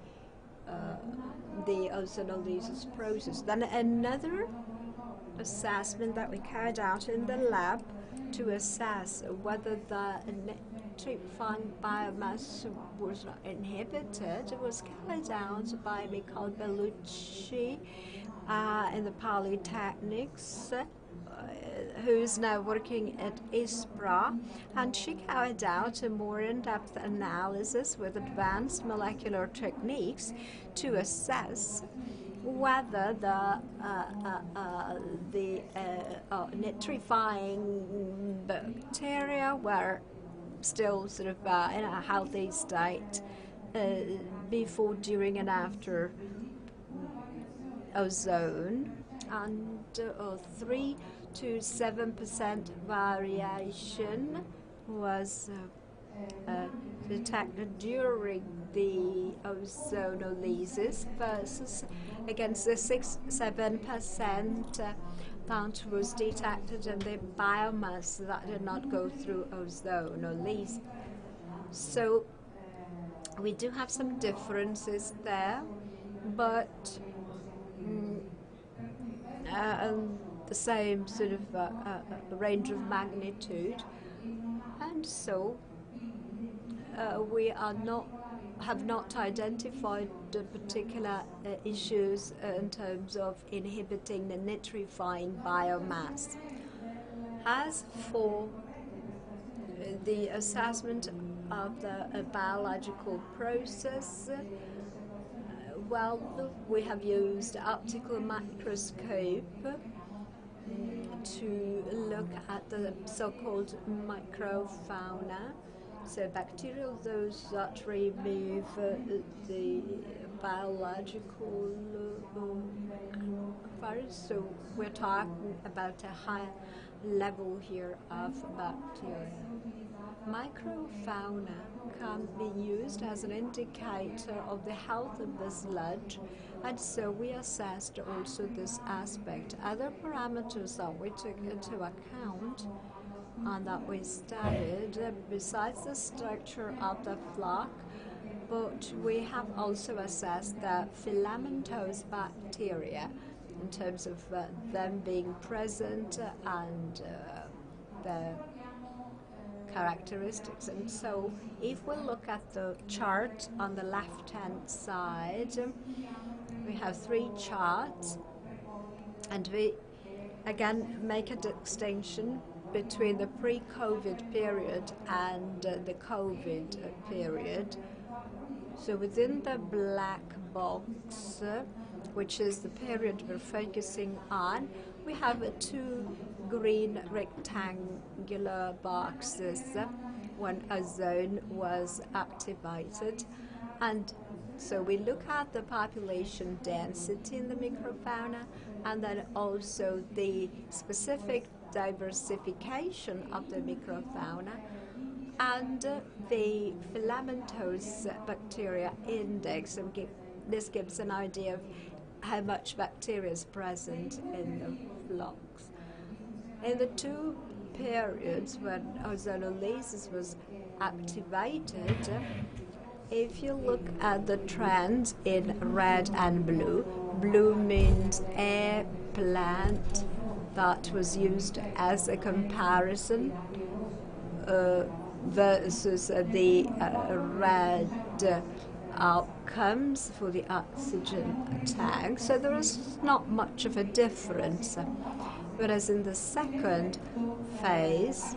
the ozonolysis process. Then another assessment that we carried out in the lab to assess whether the nitrifying biomass was inhibited It was carried out by Micol Bellucci uh, in the polytechnics uh, who's now working at ISPRA, and she carried out a more in-depth analysis with advanced molecular techniques to assess whether the uh, uh, uh, the uh, nitrifying bacteria were still sort of in a healthy state before, during, and after ozone, and uh, three to seven percent variation was uh, uh, detected during the ozonolysis versus against the six seven percent that was detected and the biomass that did not go through ozonolysis. So we do have some differences there, but mm, uh, the same sort of uh, uh, range of magnitude, and so uh, we are not have not identified the particular uh, issues in terms of inhibiting the nitrifying biomass. As for the assessment of the biological process, well, we have used optical microscope to look at the so-called microfauna. So bacterial, those that remove uh, the biological uh, So we're talking about a high level here of bacteria. Microfauna can be used as an indicator of the health of the sludge, and so we assessed also this aspect. Other parameters that we took into account and that we studied, besides the structure of the flock, but we have also assessed the filamentous bacteria in terms of uh, them being present and uh, the characteristics. And so if we look at the chart on the left-hand side, we have three charts, and we again make a distinction between the pre-COVID period and uh, the COVID period. So within the black box, which is the period we're focusing on, we have two green rectangular boxes when ozone was activated. And so we look at the population density in the microfauna and then also the specific diversification of the microfauna and the filamentous bacteria index. This gives an idea of how much bacteria is present in the flocks. In the two periods when ozonolysis was activated, if you look at the trends in red and blue, blue means air plant that was used as a comparison uh, versus uh, the uh, red outcomes for the oxygen tank. So there is not much of a difference. Whereas in the second phase,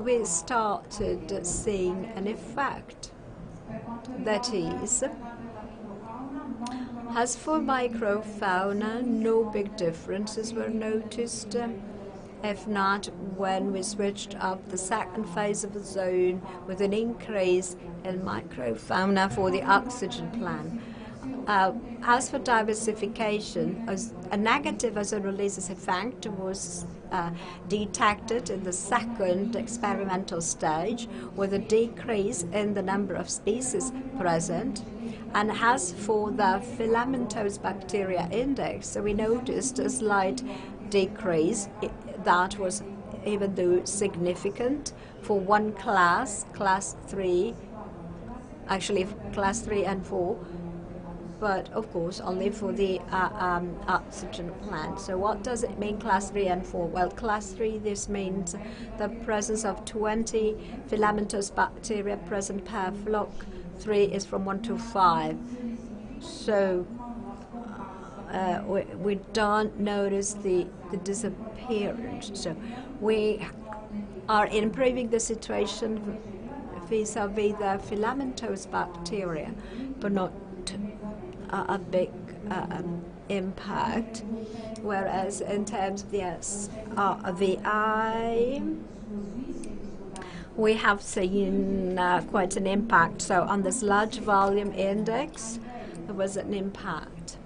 we started seeing an effect. That is, as for microfauna, no big differences were noticed. If not, when we switched up the second phase of the zone with an increase in microfauna for the oxygen plant. Uh, as for diversification, as a negative ozonolysis effect was uh, detected in the second experimental stage with a decrease in the number of species present. And as for the filamentous bacteria index, so we noticed a slight decrease that was even though significant for one class, class 3, actually class 3 and 4, but of course only for the uh, um, oxygen plant. So what does it mean class 3 and 4? Well, class 3, this means the presence of 20 filamentous bacteria present per flock. 3 is from 1 to 5. So uh, we, we don't notice the, the disappearance. So we are improving the situation vis-a-vis the filamentous bacteria, but not a, big uh, um, impact. Whereas in terms of the uh, VI, we have seen uh, quite an impact. So on this sludge volume index, there was an impact.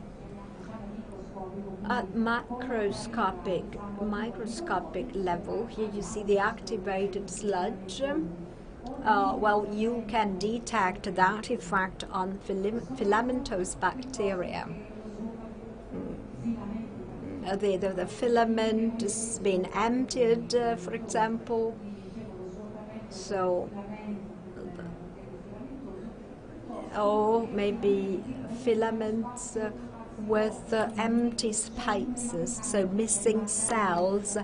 At macroscopic, microscopic level, here you see the activated sludge. Uh, well, you can detect that effect on filamentous bacteria. Mm. The, the, the, filament is being emptied, uh, for example. So, or maybe filaments with empty spaces, so missing cells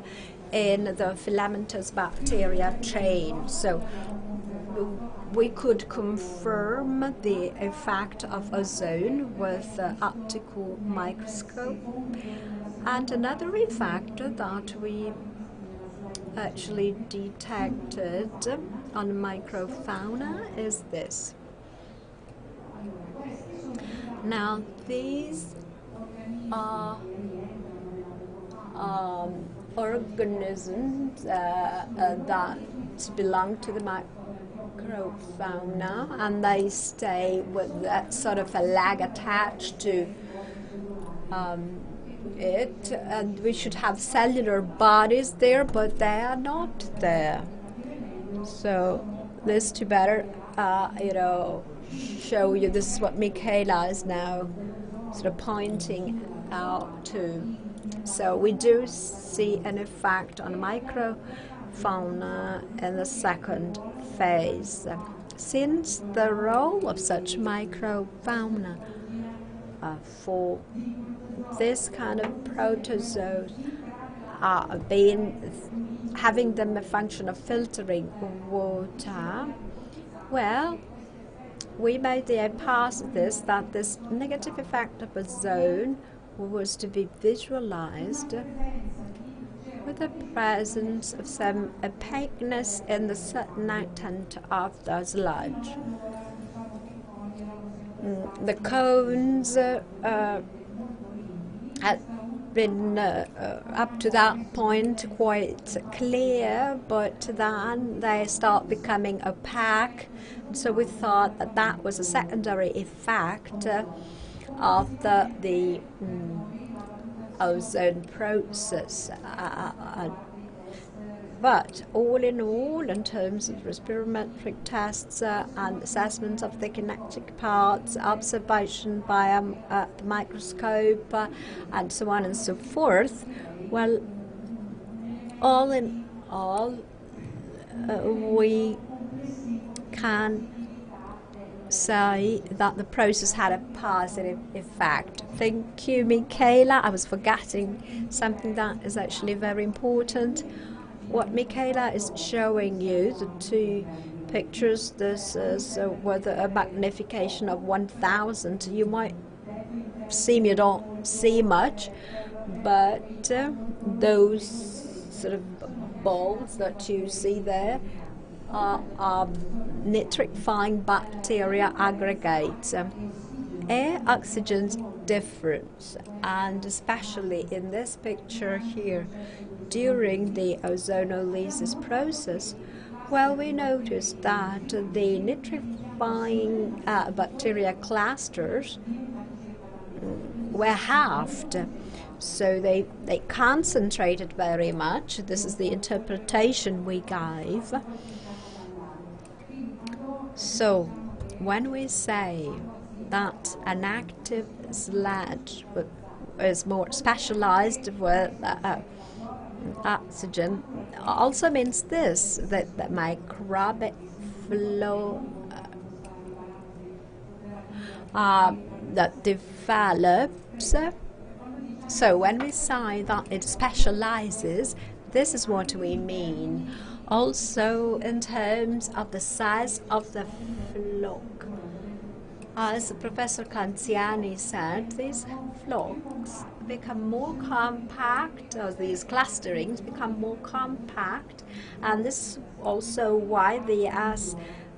in the filamentous bacteria chain. So we could confirm the effect of ozone with the optical microscope. And another effect that we actually detected on microfauna is this. Now, these are um, organisms uh, uh, that belong to the microfauna and they stay with that sort of a leg attached to um, it and we should have cellular bodies there but they are not there. So this to better uh, you know show you this is what Michela is now sort of pointing out to. So we do see an effect on microfauna in the second phase. Since the role of such microfauna uh, for this kind of protozoa are being having them a function of filtering water, well, we made the hypothesis that this negative effect of a zone was to be visualized with the presence of some opaqueness in the surfactant of the sludge. Mm, the cones uh, uh, had been uh, uh, up to that point quite clear, but then they start becoming opaque. So we thought that that was a secondary effect uh, of the, the um, ozone process. Uh, uh, but all in all, in terms of respiratory tests uh, and assessment of the kinetic parts, observation by um, uh, the microscope, uh, and so on and so forth, well, all in all, uh, we can say that the process had a positive effect. Thank you, Michela. I was forgetting something that is actually very important what Michela is showing you, the two pictures, this is uh, with a magnification of 1000. You might seem you don't see much, but uh, those sort of balls that you see there are, are nitrifying bacteria aggregates. air oxygen's difference, and especially in this picture here, during the ozonolysis process, well, we noticed that the nitrifying uh, bacteria clusters were halved. So they, they concentrated very much. This is the interpretation we gave. So when we say that an active sludge is more specialized with uh, uh oxygen also means this that the microbic flow uh, uh, that develops. So when we say that it specializes, this is what we mean. Also, in terms of the size of the flock, as Professor Canziani said, these flocks become more compact, or these clusterings become more compact, and this is also why the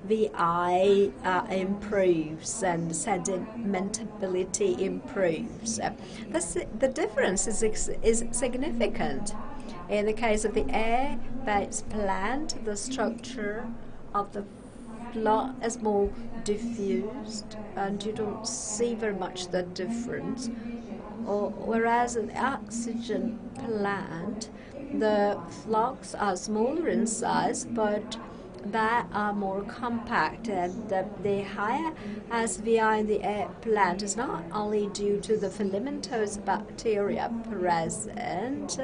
SVI uh, improves and sedimentability improves. Uh, the difference is, is significant. In the case of the air-based plant, the structure of the lot is more diffused and you don't see very much the difference. Or, whereas an oxygen plant, the flocks are smaller in size, but that are more compact. And the, the higher SVI in the air plant is not only due to the filamentous bacteria present,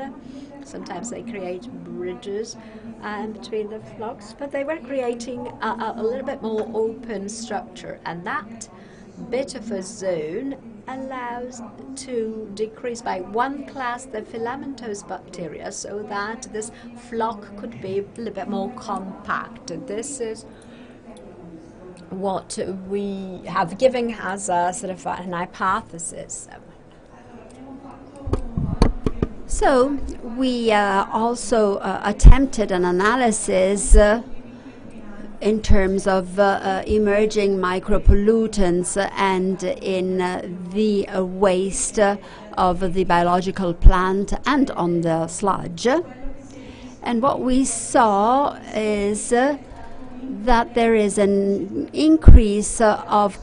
sometimes they create bridges um, between the flocks, but they were creating a, a, little bit more open structure, and that bit of ozone allows to decrease by one class the filamentous bacteria so that this flock could be a little bit more compact. This is what we have given as a sort of an hypothesis. So we uh, also uh, attempted an analysis uh, in terms of uh, uh, emerging micropollutants and in uh, the waste of the biological plant and on the sludge. And what we saw is that there is an increase of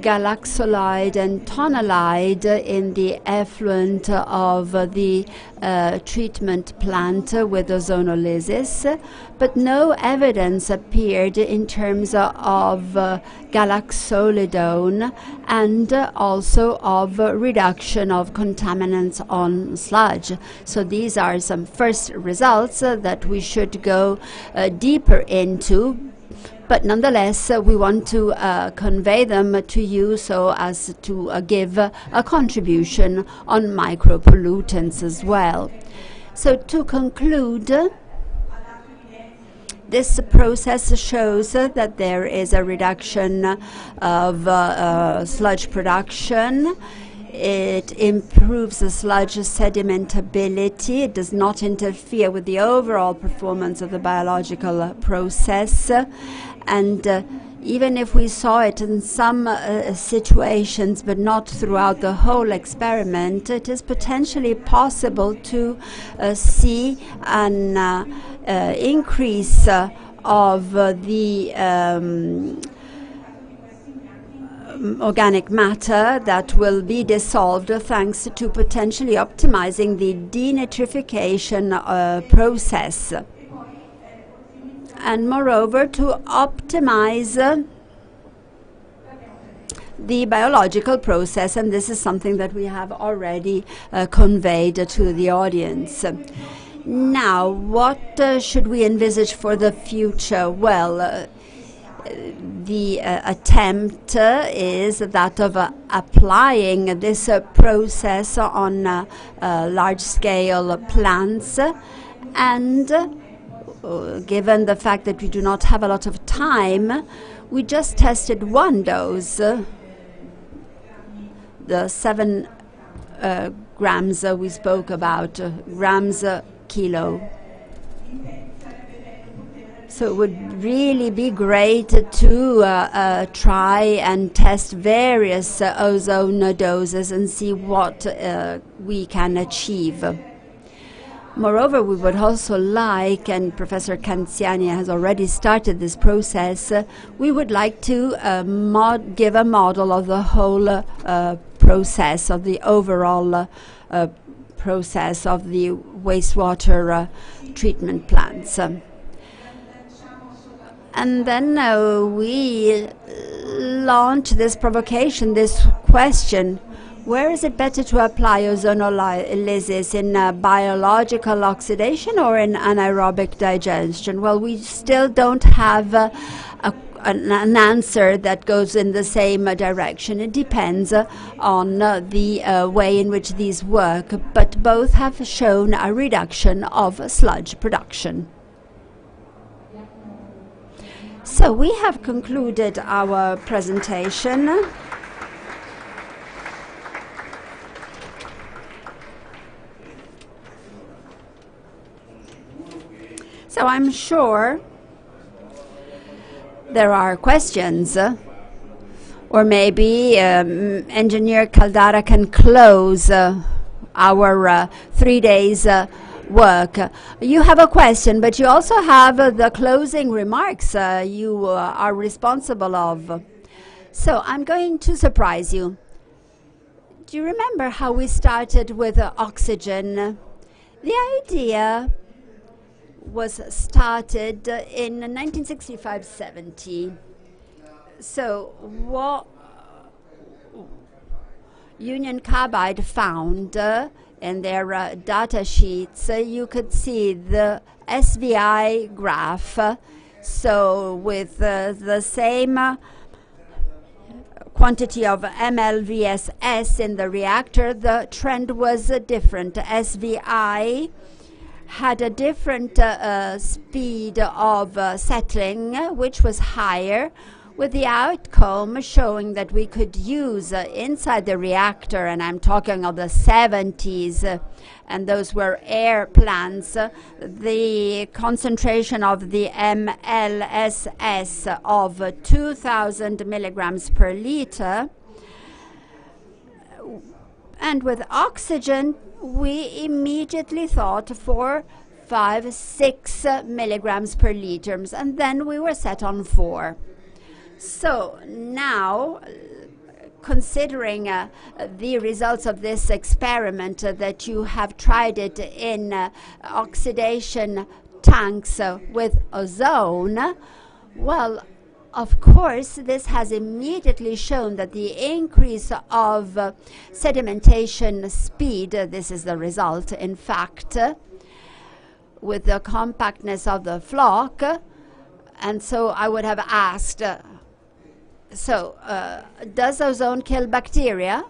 galaxolide and tonalide in the effluent of the uh, treatment plant with ozonolysis, but no evidence appeared in terms of uh, galaxolidone and also of reduction of contaminants on sludge. So these are some first results that we should go uh, deeper into but nonetheless, uh, we want to uh, convey them to you so as to uh, give a contribution on micropollutants as well. So to conclude, this process shows that there is a reduction of uh, uh, sludge production. It improves the sludge sedimentability. It does not interfere with the overall performance of the biological process. And uh, even if we saw it in some uh, situations, but not throughout the whole experiment, it is potentially possible to uh, see an uh, uh, increase uh, of the um, organic matter that will be dissolved thanks to potentially optimizing the denitrification process and moreover to optimize uh, the biological process, and this is something that we have already uh, conveyed to the audience. Now, what uh, should we envisage for the future? Well, uh, the uh, attempt uh, is that of uh, applying this uh, process on large scale plants and uh, given the fact that we do not have a lot of time, we just tested one dose, uh, the seven uh, grams we spoke about, uh, grams kilo. So it would really be great to uh, uh, try and test various ozone doses and see what we can achieve. Moreover, we would also like, and Professor Canziani has already started this process, uh, we would like to uh, give a model of the whole uh, process, of the overall uh, process of the wastewater uh, treatment plants. and then uh, we launch this provocation, this question where is it better to apply ozonolysis in uh, biological oxidation or in anaerobic digestion? Well, we still don't have uh, a, an, an, answer that goes in the same uh, direction. It depends uh, on uh, the uh, way in which these work, but both have shown a reduction of sludge production. So we have concluded our presentation. So I'm sure there are questions. or maybe um, engineer Caldara can close uh, our uh, three days uh, work. You have a question, but you also have uh, the closing remarks uh, you are responsible of. So I'm going to surprise you. Do you remember how we started with oxygen? The idea was started in 1965-70. So what Union Carbide found uh, in their uh, data sheets, uh, you could see the SVI graph. uh, so with uh, the same uh, quantity of MLVSS in the reactor, the trend was different. SVI had a different uh, uh, speed of uh, settling, which was higher, with the outcome showing that we could use uh, inside the reactor, and I'm talking of the 70s, uh, and those were air plants, uh, the concentration of the MLSS of uh, 2000 milligrams per liter. And with oxygen, we immediately thought for five, six uh, milligrams per liters, and then we were set on four. So now, considering uh, the results of this experiment uh, that you have tried it in uh, oxidation tanks uh, with ozone, well, of course, this has immediately shown that the increase of uh, sedimentation speed, uh, this is the result, in fact, uh, with the compactness of the flock. and so I would have asked, uh, so uh, does ozone kill bacteria?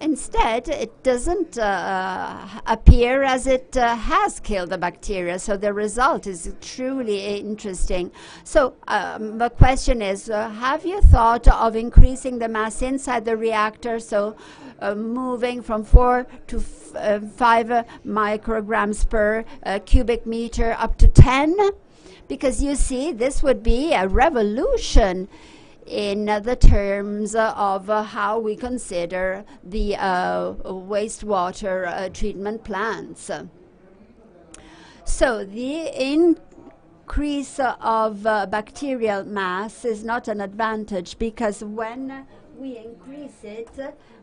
Instead, it doesn't uh, appear as it uh, has killed the bacteria, so the result is truly interesting. So, um, the question is uh, have you thought of increasing the mass inside the reactor? So, uh, moving from 4 to uh, 5 uh, micrograms per uh, cubic meter up to 10? Because you see, this would be a revolution in the terms of how we consider the uh, wastewater uh, treatment plants. So the increase of uh, bacterial mass is not an advantage because when we increase it,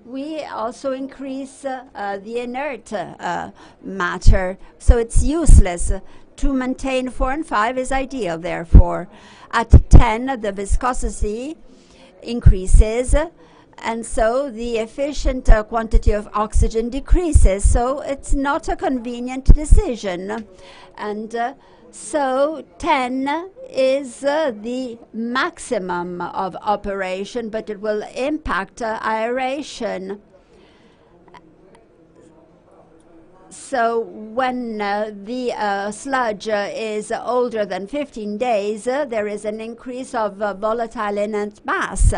we also increase uh, uh, the inert uh, matter. So it's useless. To maintain 4 and 5 is ideal, therefore. At 10, the viscosity increases, and so the efficient uh, quantity of oxygen decreases. So it's not a convenient decision. And uh, so 10 is uh, the maximum of operation, but it will impact uh, aeration. So when uh, the uh, sludge is older than 15 days, uh, there is an increase of uh, volatile inert mass,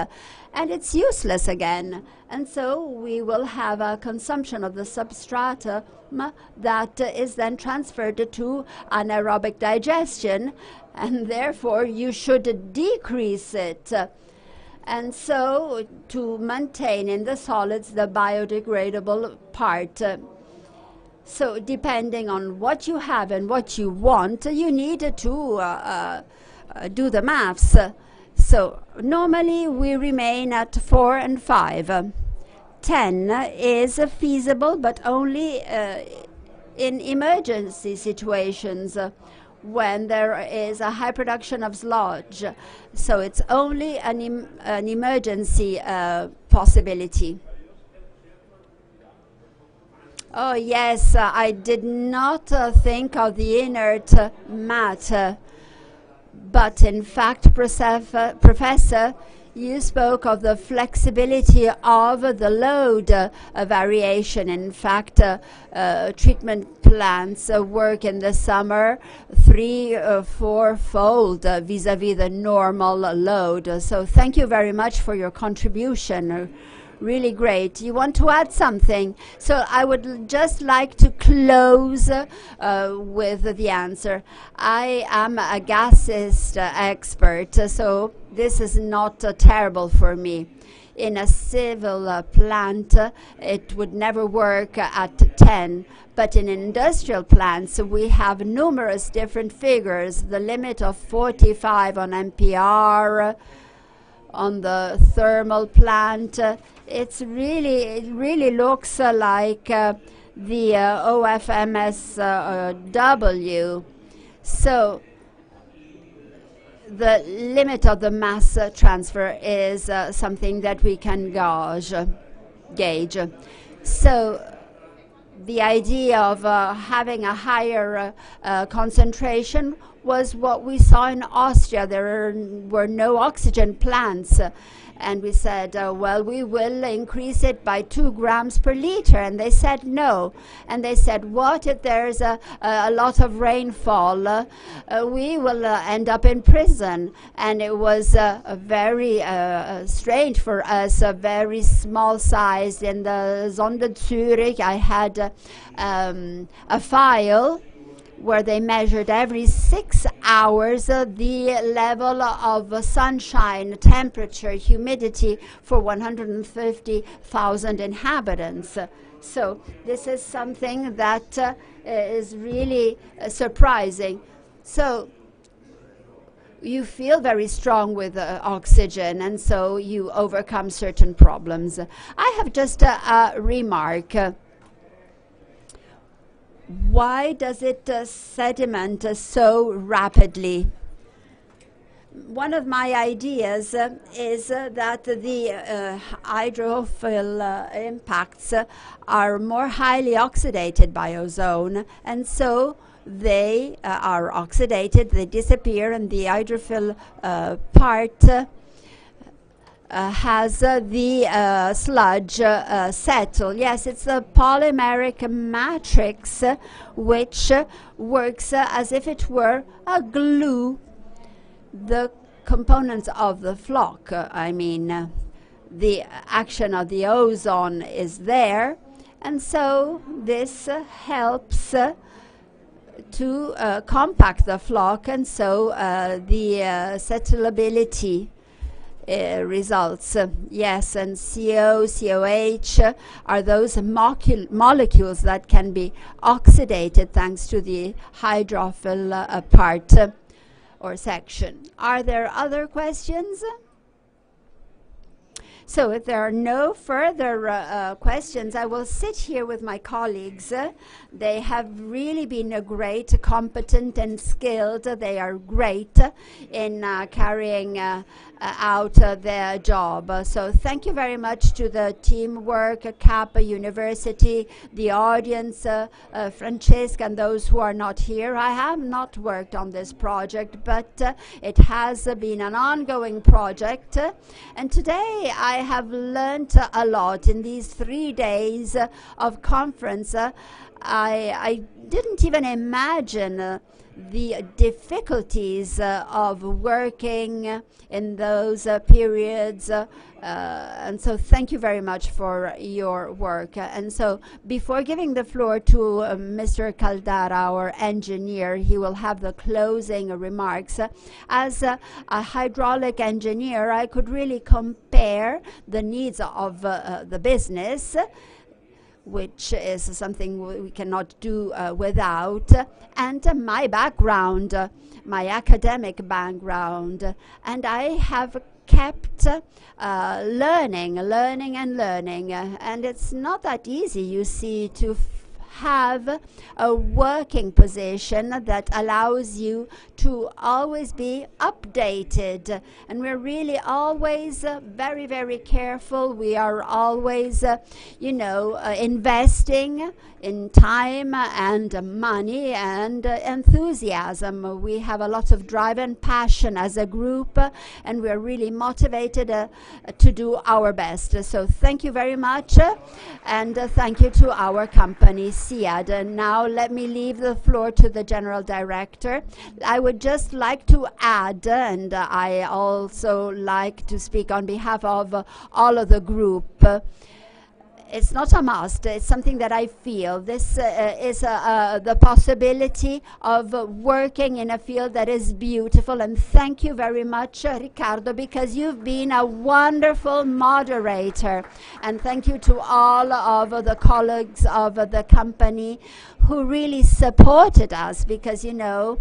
and it's useless again. And so we will have a consumption of the substratum that is then transferred to anaerobic digestion, and therefore you should decrease it. And so to maintain in the solids the biodegradable part. so depending on what you have and what you want, you need to uh, uh, do the maths. So normally we remain at four and five. Uh, Ten is uh, feasible, but only uh, in emergency situations. when there is a high production of sludge. So it's only an, em- an emergency uh, possibility. Oh, yes, I did not uh, think of the inert matter. But in fact, uh, Professor, you spoke of the flexibility of the load uh, variation. In fact, uh, uh, treatment plants uh, work in the summer three, uh, four-fold vis-à-vis the normal load. So thank you very much for your contribution really great. You want to add something? So I would just like to close uh, with the answer. I am a gassist uh, expert, so this is not uh, terrible for me. In a civil uh, plant, it would never work at 10, but in industrial plants, we have numerous different figures. The limit of 45 on MPR, on the thermal plant, it's really, it really looks uh, like uh, the uh, OFMSW. So the limit of the mass transfer is uh, something that we can gauge. gauge. So the idea of uh, having a higher uh, concentration was what we saw in Austria. There were no oxygen plants and we said, uh, well, we will increase it by two grams per liter. And they said no. And they said, what if there's a, a, lot of rainfall? Uh, uh, we will uh, end up in prison. And it was uh, very uh, strange for us, a very small size. In the Sonde I had um, a file where they measured every six hours uh, the level of uh, sunshine, temperature, humidity for 150,000 inhabitants. So this is something that uh, is really uh, surprising. So you feel very strong with uh, oxygen, and so you overcome certain problems. I have just a, a remark why does it uh, sediment uh, so rapidly? One of my ideas uh, is uh, that the uh, hydrophil uh, impacts are more highly oxidated by ozone, and so they are oxidated, they disappear, and the hydrophil part has uh, the uh, sludge uh, settle. Yes, it's a polymeric matrix uh, which uh, works as if it were a glue. The components of the flock, I mean, the action of the ozone is there, and so this helps to compact the flock, and so the settleability uh, results. Uh, yes, and CO, COH uh, are those molecules that can be oxidated thanks to the hydrophil uh, part or section. Are there other questions? So if there are no further uh, uh, questions, I will sit here with my colleagues. Uh, they have really been a great, competent and skilled. They are great in carrying uh, Uh, out uh, their job. Uh, so thank you very much to the teamwork, uh, Kappa University, the audience, uh, Francesca, and those who are not here. I have not worked on this project, but it has been an ongoing project. And today I have learned a lot in these three days of conference. I, I didn't even imagine the difficulties uh, of working in those uh, periods. Uh, and so thank you very much for your work. and so before giving the floor to Mr. Caldara, our engineer, he will have the closing remarks. As a hydraulic engineer, I could really compare the needs of the business which is something we cannot do uh, without, and uh, my background, uh, my academic background, and I have kept uh, learning, learning and learning, and it's not that easy, you see, to have a working position that allows you to always be updated. And we're really always uh, very, very careful. We are always, uh, you know, uh, investing in time and money and uh, enthusiasm. We have a lot of drive and passion as a group, and we're really motivated uh, to do our best. So thank you very much, and uh, thank you to our company, SIAD. And now let me leave the floor to the General Director. I would just like to add, and I also like to speak on behalf of all of the group. Uh, it's not a must. It's something that I feel. This uh, is uh, uh, the possibility of uh, working in a field that is beautiful. And thank you very much, uh, Riccardo, because you've been a wonderful moderator. And thank you to all of uh, the colleagues of uh, the company who really supported us, because you know.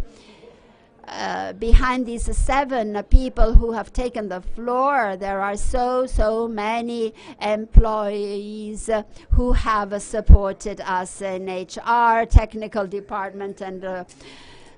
Uh, behind these seven people who have taken the floor, there are so, so many employees uh, who have supported us in HR, technical department, and uh,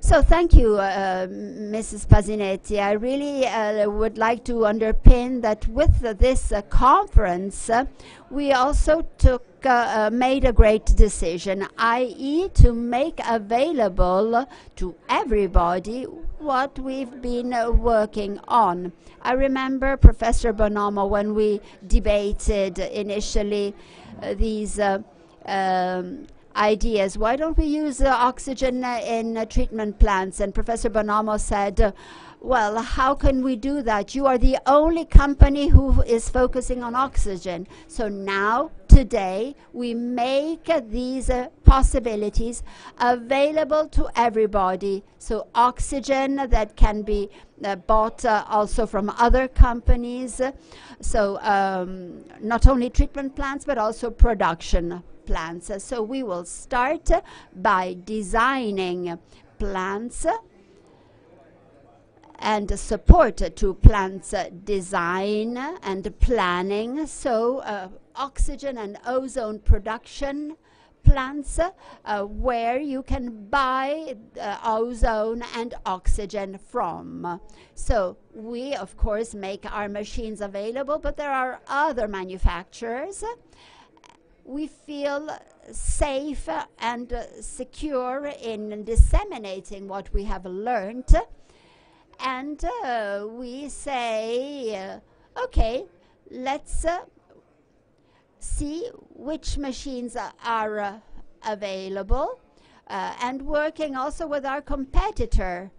so thank you, uh, Mrs. Pazinetti. I really uh, would like to underpin that with uh, this uh, conference, uh, we also took uh, uh, made a great decision, i.e., to make available to everybody what we've been uh, working on. I remember Professor Bonomo when we debated initially uh, these. Uh, um, ideas. Why don't we use uh, oxygen uh, in uh, treatment plants? And Professor Bonomo said, uh, well, how can we do that? You are the only company who is focusing on oxygen. So now, today, we make uh, these uh, possibilities available to everybody. So oxygen that can be bought also from other companies. So um, not only treatment plants, but also production plants. So we will start by designing plants and support to plants design and planning. So uh, oxygen and ozone production plants uh, where you can buy uh, ozone and oxygen from. So we, of course, make our machines available, but there are other manufacturers we feel safe and secure in disseminating what we have learned. And uh, we say, uh, okay, let's uh, see which machines are, available uh, and working also with our competitor.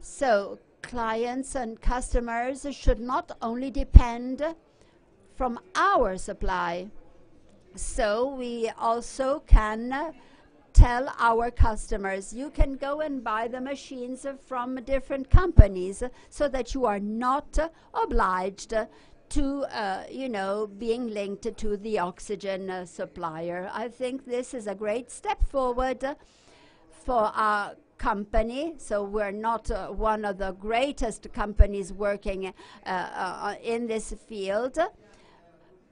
So clients and customers should not only depend from our supply. So we also can tell our customers you can go and buy the machines from different companies so that you are not obliged to, uh, you know, being linked to the oxygen uh, supplier. I think this is a great step forward for our company. So we're not uh, one of the greatest companies working uh, uh, in this field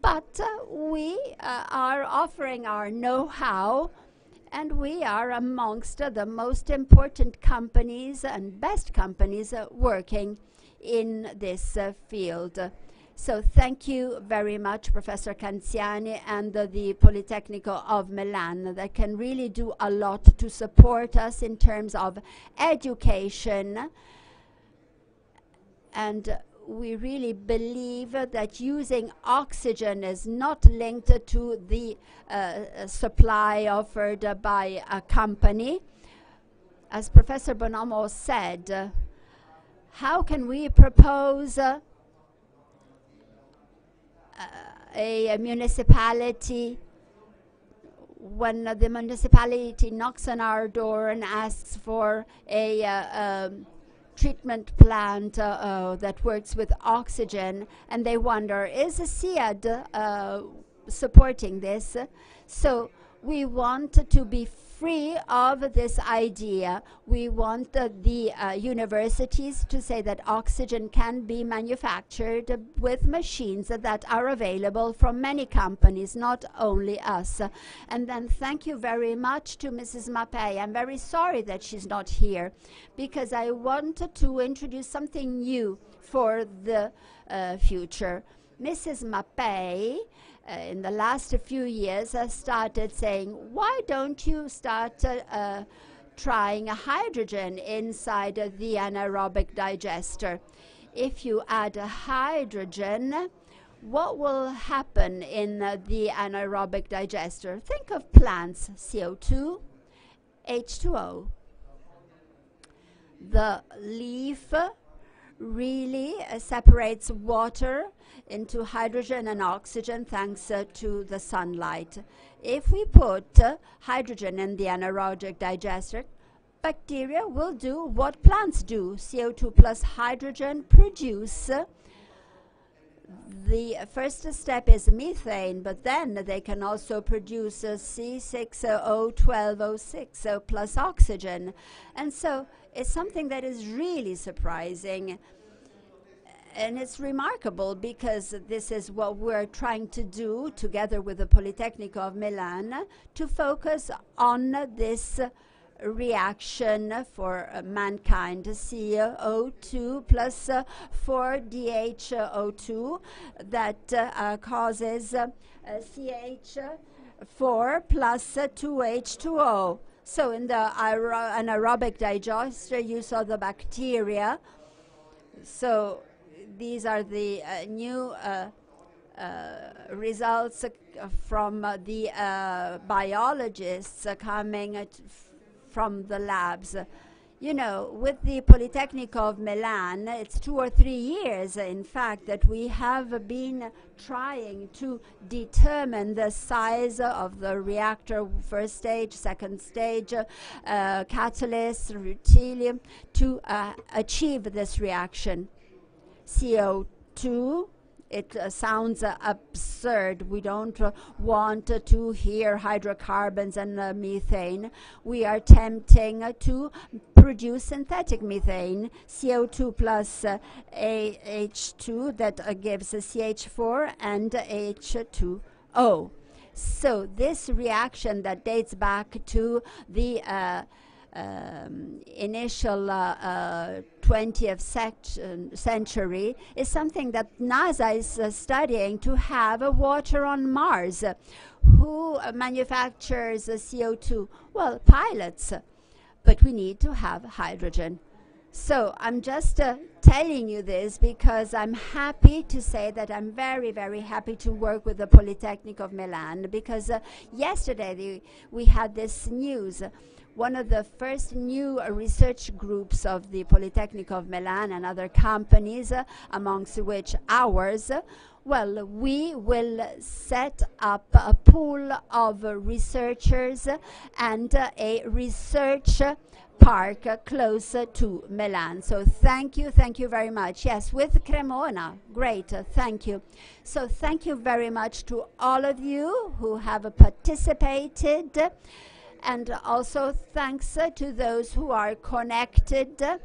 but uh, we uh, are offering our know-how and we are amongst uh, the most important companies and best companies uh, working in this uh, field. So thank you very much, Professor Canziani and the Politecnico of Milan that can really do a lot to support us in terms of education and we really believe that using oxygen is not linked to the uh, uh, supply offered by a company. As Professor Bonomo said, uh, how can we propose uh, a, a municipality when the municipality knocks on our door and asks for a uh, um, treatment plant uh, uh, that works with oxygen, and they wonder, is SIAD uh, supporting this? So we want to be free of this idea. We want the, the uh, universities to say that oxygen can be manufactured with machines that are available from many companies, not only us. And then thank you very much to Mrs. Malpei. I'm very sorry that she's not here because I wanted to introduce something new for the uh, future. Mrs. Malpei uh, in the last few years has started saying, why don't you start uh, uh trying hydrogen inside the anaerobic digester? If you add a hydrogen, what will happen in the anaerobic digester? Think of plants, CO2, H2O. The leaf really uh, separates water into hydrogen and oxygen thanks uh, to the sunlight. If we put uh, hydrogen in the anaerobic digester, bacteria will do what plants do. CO2 plus hydrogen produce uh, the first step is methane, but then they can also produce C6O12O6 plus oxygen. And so it's something that is really surprising. And it's remarkable because this is what we're trying to do together with the Polytechnic of Milan to focus on this reaction for uh, mankind, CO2 plus uh, 4DHO2 that uh, causes CH4 plus 2H2O. So in the anaerobic digester, you saw the bacteria. So these are the new results from the biologists coming from the labs. You know, with the Polytechnic of Milan, it's two or three years, in fact, that we have been trying to determine the size of the reactor, first stage, second stage, uh, catalyst, ruthenium, to uh, achieve this reaction. CO2 it uh, sounds uh, absurd. We don't uh, want to hear hydrocarbons and uh, methane. We are attempting to produce synthetic methane, CO2 plus H2 that gives CH4 and H2O. So this reaction that dates back to the uh, um, initial uh, 20th uh, century is something that NASA is uh, studying to have a water on Mars. Who manufactures CO2? Well, pilots. But we need to have hydrogen. So I'm just uh, telling you this because I'm happy to say that I'm very, very happy to work with the Polytechnic of Milan because uh, yesterday we had this news one of the first new uh, research groups of the Polytechnic of Milan and other companies, uh, amongst which ours, well, we will set up a pool of researchers and uh, a research park uh, close to Milan. So thank you, thank you very much. Yes, with Cremona, great, uh, thank you. So thank you very much to all of you who have participated and also thanks uh, to those who are connected uh,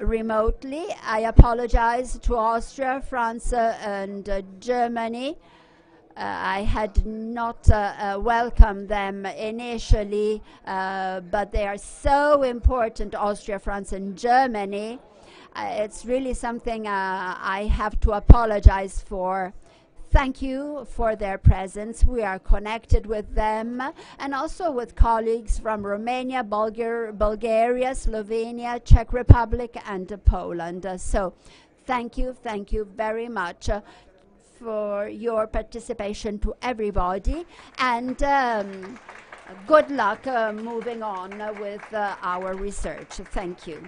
remotely. I apologize to Austria, France, uh, and uh, Germany. Uh, I had not uh, welcomed them initially, but they are so important, Austria, France, and Germany. it's really something I have to apologize for thank you for their presence. We are connected with them and also with colleagues from Romania, Bulgar Bulgaria, Slovenia, Czech Republic, and uh, Poland. Uh, so thank you, thank you very much. Uh, for your participation to everybody and um, good luck uh, moving on with uh, our research. Thank you.